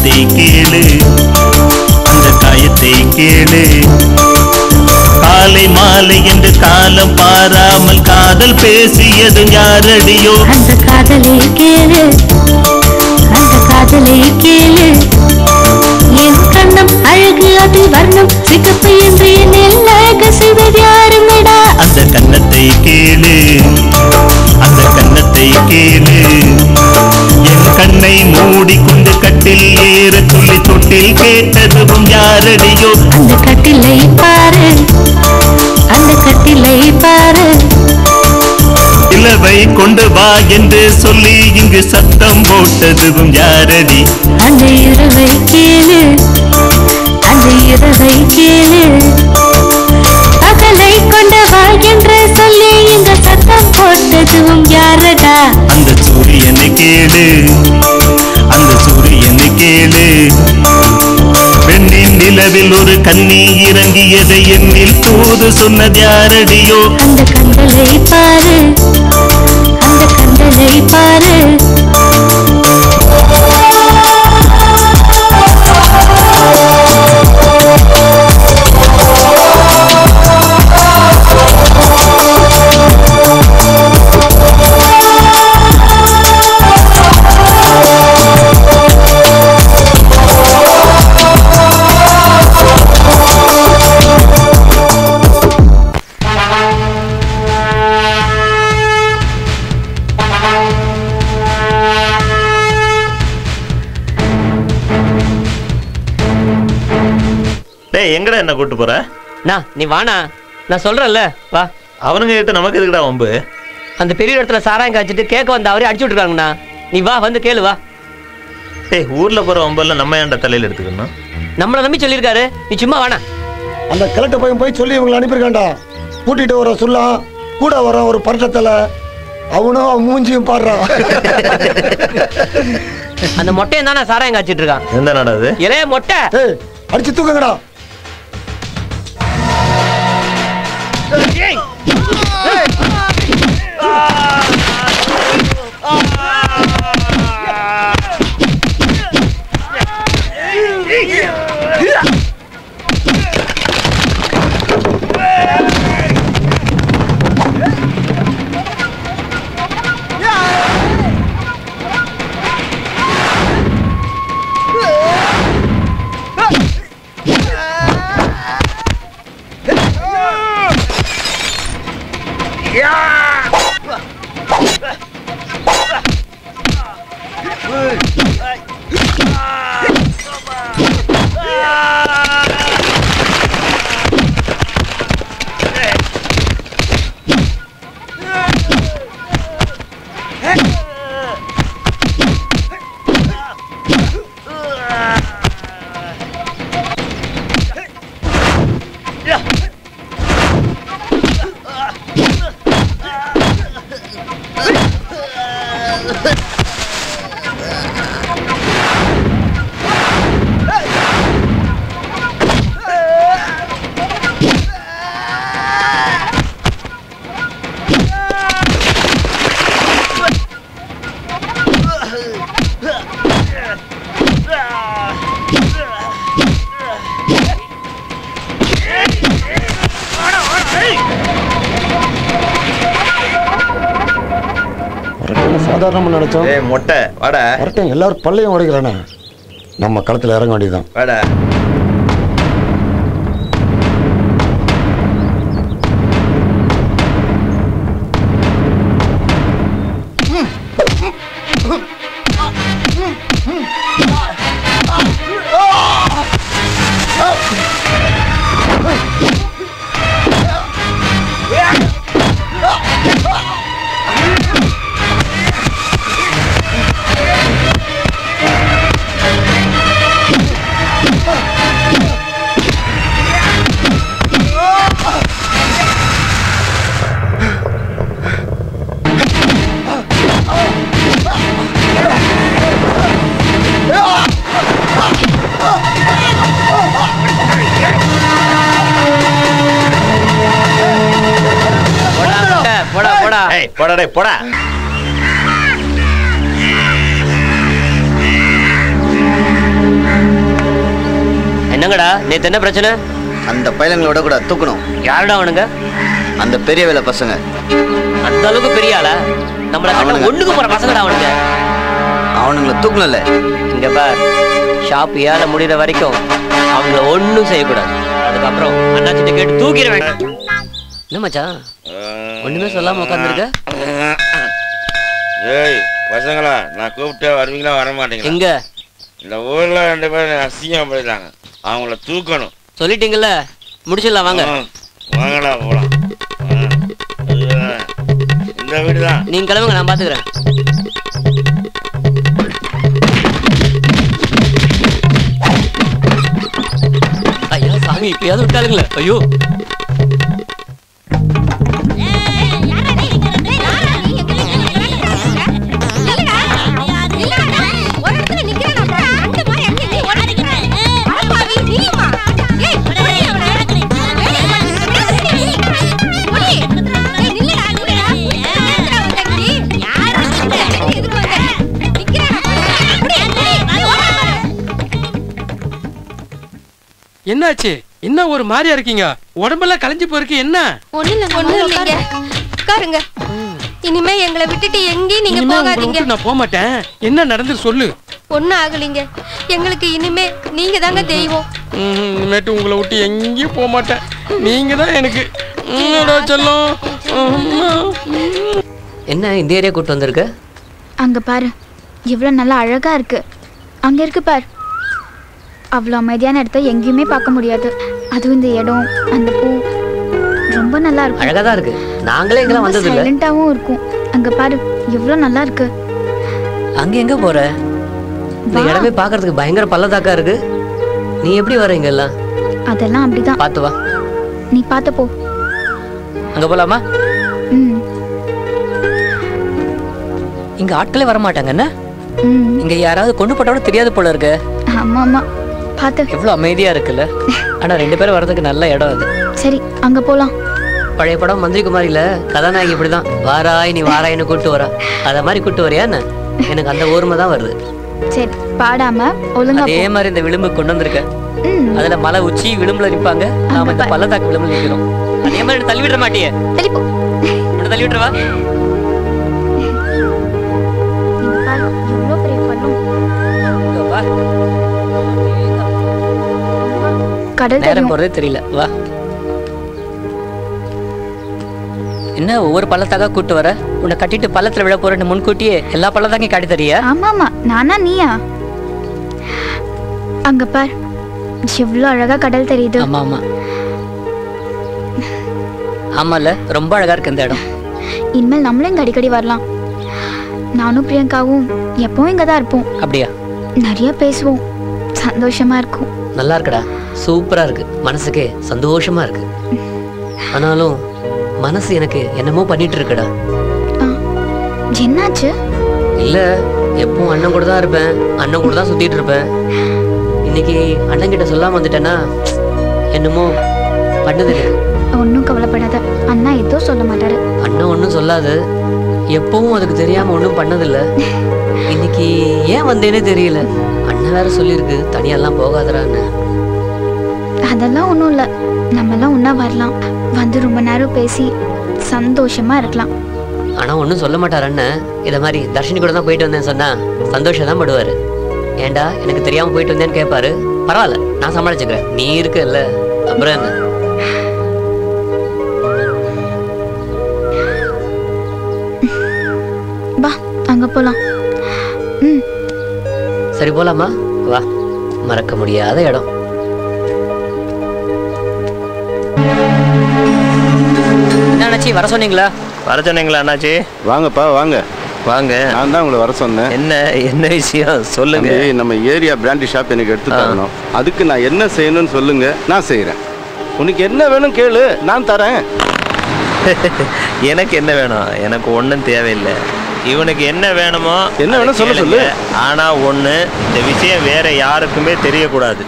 காயத்தை கேளு. அந்த காயத்தை கேளு. காலை மாலை என்று காலம் பாராமல் காதல் பேசியது யாரடியோ? அந்த காதலை கேளு. அந்த காதலை கேளு. என் கண்ணம் அழகு அது வர்ணம். சிகப்பு என்று என் செய்வது யாருங்கடா அந்த கன்னத்தை கேளு. அந்த கன்னத்தை கேளு. கொண்டு வா என்று சொல்லி இங்கு சத்தம் போட்டதும் யாரடி? அந்த இரவை கேளு அந்த இரவை கேளு. பகலை கொண்டு வா என்று சொல்லி இந்த சத்தம் போட்டதும் யாரடா? அந்த சூரியனை கேளு அந்த சூரியனை கேளு. பெண்ணின் நிலவில் ஒரு கண்ணி இறங்கியதை என்னில் தூது சொன்னது யாரடியோ? அந்த கண்களை பாரு பாரு எங்கடா என்ன கூட்டு போற? நான் நீ வாண்ணா. நான் சொல்றேன்ல வா. அவனுங்க கிட்ட நமக்கு எதுக்குடா வம்பு? அந்த பெரிய இடத்துல சாராயம் காய்ச்சிட்டு கேட்க வந்த அவரே அடிச்சு விட்டுருக்காங்கண்ணா. நீ வா வந்து கேளு வா. டேய் ஊர்ல போற வம்பெல்லாம் நம்ம ஏன்டா தலையில எடுத்துக்கணும்? நம்மளை நம்பி சொல்லியிருக்காரு. நீ சும்மா வாண்ணா. அந்த கிழட்டு பையன் போய் சொல்லி இவங்களை அனுப்பியிருக்கான்டா. கூட்டிட்டு வர சொல்லாம் கூட வர ஒரு பரட்டத்தில். அவனும் அவன் மூஞ்சியும் பாடுறான் அந்த மொட்டையன் தானே சாராயம் காய்ச்சிட்டு இருக்கான். எந்த நாடா அது? இளைய மொட்டை. அடிச்சு தூக்குங்கடா. எல்லாரும் பள்ளையும் உடைக்கிறானே. நம்ம களத்தில் இறங்க வேண்டியதுதான். போடா போடா. என்னங்கடா நேத்து என்ன பிரச்சனை? அந்த பையன்களோட கூட தூக்கணும். யாருடா அவனுங்க? அந்த பெரிய வேலை பசங்க. அந்த அளவுக்கு பெரிய ஆளா? நம்மள கட்ட ஒண்ணுக்கு போற பசங்கடா அவனுங்க. அவனுங்களை தூக்கணும்ல. இங்க பார் ஷாப் ஏழை முடிகிற வரைக்கும் அவங்கள ஒண்ணும் செய்யக்கூடாது. அதுக்கப்புறம் அண்ணாச்சிட்ட கேட்டு தூக்கிடுவேன். என்ன மச்சான்? ஒண்ணுமே சொல்லாம உட்காந்துருக்க ஏய் பசங்களா நான் கூப்பிட்டா வருவீங்களா வர மாட்டீங்களா எங்க? இந்த ஊர்ல ரெண்டு பேரும் அசிங்கம் போயிட்டாங்க அவங்கள தூக்கணும். சொல்லிட்டீங்கல்ல? முடிச்சிடலாம் வாங்க. வாங்கடா போலாம். இந்த வீடு தான் நீங்க கிளம்புங்க நான் பாத்துக்கிறேன். ஐயா சாமி இப்பயாவது விட்டாளுங்களே. ஐயோ. என்னாச்சு? என்ன ஒரு மாதிரியா இருக்கீங்க? உடம்பெல்லாம் கலைஞ்சு போயிருக்கு என்ன? ஒண்ணு இல்ல ஒண்ணு இல்லைங்க. உட்காருங்க. இனிமே எங்களை விட்டுட்டு எங்கேயும் நீங்க போகாதீங்க. நான் போக மாட்டேன். என்ன நடந்து சொல்லு. ஒண்ணும் ஆகலைங்க. எங்களுக்கு இனிமே நீங்க தாங்க தெய்வம். இனிமேட்டு உங்களை விட்டு எங்கேயும் போக மாட்டேன். நீங்க தான் எனக்கு. செல்லம்? என்ன இந்த ஏரியா கூட்டு வந்திருக்க? அங்க பாரு எவ்வளவு நல்லா அழகா இருக்கு. அங்க இருக்கு பார். அவ்வளோ அமைதியான இடத்த எங்கேயுமே பார்க்க முடியாது. அதுவும் இந்த இடம் அந்த பூ. ரொம்ப நல்லா இருக்கும். அழகா தான் இருக்கு. நாங்களே இங்கெல்லாம் வந்தது இல்ல சைலண்டாவும் இருக்கும். அங்க பாரு எவ்வளோ நல்லா இருக்கு. அங்க எங்க போற? இந்த. இடமே பாக்குறதுக்கு பயங்கர பள்ளத்தாக்கா இருக்கு. நீ எப்படி வர இங்க எல்லாம்? அதெல்லாம் அப்படிதான். பாத்து வா. நீ பார்த்த போ. அங்க போலாமா? ம். இங்க ஆட்களே வர மாட்டாங்க என்ன இங்க யாராவது கொண்டு போட்டோட தெரியாது போல இருக்கு. ஆமா ஆமா பார்த்து. எவ்வளவு அமைதியா இருக்குல்ல? ஆனா ரெண்டு பேரும் வர்றதுக்கு நல்ல இடம் அது. சரி அங்க போலாம். பழைய படம் மந்திரி குமாரில கதாநாயகி இப்படிதான். வாராய் நீ வாராய்னு கூட்டு வரா. அத மாதிரி கூட்டு வரியா என்ன? எனக்கு அந்த ஓர்மை தான் வருது. சரி பாடாம ஒழுங்கா அதே. மாதிரி இந்த விளிம்பு கொண்டு வந்திருக்க. அதுல மலை உச்சி விளிம்புல நிப்பாங்க. நாம இந்த பள்ளத்தாக்கு விளிம்புல நிக்கிறோம். அதே மாதிரி தள்ளி விட மாட்டியே தள்ளி போ கடல் நேரம் தெரியும். போறதே தெரியல. வா. என்ன ஒவ்வொரு பள்ளத்தாக கூட்டு வர? உன்னை கட்டிட்டு பள்ளத்துல விழ போறேன்னு முன்கூட்டியே எல்லா பள்ளத்தாங்க காட்டி தரியா? ஆமாமா நானா நீயா? அங்க பார் எவ்வளவு அழகா கடல் தெரியுது. ஆமா ஆமா ஆமால ரொம்ப அழகா இருக்கு இந்த இடம். இனிமேல் நம்மளும் இங்க அடிக்கடி வரலாம். நானும் பிரியங்காவும் எப்பவும் இங்க தான் இருப்போம். அப்படியா? நிறைய பேசுவோம். சந்தோஷமா இருக்கும். நல்லா இருக்குடா. சூப்பரா இருக்கு. மனசுக்கே சந்தோஷமா இருக்கு. ஆனாலும் மனசு எனக்கு என்னமோ பண்ணிட்டு இருக்குடா. என்னாச்சு? இல்ல எப்பவும் அண்ணன் கூட தான் இருப்பேன். அண்ணன் கூட தான் சுத்திட்டு இருப்பேன். இன்னைக்கு அண்ணன் கிட்ட சொல்லாம வந்துட்டேன்னா என்னமோ பண்ணுது ஒன்றும் கவலைப்படாத. அண்ணா எதுவும் சொல்ல மாட்டாரு. அண்ணன் ஒன்றும் சொல்லாது. எப்பவும் அதுக்கு தெரியாம ஒன்றும் பண்ணதில்ல. இன்னைக்கு ஏன் வந்தேனே தெரியல. அண்ணன் வேற சொல்லியிருக்கு. தனியெல்லாம் போகாதடான்னு அதெல்லாம் ஒன்றும் இல்லை. நம்மலாம் ஒன்றா வரலாம். வந்து ரொம்ப நேரம் பேசி சந்தோஷமா இருக்கலாம். ஆனா ஒன்றும் சொல்ல மாட்டார் அண்ணன் இதை மாதிரி தர்ஷினி கூட தான் போயிட்டு வந்தேன்னு சொன்னா சந்தோஷம் தான் படுவாரு. ஏன்டா எனக்கு தெரியாம போயிட்டு வந்தேன்னு கேட்பாரு பரவாயில்ல நான் சமாளிச்சுக்கிறேன். நீ இருக்கல்ல அப்புறம் என்ன? வா அங்க போலாம். சரி போலாமா? வா. மறக்க முடியாத இடம். அண்ணாச்சி வர சொன்னீங்களா? வர சொன்னீங்களா அண்ணாச்சி? வாங்கப்பா வாங்க. வாங்க. நான் தான் உங்களை வர சொன்னேன். என்ன என்ன விஷயம்? சொல்லுங்க. நம்ம ஏரியா பிராண்டி ஷாப் எனக்கு எடுத்து தரணும். அதுக்கு நான் என்ன செய்யணும்னு சொல்லுங்க நான் செய்கிறேன் உனக்கு என்ன வேணும் கேளு நான் தரேன். (laughs) எனக்கு என்ன வேணும்? எனக்கு ஒன்றும் தேவையில்லை. இவனுக்கு என்ன வேணுமோ என்ன வேணும் சொல்லு. சொல்லு. ஆனா ஒண்ணு இந்த விஷயம் வேற யாருக்குமே தெரியக்கூடாது.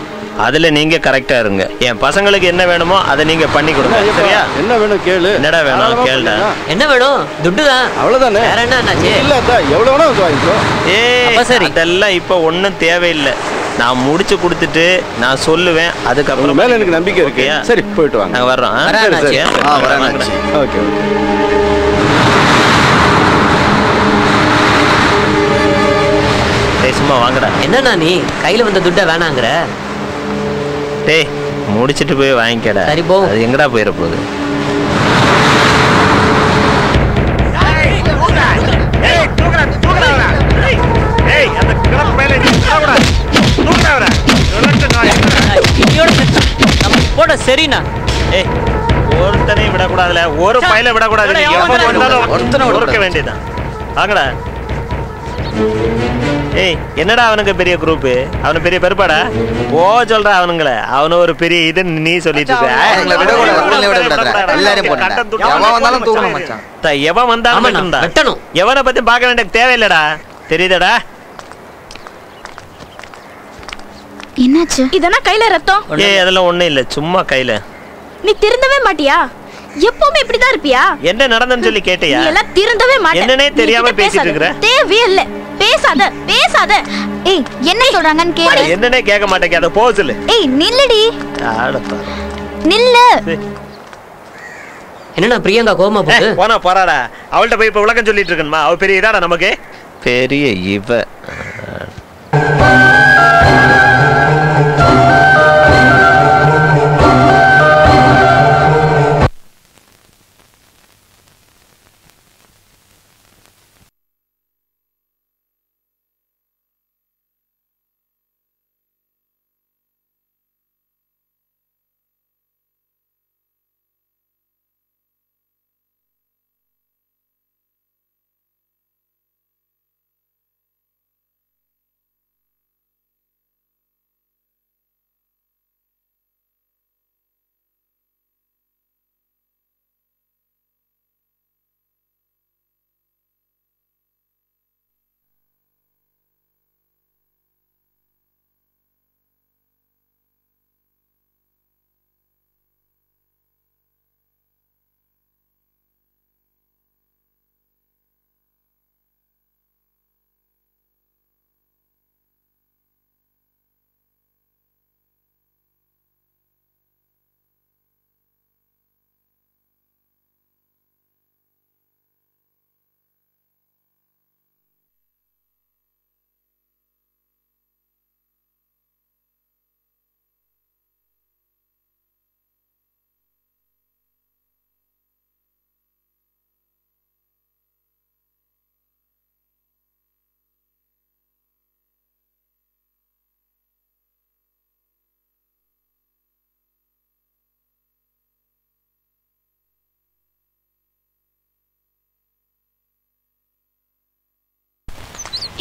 அதுல நீங்க கரெக்டா இருங்க. என் பசங்களுக்கு என்ன வேணுமோ அதை நீங்க பண்ணி கொடுங்க. சரியா? என்ன வேணும் கேளு. என்னடா வேணும்? கேளுடா. என்ன வேணும்? துட்டு தான் அவ்வளவுதானே? வேற என்ன அண்ணாச்சி இல்ல அத்தா எவ்வளவு வேணா வந்து வாங்கிக்கோ. ஏய் அப்ப சரி. அதெல்லாம் இப்போ ஒன்றும் தேவையில்லை. நான் முடிச்சு கொடுத்துட்டு நான் சொல்லுவேன். அதுக்கப்புறம் மேல எனக்கு நம்பிக்கை இருக்கு? சரி போயிட்டு வாங்க. நாங்க வர்றோம். Okay okay. டேய் சும்மா வாங்கடா. என்னண்ணா நீ? கையில வந்த துட்டை வேணாங்கிற? டேய் முடிச்சிட்டு போய் வாங்கிக்கடா. சரி, போ. அது எங்கடா போயிட போகுது? போட சரிண்ணா. ஏய் ஒருத்தனையும் விடக்கூடாதுல. ஒரு பையில விடக்கூடாது. ஒருத்தனை விடக்கூடாது. வேண்டியதான் ஏய் என்னடா அவனுக்கு பெரிய குரூப் அவனு பெரிய பெருப்பாடா? போ சொல்றா அவனுங்கள. அவனு ஒரு பெரிய இதுன்னு நீ சொல்லிட்டு இருக்க. போட்டுடா. எவன் வந்தாலும் தூக்கணும் மச்சான். த- எவன் வந்தாலும் ஆமாண்ணா, வெட்டணும்டா. வெட்டணும். எவனை பத்தி பார்க்க வேண்டிய தேவையில்லடா. தெரியுதாடா? என்னாச்சு? இதெல்லாம் கையில ரத்தம்? ஏய் அதெல்லாம் ஒண்ணும் இல்ல. சும்மா கையில. நீ திருந்தவே மாட்டியா? எப்பவுமே இப்படிதான் இருப்பியா? என்ன நடந்துன்னு சொல்லி கேட்டியா? எல்லாம் திருந்தவே மாட்ட. என்னன்னே தெரியாம பேசிட்டு. இருக்கிற. தேவையே இல்ல. பேசாத பேசாத. ஏய் என்ன சொல்றாங்கன்னு கேளு. என்னன்னே கேட்க மாட்டேங்க. அதை போ சொல்லு. ஏய் நில்லுடி. ஆடப்பா நில்லு. என்னண்ணா பிரியங்கா கோமா போகுது? போனா போறாடா. அவள்கிட்ட போய் இப்ப விளக்கம் சொல்லிட்டு இருக்கணுமா? அவ பெரிய இதாடா நமக்கு? பெரிய இவ.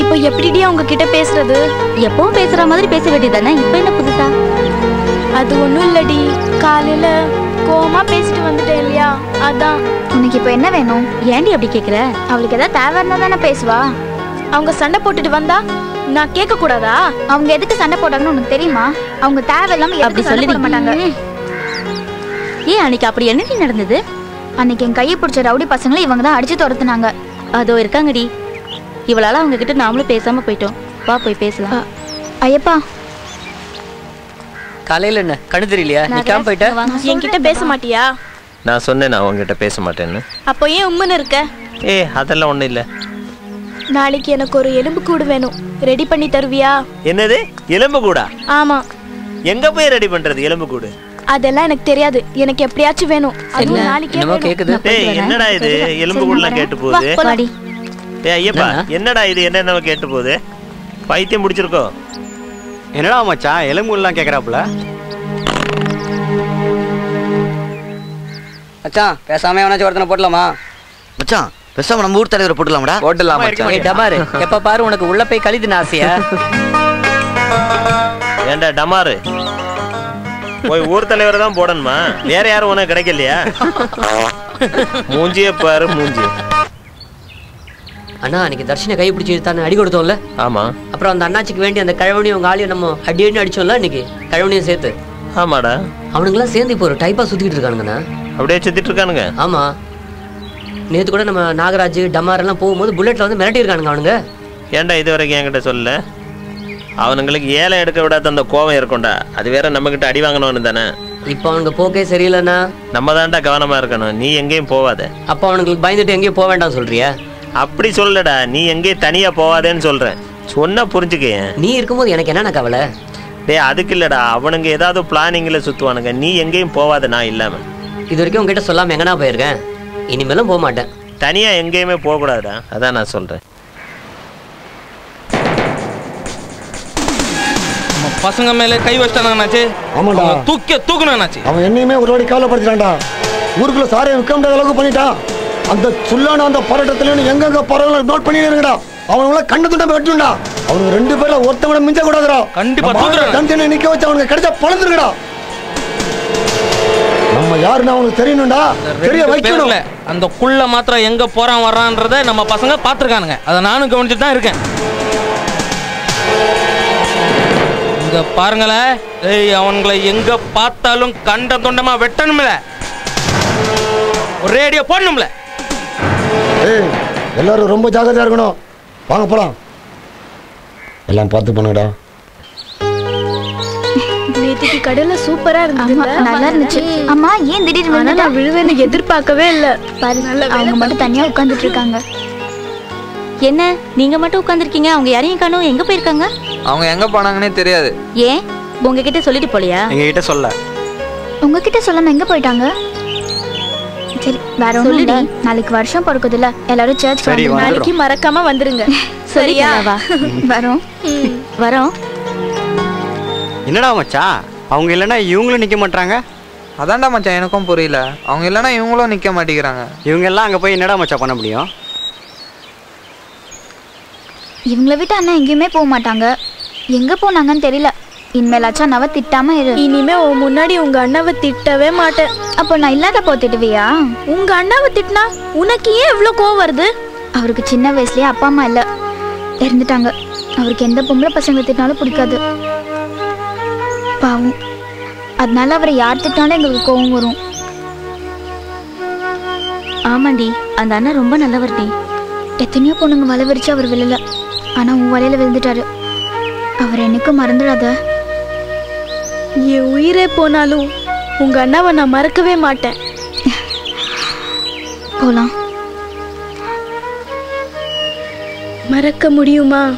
இப்போ எப்படிடி அவங்க கிட்ட பேசுறது? எப்பவும் பேசுற மாதிரி பேச வேண்டியதானே இப்போ என்ன புதுசா? அது ஒண்ணும் இல்லடி. காலையில கோவமா பேசிட்டு வந்துட்டேன் இல்லையா? அதான். உனக்கு இப்போ என்ன வேணும்? ஏன்டி அப்படி கேக்குற? அவளுக்கு ஏதாவது தேவை இருந்தா தானே பேசுவா? அவங்க சண்டை போட்டுட்டு வந்தா நான் கேட்க கூடாதா? அவங்க எதுக்கு சண்டை போட்டாங்கன்னு உனக்கு தெரியுமா? அவங்க தேவையில்லாம அப்படி அப்படி சொல்லி. மாட்டாங்க? ஏன் அன்னைக்கு அப்படி என்னடி நடந்தது? அன்னைக்கு என் கையை பிடிச்ச ரவுடி பசங்களை இவங்க தான் அடிச்சு துரத்துனாங்க. அதோ இருக்காங்கடி. இவளால அவங்க கிட்ட நாமளும் பேசாம போயிட்டோம். வா போய் பேசலாம். ஐயப்பா. காலையில என்ன? கண்ணு தெரியலையா? நீ கிளம்ப போயிட்ட? என்கிட்ட பேச மாட்டியா? நான் சொன்னேன் நான் உங்ககிட்ட பேச மாட்டேன்னு. அப்போ ஏன் உம்முன்னு இருக்க? ஏ அதெல்லாம் ஒண்ணும் இல்ல. நாளைக்கு எனக்கு ஒரு எலும்பு கூடு வேணும். ரெடி பண்ணி தருவியா? என்னது? எலும்பு கூடா? ஆமா. எங்க போய் ரெடி பண்றது எலும்பு கூடு? அதெல்லாம் எனக்கு தெரியாது. எனக்கு எப்படியாச்சும் வேணும். அதுவும் நாளைக்கே என்னடா இது? எலும்பு கூடலாம் கேட்டு போகுது. டேய் ஐயப்பா என்னடா? இது? என்ன கேட்டு போகுது பைத்தியம் முடிச்சிருக்கோ என்னடா மச்சான்? எலும்புலாம் கேக்குறாப்புல? மச்சான் பேசாம எவனாச்சும் ஒருத்தனை போடலாமா மச்சான் பேசாம நம்ம ஊர் தலைவரை போட்டுலாம்டா? போட்டுலாம் ஏய் டமாரு எப்ப பாரு உனக்கு உள்ள போய் கழிதுன்னு ஆசையா? ஏண்டா டமாரு? போய் ஊர் தலைவரை தான் போடணுமா? வேற யாரும் உனக்கு கிடைக்கலையா? மூஞ்சியே பாரு மூஞ்சி அண்ணா அன்னைக்கு தர்ஷனை கை பிடிச்சி தானே அடி கொடுத்தோம்ல. ஆமா. அப்புறம் அந்த அண்ணாச்சிக்கு வேண்டி அந்த கழவனையும் உங்க ஆளையும் நம்ம அடி அடி அடிச்சோம்ல இன்னைக்கு கழவனையும் சேர்த்து. ஆமாடா. அவனுங்கெல்லாம் சேர்ந்து இப்போ ஒரு டைப்பா சுத்திட்டு இருக்கானுங்கண்ணா. அப்படியே சுத்திட்டு இருக்கானுங்க. ஆமா. நேத்து கூட நம்ம நாகராஜ் டமார் எல்லாம் போகும்போது புல்லட்ல வந்து மிரட்டி இருக்கானுங்க அவனுங்க. ஏன்டா இது வரைக்கும் என்கிட்ட சொல்லல? அவனுங்களுக்கு ஏலம் எடுக்க விடாத அந்த கோவம் இருக்கும்டா. அது வேற நம்ம கிட்ட அடி வாங்கணும்னு தானே. இப்போ அவனுக்கு போக்கே சரியில்லைண்ணா. நம்ம தான்டா கவனமா இருக்கணும். நீ எங்கேயும் போவாத. அப்போ அவனுங்களுக்கு பயந்துட்டு எங்கேயும் போக வேண்டாம் சொல்றியா? அப்படி சொல்லடா நீ எங்கேயும் தனியா போவாதேன்னு சொல்றேன். சொன்னா புரிஞ்சுக்கேன் நீ இருக்கும்போது எனக்கு என்னென்ன கவலை? டேய் அதுக்கு இல்லடா அவனுங்க ஏதாவது பிளானிங்ல சுத்துவானுங்க. நீ எங்கேயும் போவாத நான் இல்லாம. இது வரைக்கும் உங்ககிட்ட சொல்லாம எங்கனா போயிருக்கேன்? இனிமேலும் போக மாட்டேன். தனியா எங்கேயுமே போக கூடாதுடா. அதான் நான் சொல்றேன். நம்ம பசங்க மேல கை வச்சிட்டானாச்சு. அவனை தூக்க தூக்கணும்னாச்சு அவன் என்னையுமே ஒரு வாடி கவலைப்படுத்திட்டான்டா. ஊருக்குள்ள சாரையை விற்க முடியாத அளவுக்கு பண்ணிட்டான். அந்த சுல்லான அந்த போராட்டத்துல எங்கெங்க பரவாயில்ல நோட் பண்ணி இருங்கடா. அவனுங்கள கண்ணு துண்டை வெட்டுண்டா. அவனுங்க ரெண்டு பேர்ல ஒருத்தவன மிஞ்ச கூடாதுடா கண்டிப்பா. தனித்தனி நிக்க வச்சு அவனுக்கு கிடைச்சா பழந்துருங்கடா. நம்ம யாருன்னு அவனுக்கு தெரியணும்டா. தெரிய வைக்கணும். அந்த குள்ள மாத்திரம் எங்க போறான் வர்றான்றத நம்ம பசங்க பாத்துருக்கானுங்க அதை நானும் கவனிச்சுட்டு தான் இருக்கேன். இங்க பாருங்களேன் ஏய் அவனுங்களை எங்க பார்த்தாலும் கண்ட தொண்டமா வெட்டணும்ல. ஒரு ரேடியோ போடணும்ல. எல்லாரும் ரொம்ப ஜாக்கிரதையா இருக்கணும். வாங்க போலாம். எல்லாம் பார்த்து பண்ணுங்கடா. சூப்பரா நல்லா இருந்துச்சு. அம்மா ஏன் திடீர்னு ஆனா வந்துட்ட? நான் விழுவேன்னு எதிர்பார்க்கவே இல்ல. பாரு அவங்க மட்டும் தனியா உட்கார்ந்துட்டு இருக்காங்க. என்ன? நீங்க மட்டும் உட்காந்துருக்கீங்க அவங்க யாரையும் காணோம். எங்க போயிருக்காங்க? அவங்க எங்க போனாங்கன்னே தெரியாது. ஏன்? உங்ககிட்ட சொல்லிட்டு போலியா? எங்ககிட்ட சொல்ல. உங்ககிட்ட சொல்லாம எங்க போயிட்டாங்க? சரி வேற ஒண்ணும் இல்ல. நாளைக்கு வருஷம் பிறக்குதுல்ல. எல்லாரும் சர்ச். நாளைக்கு மறக்காம வந்துருங்க. (laughs) சரியா? வா (laughs) வரோம். வரோம். என்னடா மச்சான்? அவங்க இல்லைன்னா இவங்களும் நிக்க மாட்டாங்க அதான்டா மச்சான் எனக்கும் புரியல. அவங்க இல்லைன்னா இவங்களும் நிக்க மாட்டேங்கிறாங்க. இவங்க எல்லாம் அங்க போய் என்னடா மச்சான் பண்ண முடியும்? இவங்கள விட்டு அண்ணா எங்கேயுமே போக மாட்டாங்க. எங்க போனாங்கன்னு தெரியல. இனிமேலாச்சும் அண்ணாவை திட்டாம இரு. இனிமே உன் முன்னாடி உங்க அண்ணாவை திட்டவே மாட்டேன். அப்போ நான் இல்லாத போ திட்டுவியா? உங்க அண்ணாவை திட்டினா உனக்கு ஏன் இவ்ளோ கோவம் வருது? அவருக்கு சின்ன வயசுலயே அப்பா அம்மா இல்ல. இறந்துட்டாங்க. அவருக்கு எந்த பொம்பளை பசங்களை திட்டினாலும் பிடிக்காது. பாவம். அதனால அவரை யார் திட்டினாலும் எங்களுக்கு கோவம் வரும். ஆமாண்டி அந்த அண்ணன் ரொம்ப நல்லவர்டி எத்தனையோ பொண்ணுங்க வலை விரிச்சு அவர் விழல. ஆனா உன் வலையில விழுந்துட்டாரு. அவர் என்னைக்கும் மறந்துடாத. என் உயிரே போனாலும் உங்க அண்ணாவை நான் மறக்கவே மாட்டேன். போலாம். மறக்க முடியுமா?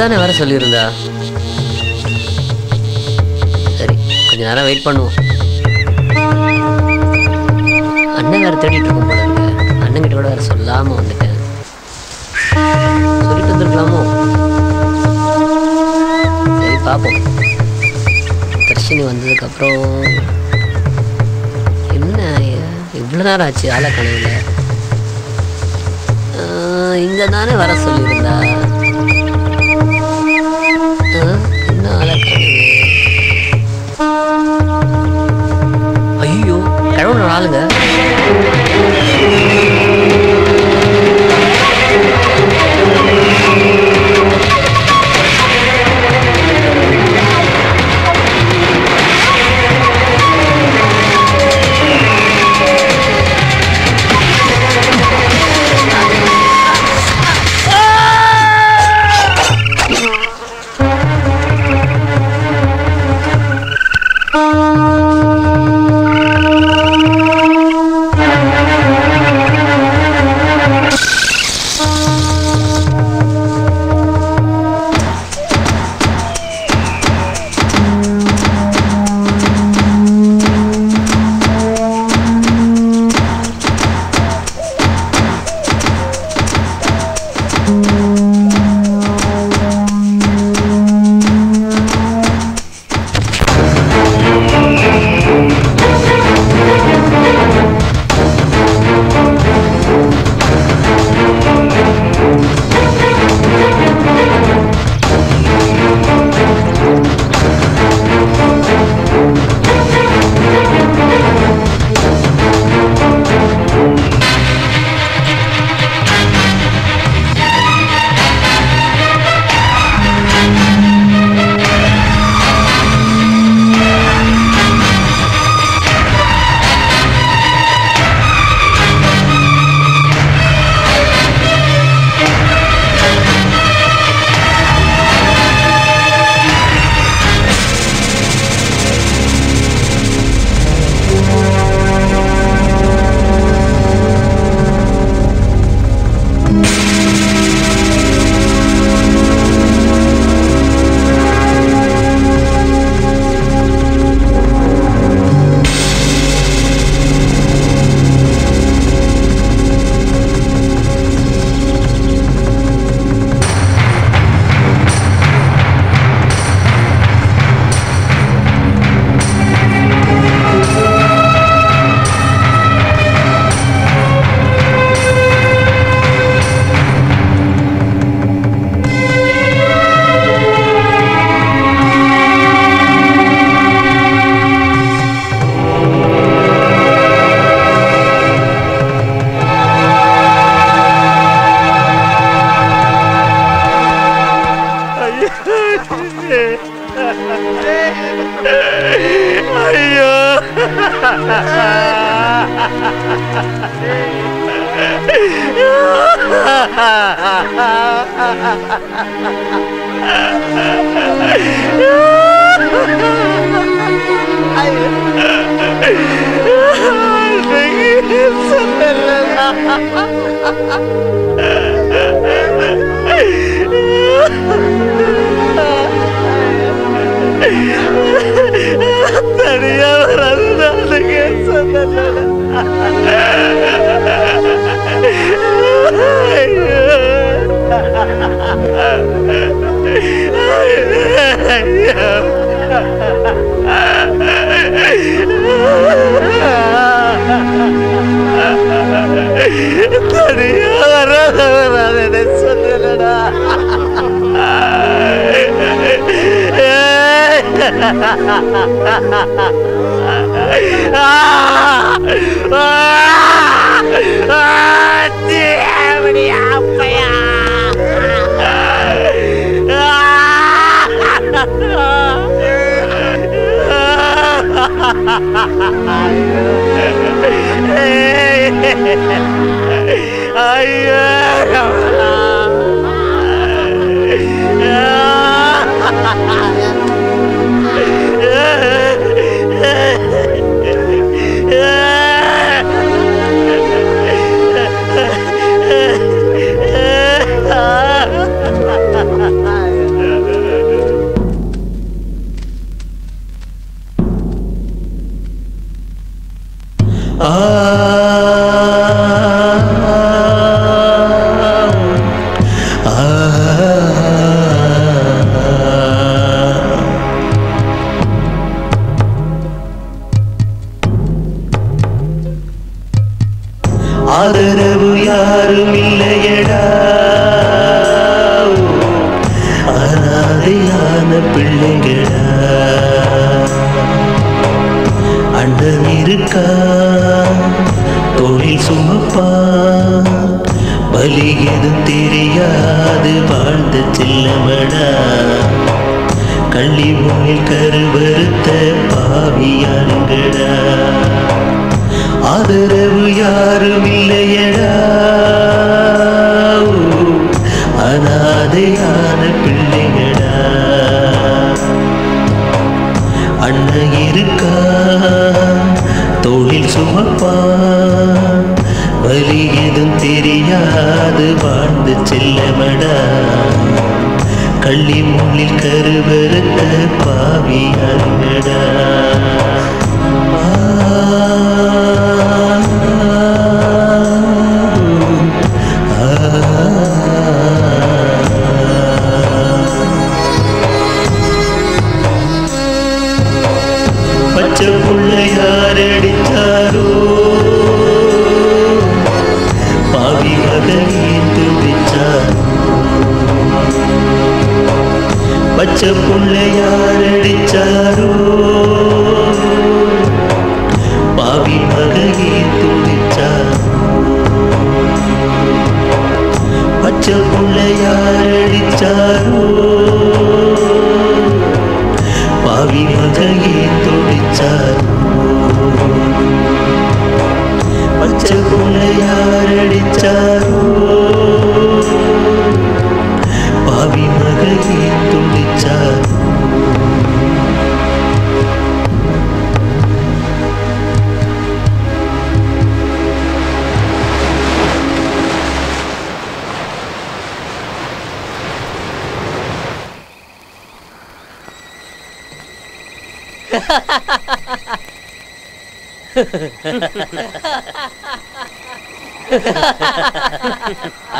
தானே வர சொல்லியிருந்தா? சரி கொஞ்ச நேரம் வெயிட் பண்ணுவோம். அண்ணன் வேறு தேடிட்டு இருக்கோம் போல இருக்கு. அண்ணன் கிட்ட கூட வேற சொல்லாமல் வந்துட்டேன். சொல்லிட்டு வந்துருக்கலாமோ? சரி பார்ப்போம் தர்ஷினி வந்ததுக்கப்புறம் என்ன இவ்வளோ நேரம் ஆச்சு ஆளை கனவுல இங்க தானே வர சொல்லியிருந்தா? ஐயோ கிழவன ஆளுங்க. தனியா வராத வராதுன்னு சொல்லலடா ஐயோ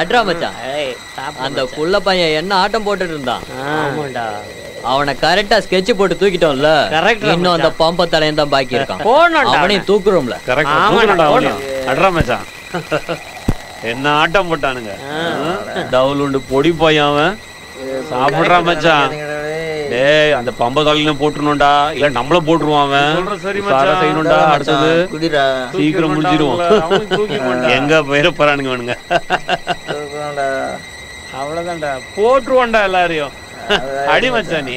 அட்ரா மச்சான். அந்த புள்ள பையன் என்ன ஆட்டம் போட்டுட்டு இருந்தான்? ஆமாண்டா. அவனை கரெக்டா ஸ்கெட்ச் போட்டு தூக்கிட்டோம்ல. Correct டா இன்னும் அந்த. பம்ப தலையன் தான் பாக்கி இருக்கான். அவனையும் தூக்குறோம்ல. கரெக்ட் ஆமாடா. அட்ரா மச்சான். என்ன ஆட்டம் போட்டானுங்க? டவுல் உண்டு பொடி பையன் அவன். சாப்பிடுறா மச்சான். டேய் அந்த பம்ப தலையில போட்டுருணும்டா. இல்ல நம்மள போட்டுருவான் அவன். சொல்ற சரி மச்சான். செய்யணும்டா அடுத்தது. சீக்கிரம் முடிஞ்சிருவோம். எங்க போயிட போறானுங்க அவனுங்க அவ்வளவுதான்டா. போட்டுருவான்டா எல்லாரையும். அடி மச்சான் நீ.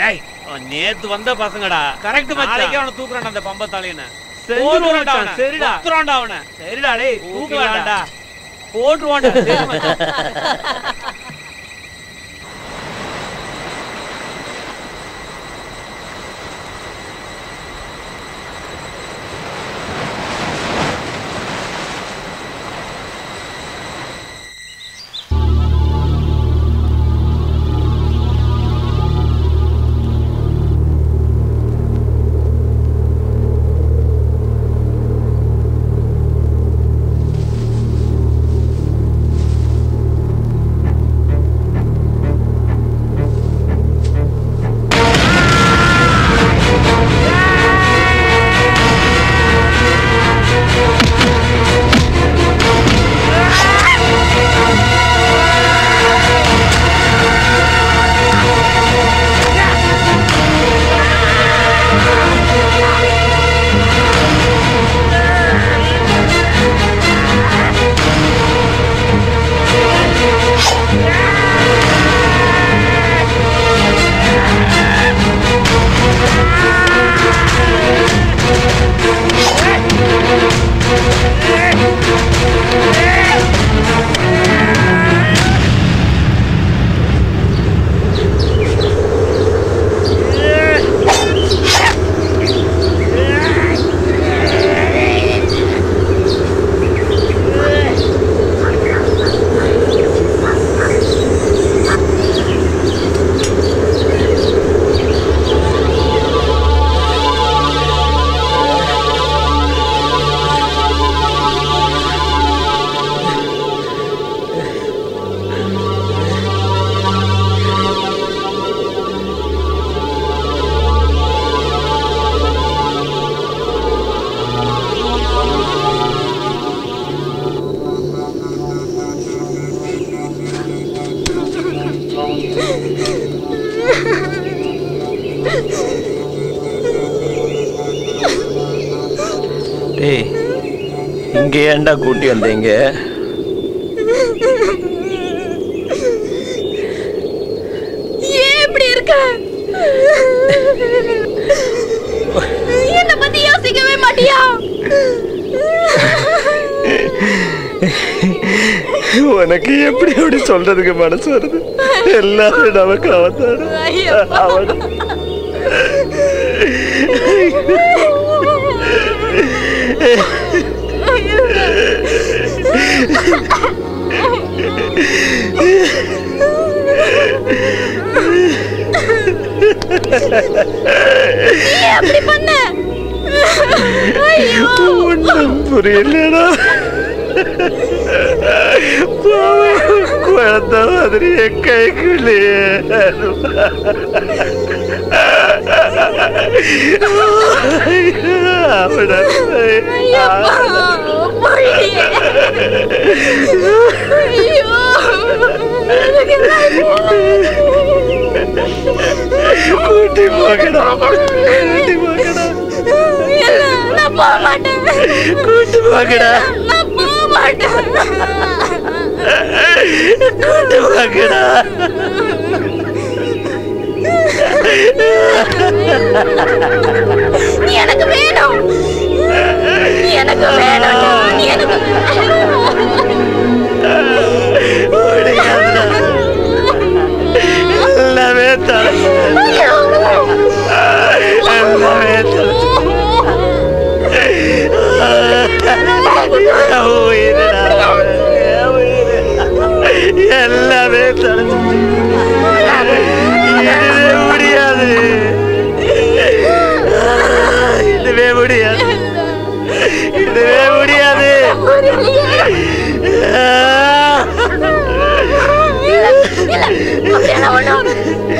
டேய் அவன் நேத்து வந்த பசங்கடா. கரெக்ட் நாளைக்கு அவனை தூக்குறான்டா அந்த பம்பத்தாளியன செஞ்சுருவான்டா அவனை. சரிடா. தூக்குறான்டா அவனை. சரிடா டேய் தூக்கலாம்டா. போட்டுருவான்டா (laughs) ஏன்டா கூட்டி வந்தீங்க? ஏன் இப்படி இருக்க? என்ன பத்தி யோசிக்கவே மாட்டியா? உனக்கு எப்படி அப்படி சொல்றதுக்கு மனசு வருது? எல்லாரும் நமக்கு அவன் அவன் (laughs) நீ ஒண்ணும் புரியலடா. குழந்தை மாதிரி கைக்குள்ளேயே. ஐயோ கூட்டி போகடா கூட்டி போகடா நான் போக மாட்டேன். கூட்டி போகடா நான் போக மாட்டேன். கூட்டி போகடா எனக்கு வேணும். எனக்கு வேணும். எனக்கு எல்லாமே தொலைச்சு எல்லாமே உயிரடா எல்லாமே தொலைச்சு இதுவே முடியாது இதுவே முடியாது இதுவே முடியாது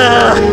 Ah!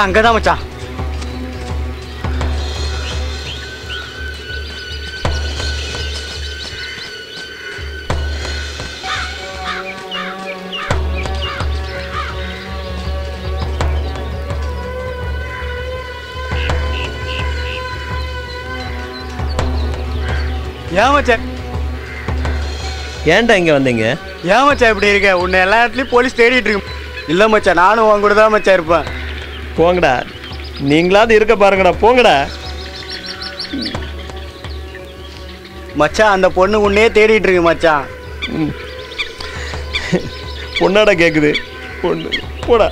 மச்சான் ஏன் மச்சான். ஏன்டா இங்க வந்தீங்க? ஏன் மச்சான் இப்படி இருக்க? உன்னை எல்லா இடத்துலயும் போலீஸ் தேடிட்டு இருக்கு. இல்ல மச்சான் நானும் உன் கூட தான் மச்சான் இருப்பேன். போங்கடா. நீங்களாவது இருக்க பாருங்கடா போங்கடா. மச்சான் அந்த பொண்ணு உன்னையே தேடிட்டு இருக்கு மச்சான் பொண்ணாடா கேக்குது. பொண்ணு போடா.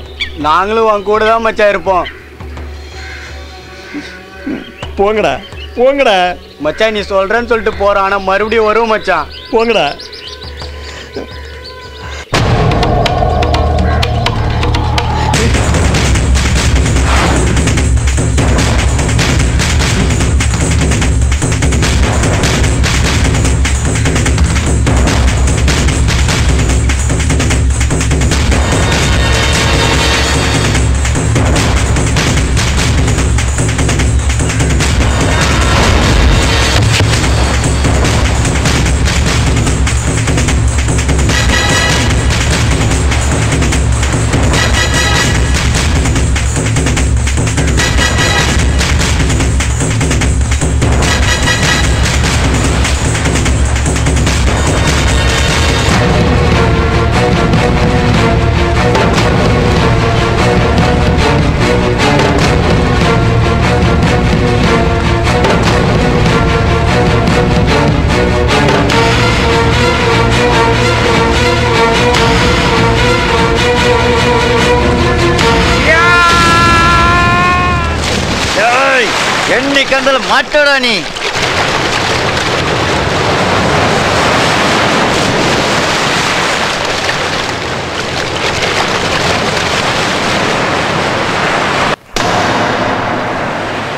நாங்களும் உன் கூட தான் மச்சான் இருப்போம். போங்கடா போங்கடா. மச்சான் நீ சொல்றேன்னு சொல்லிட்டு போறான் ஆனா மறுபடியும் வரும் மச்சான் போங்கடா.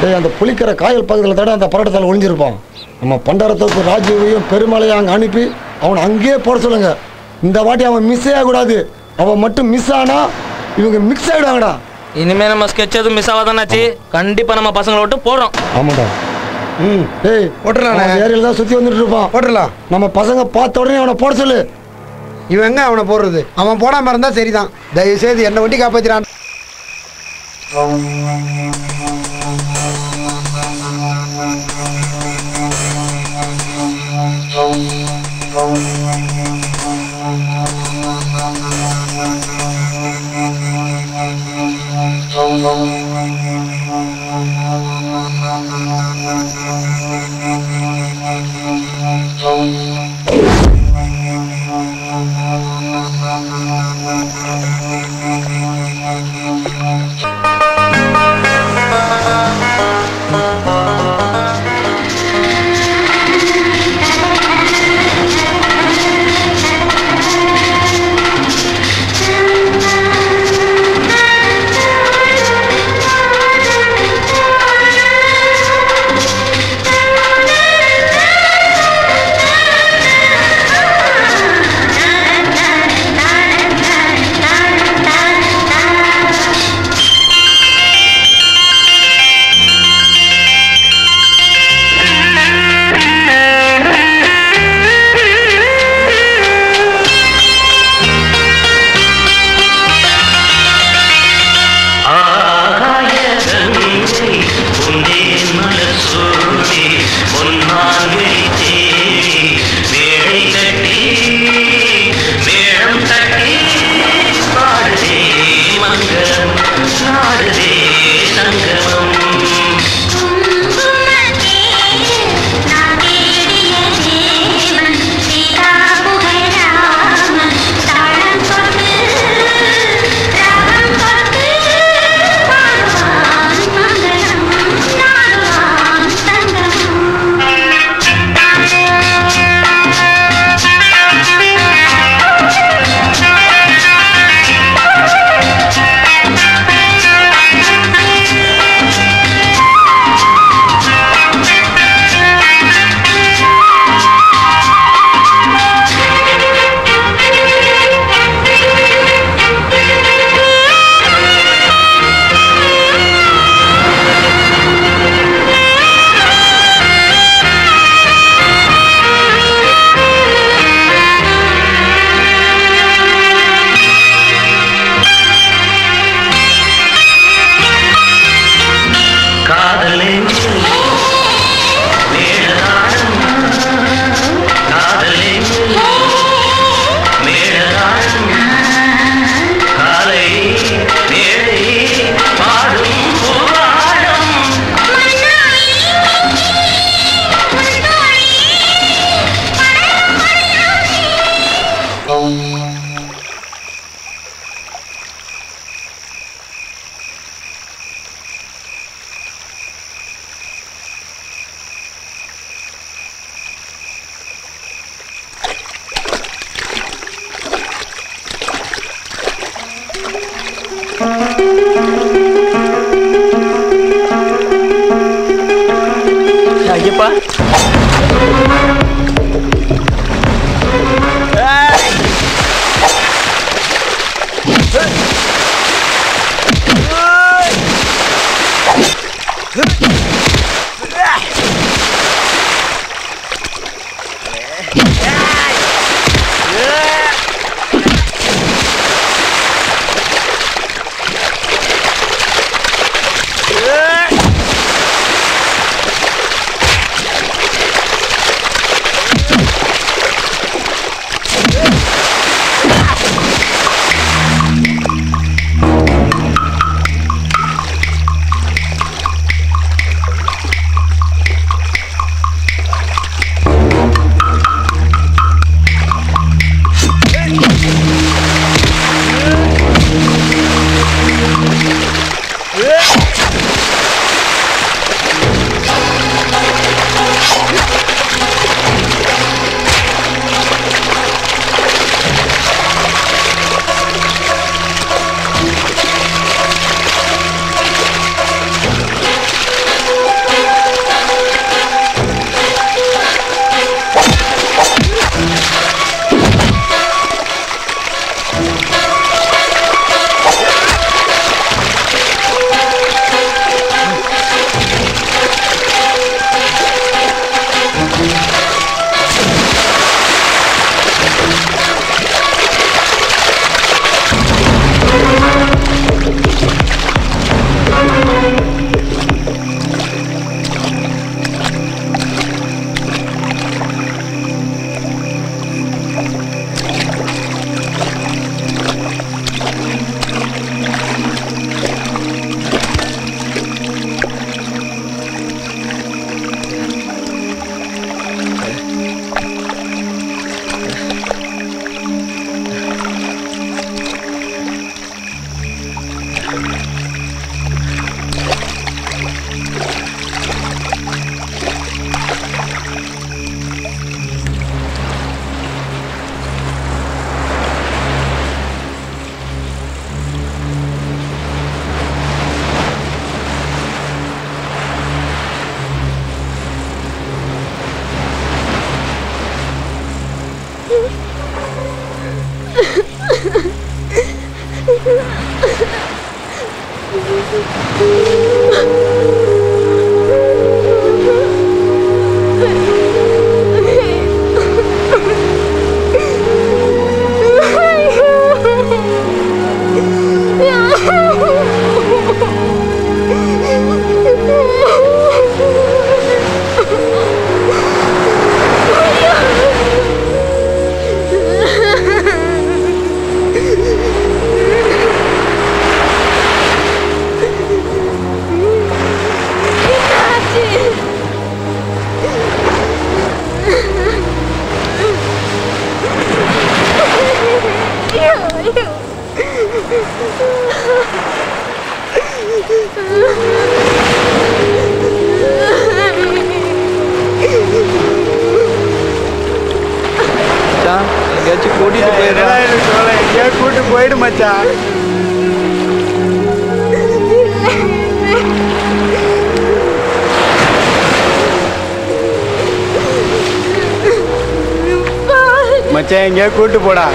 அந்த புலிக்கரை காயல் பக்கத்தில் தட அந்த பரோட்டத்தில் ஒளிஞ்சிருப்பான். நம்ம பண்டாரத்துக்கு ராஜீவையும் பெருமாளையும் அங்கே அனுப்பி அவனை அங்கேயே போட சொல்லுங்க. இந்த வாட்டி அவன் மிஸ் ஆகக்கூடாது. அவன் மட்டும் மிஸ் ஆனா இவங்க மிக்ஸ் ஆகிடுவாங்கடா இனிமே நம்ம ஸ்கெட்ச் எதுவும் மிஸ் ஆகாதானாச்சு கண்டிப்பா நம்ம பசங்களை விட்டு போடுறோம் ஆமாடா. ம். டேய். அவன் ஏரியால தான் சுற்றி வந்துட்டு இருப்பான். போட்டுடலாம். நம்ம பசங்க பார்த்த உடனே அவனை போட சொல்லு. இவன் எங்க அவனை போடுறது? அவன் போடாம இருந்தா சரிதான். தயவு செய்து என்ன வண்டி காப்பாத்திரான் Hare எங்கேயா கூட்டு போடா.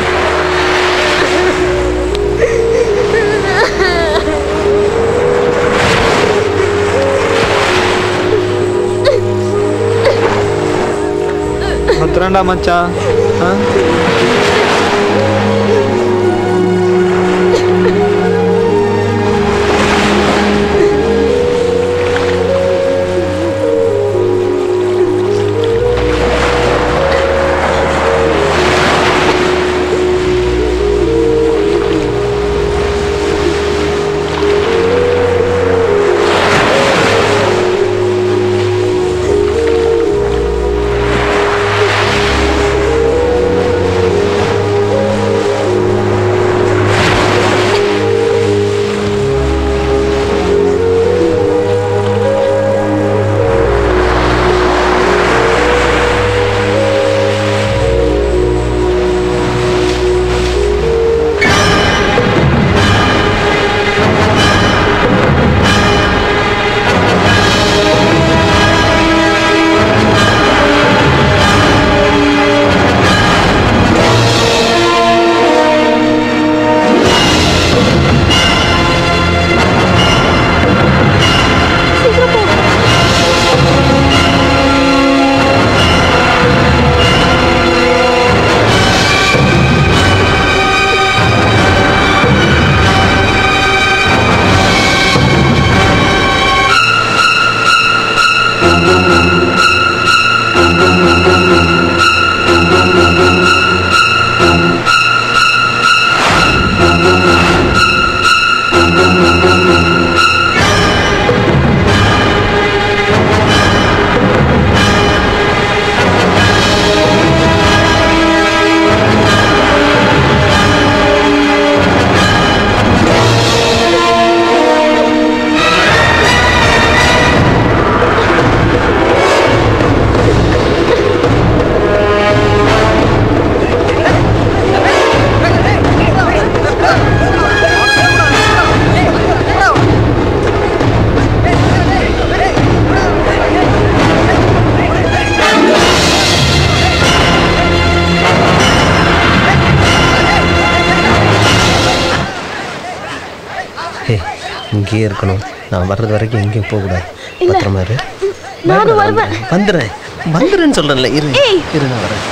பத்திரம்டா மச்சான். சொல்றேன்ல இரு. இரு நான் வரேன்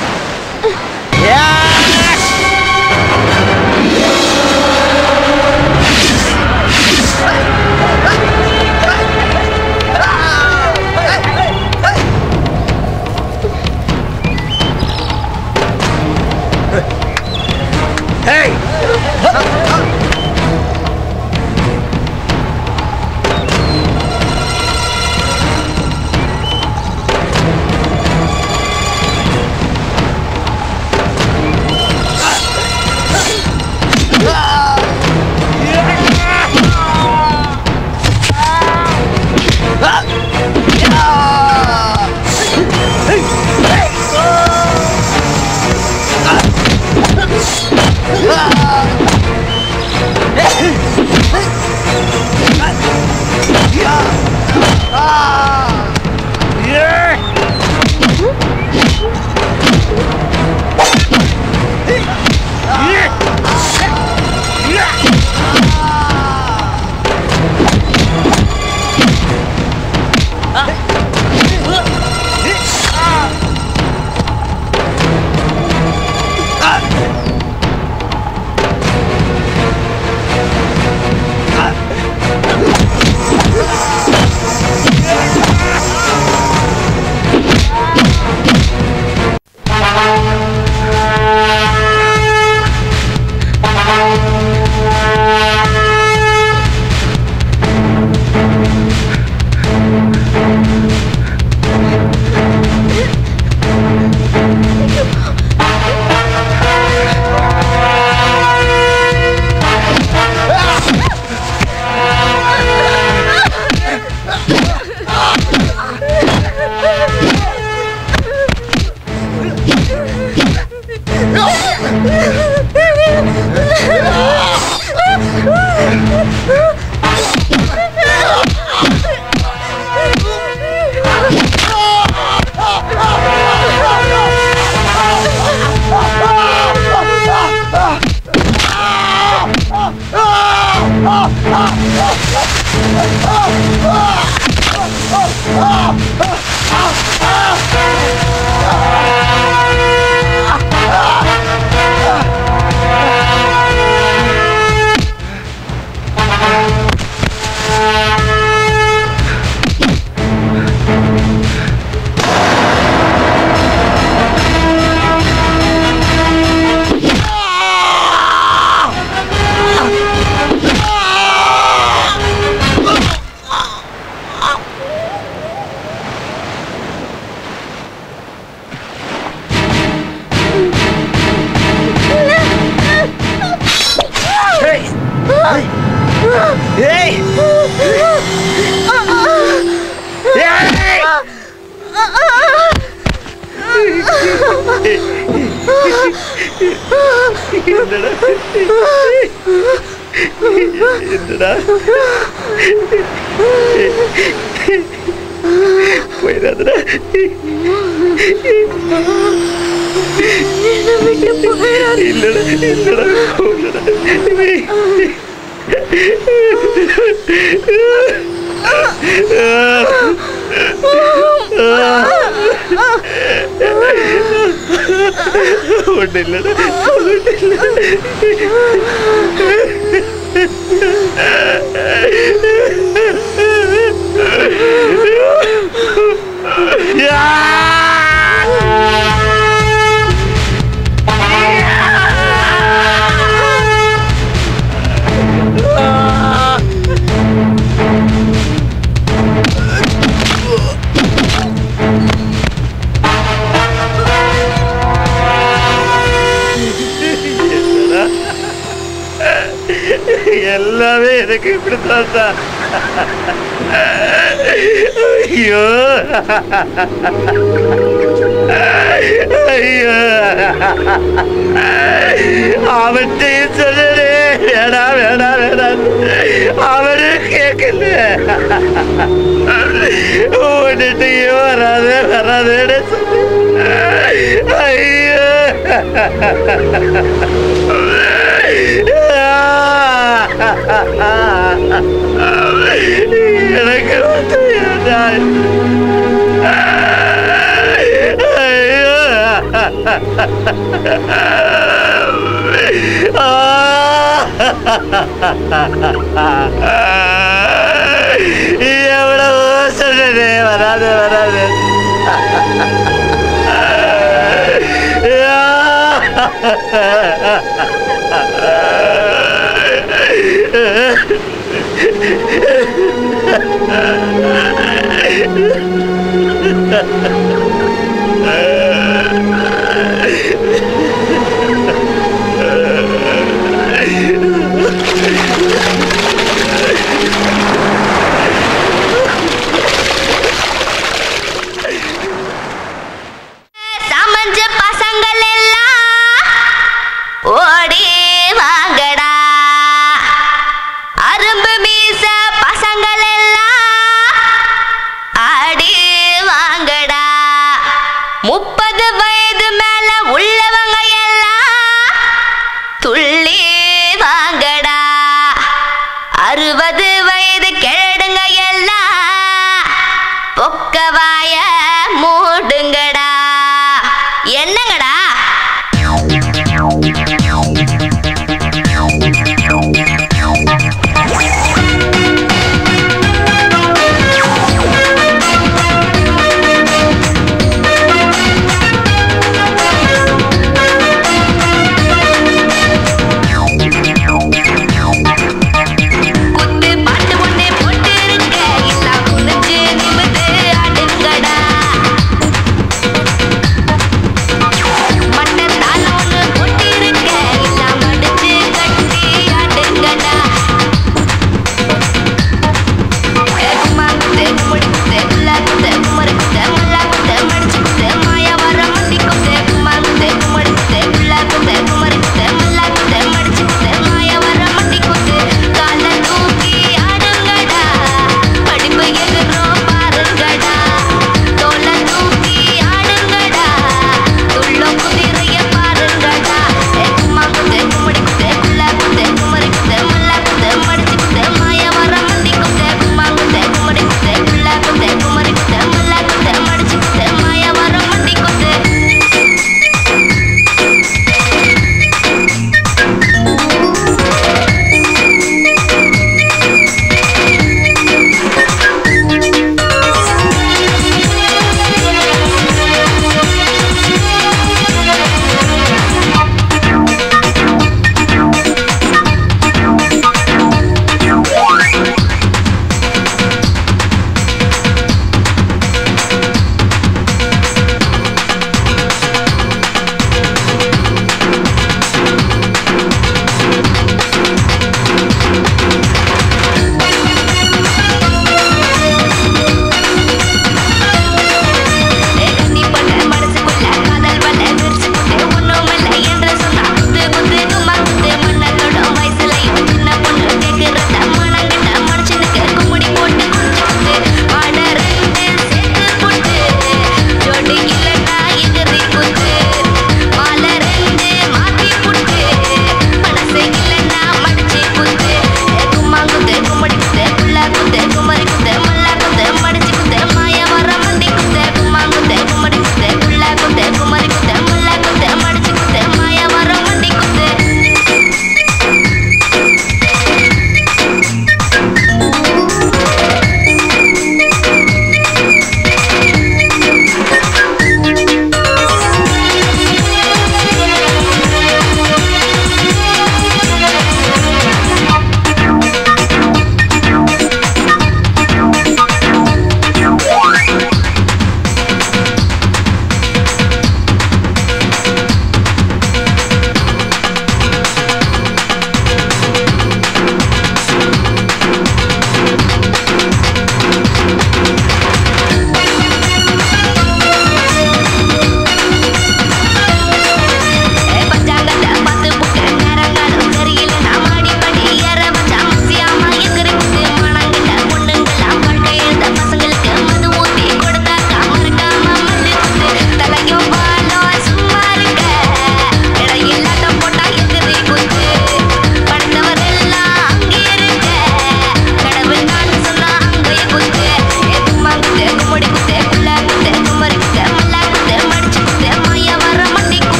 எனக்கு இப்படித்தான் தான் ஐயோ. ஐயோ. அவன்கிட்டையும் சொல்லலே. வேணா வேணா வேணாம் அவரு கேட்கல. உன்கிட்டையும் வராதே வராதேன்னு சொல்லு. ஐயோ. எனக்கு தெரியாது. ஐயோ. எவ்வளவோ வராது வராது Ah!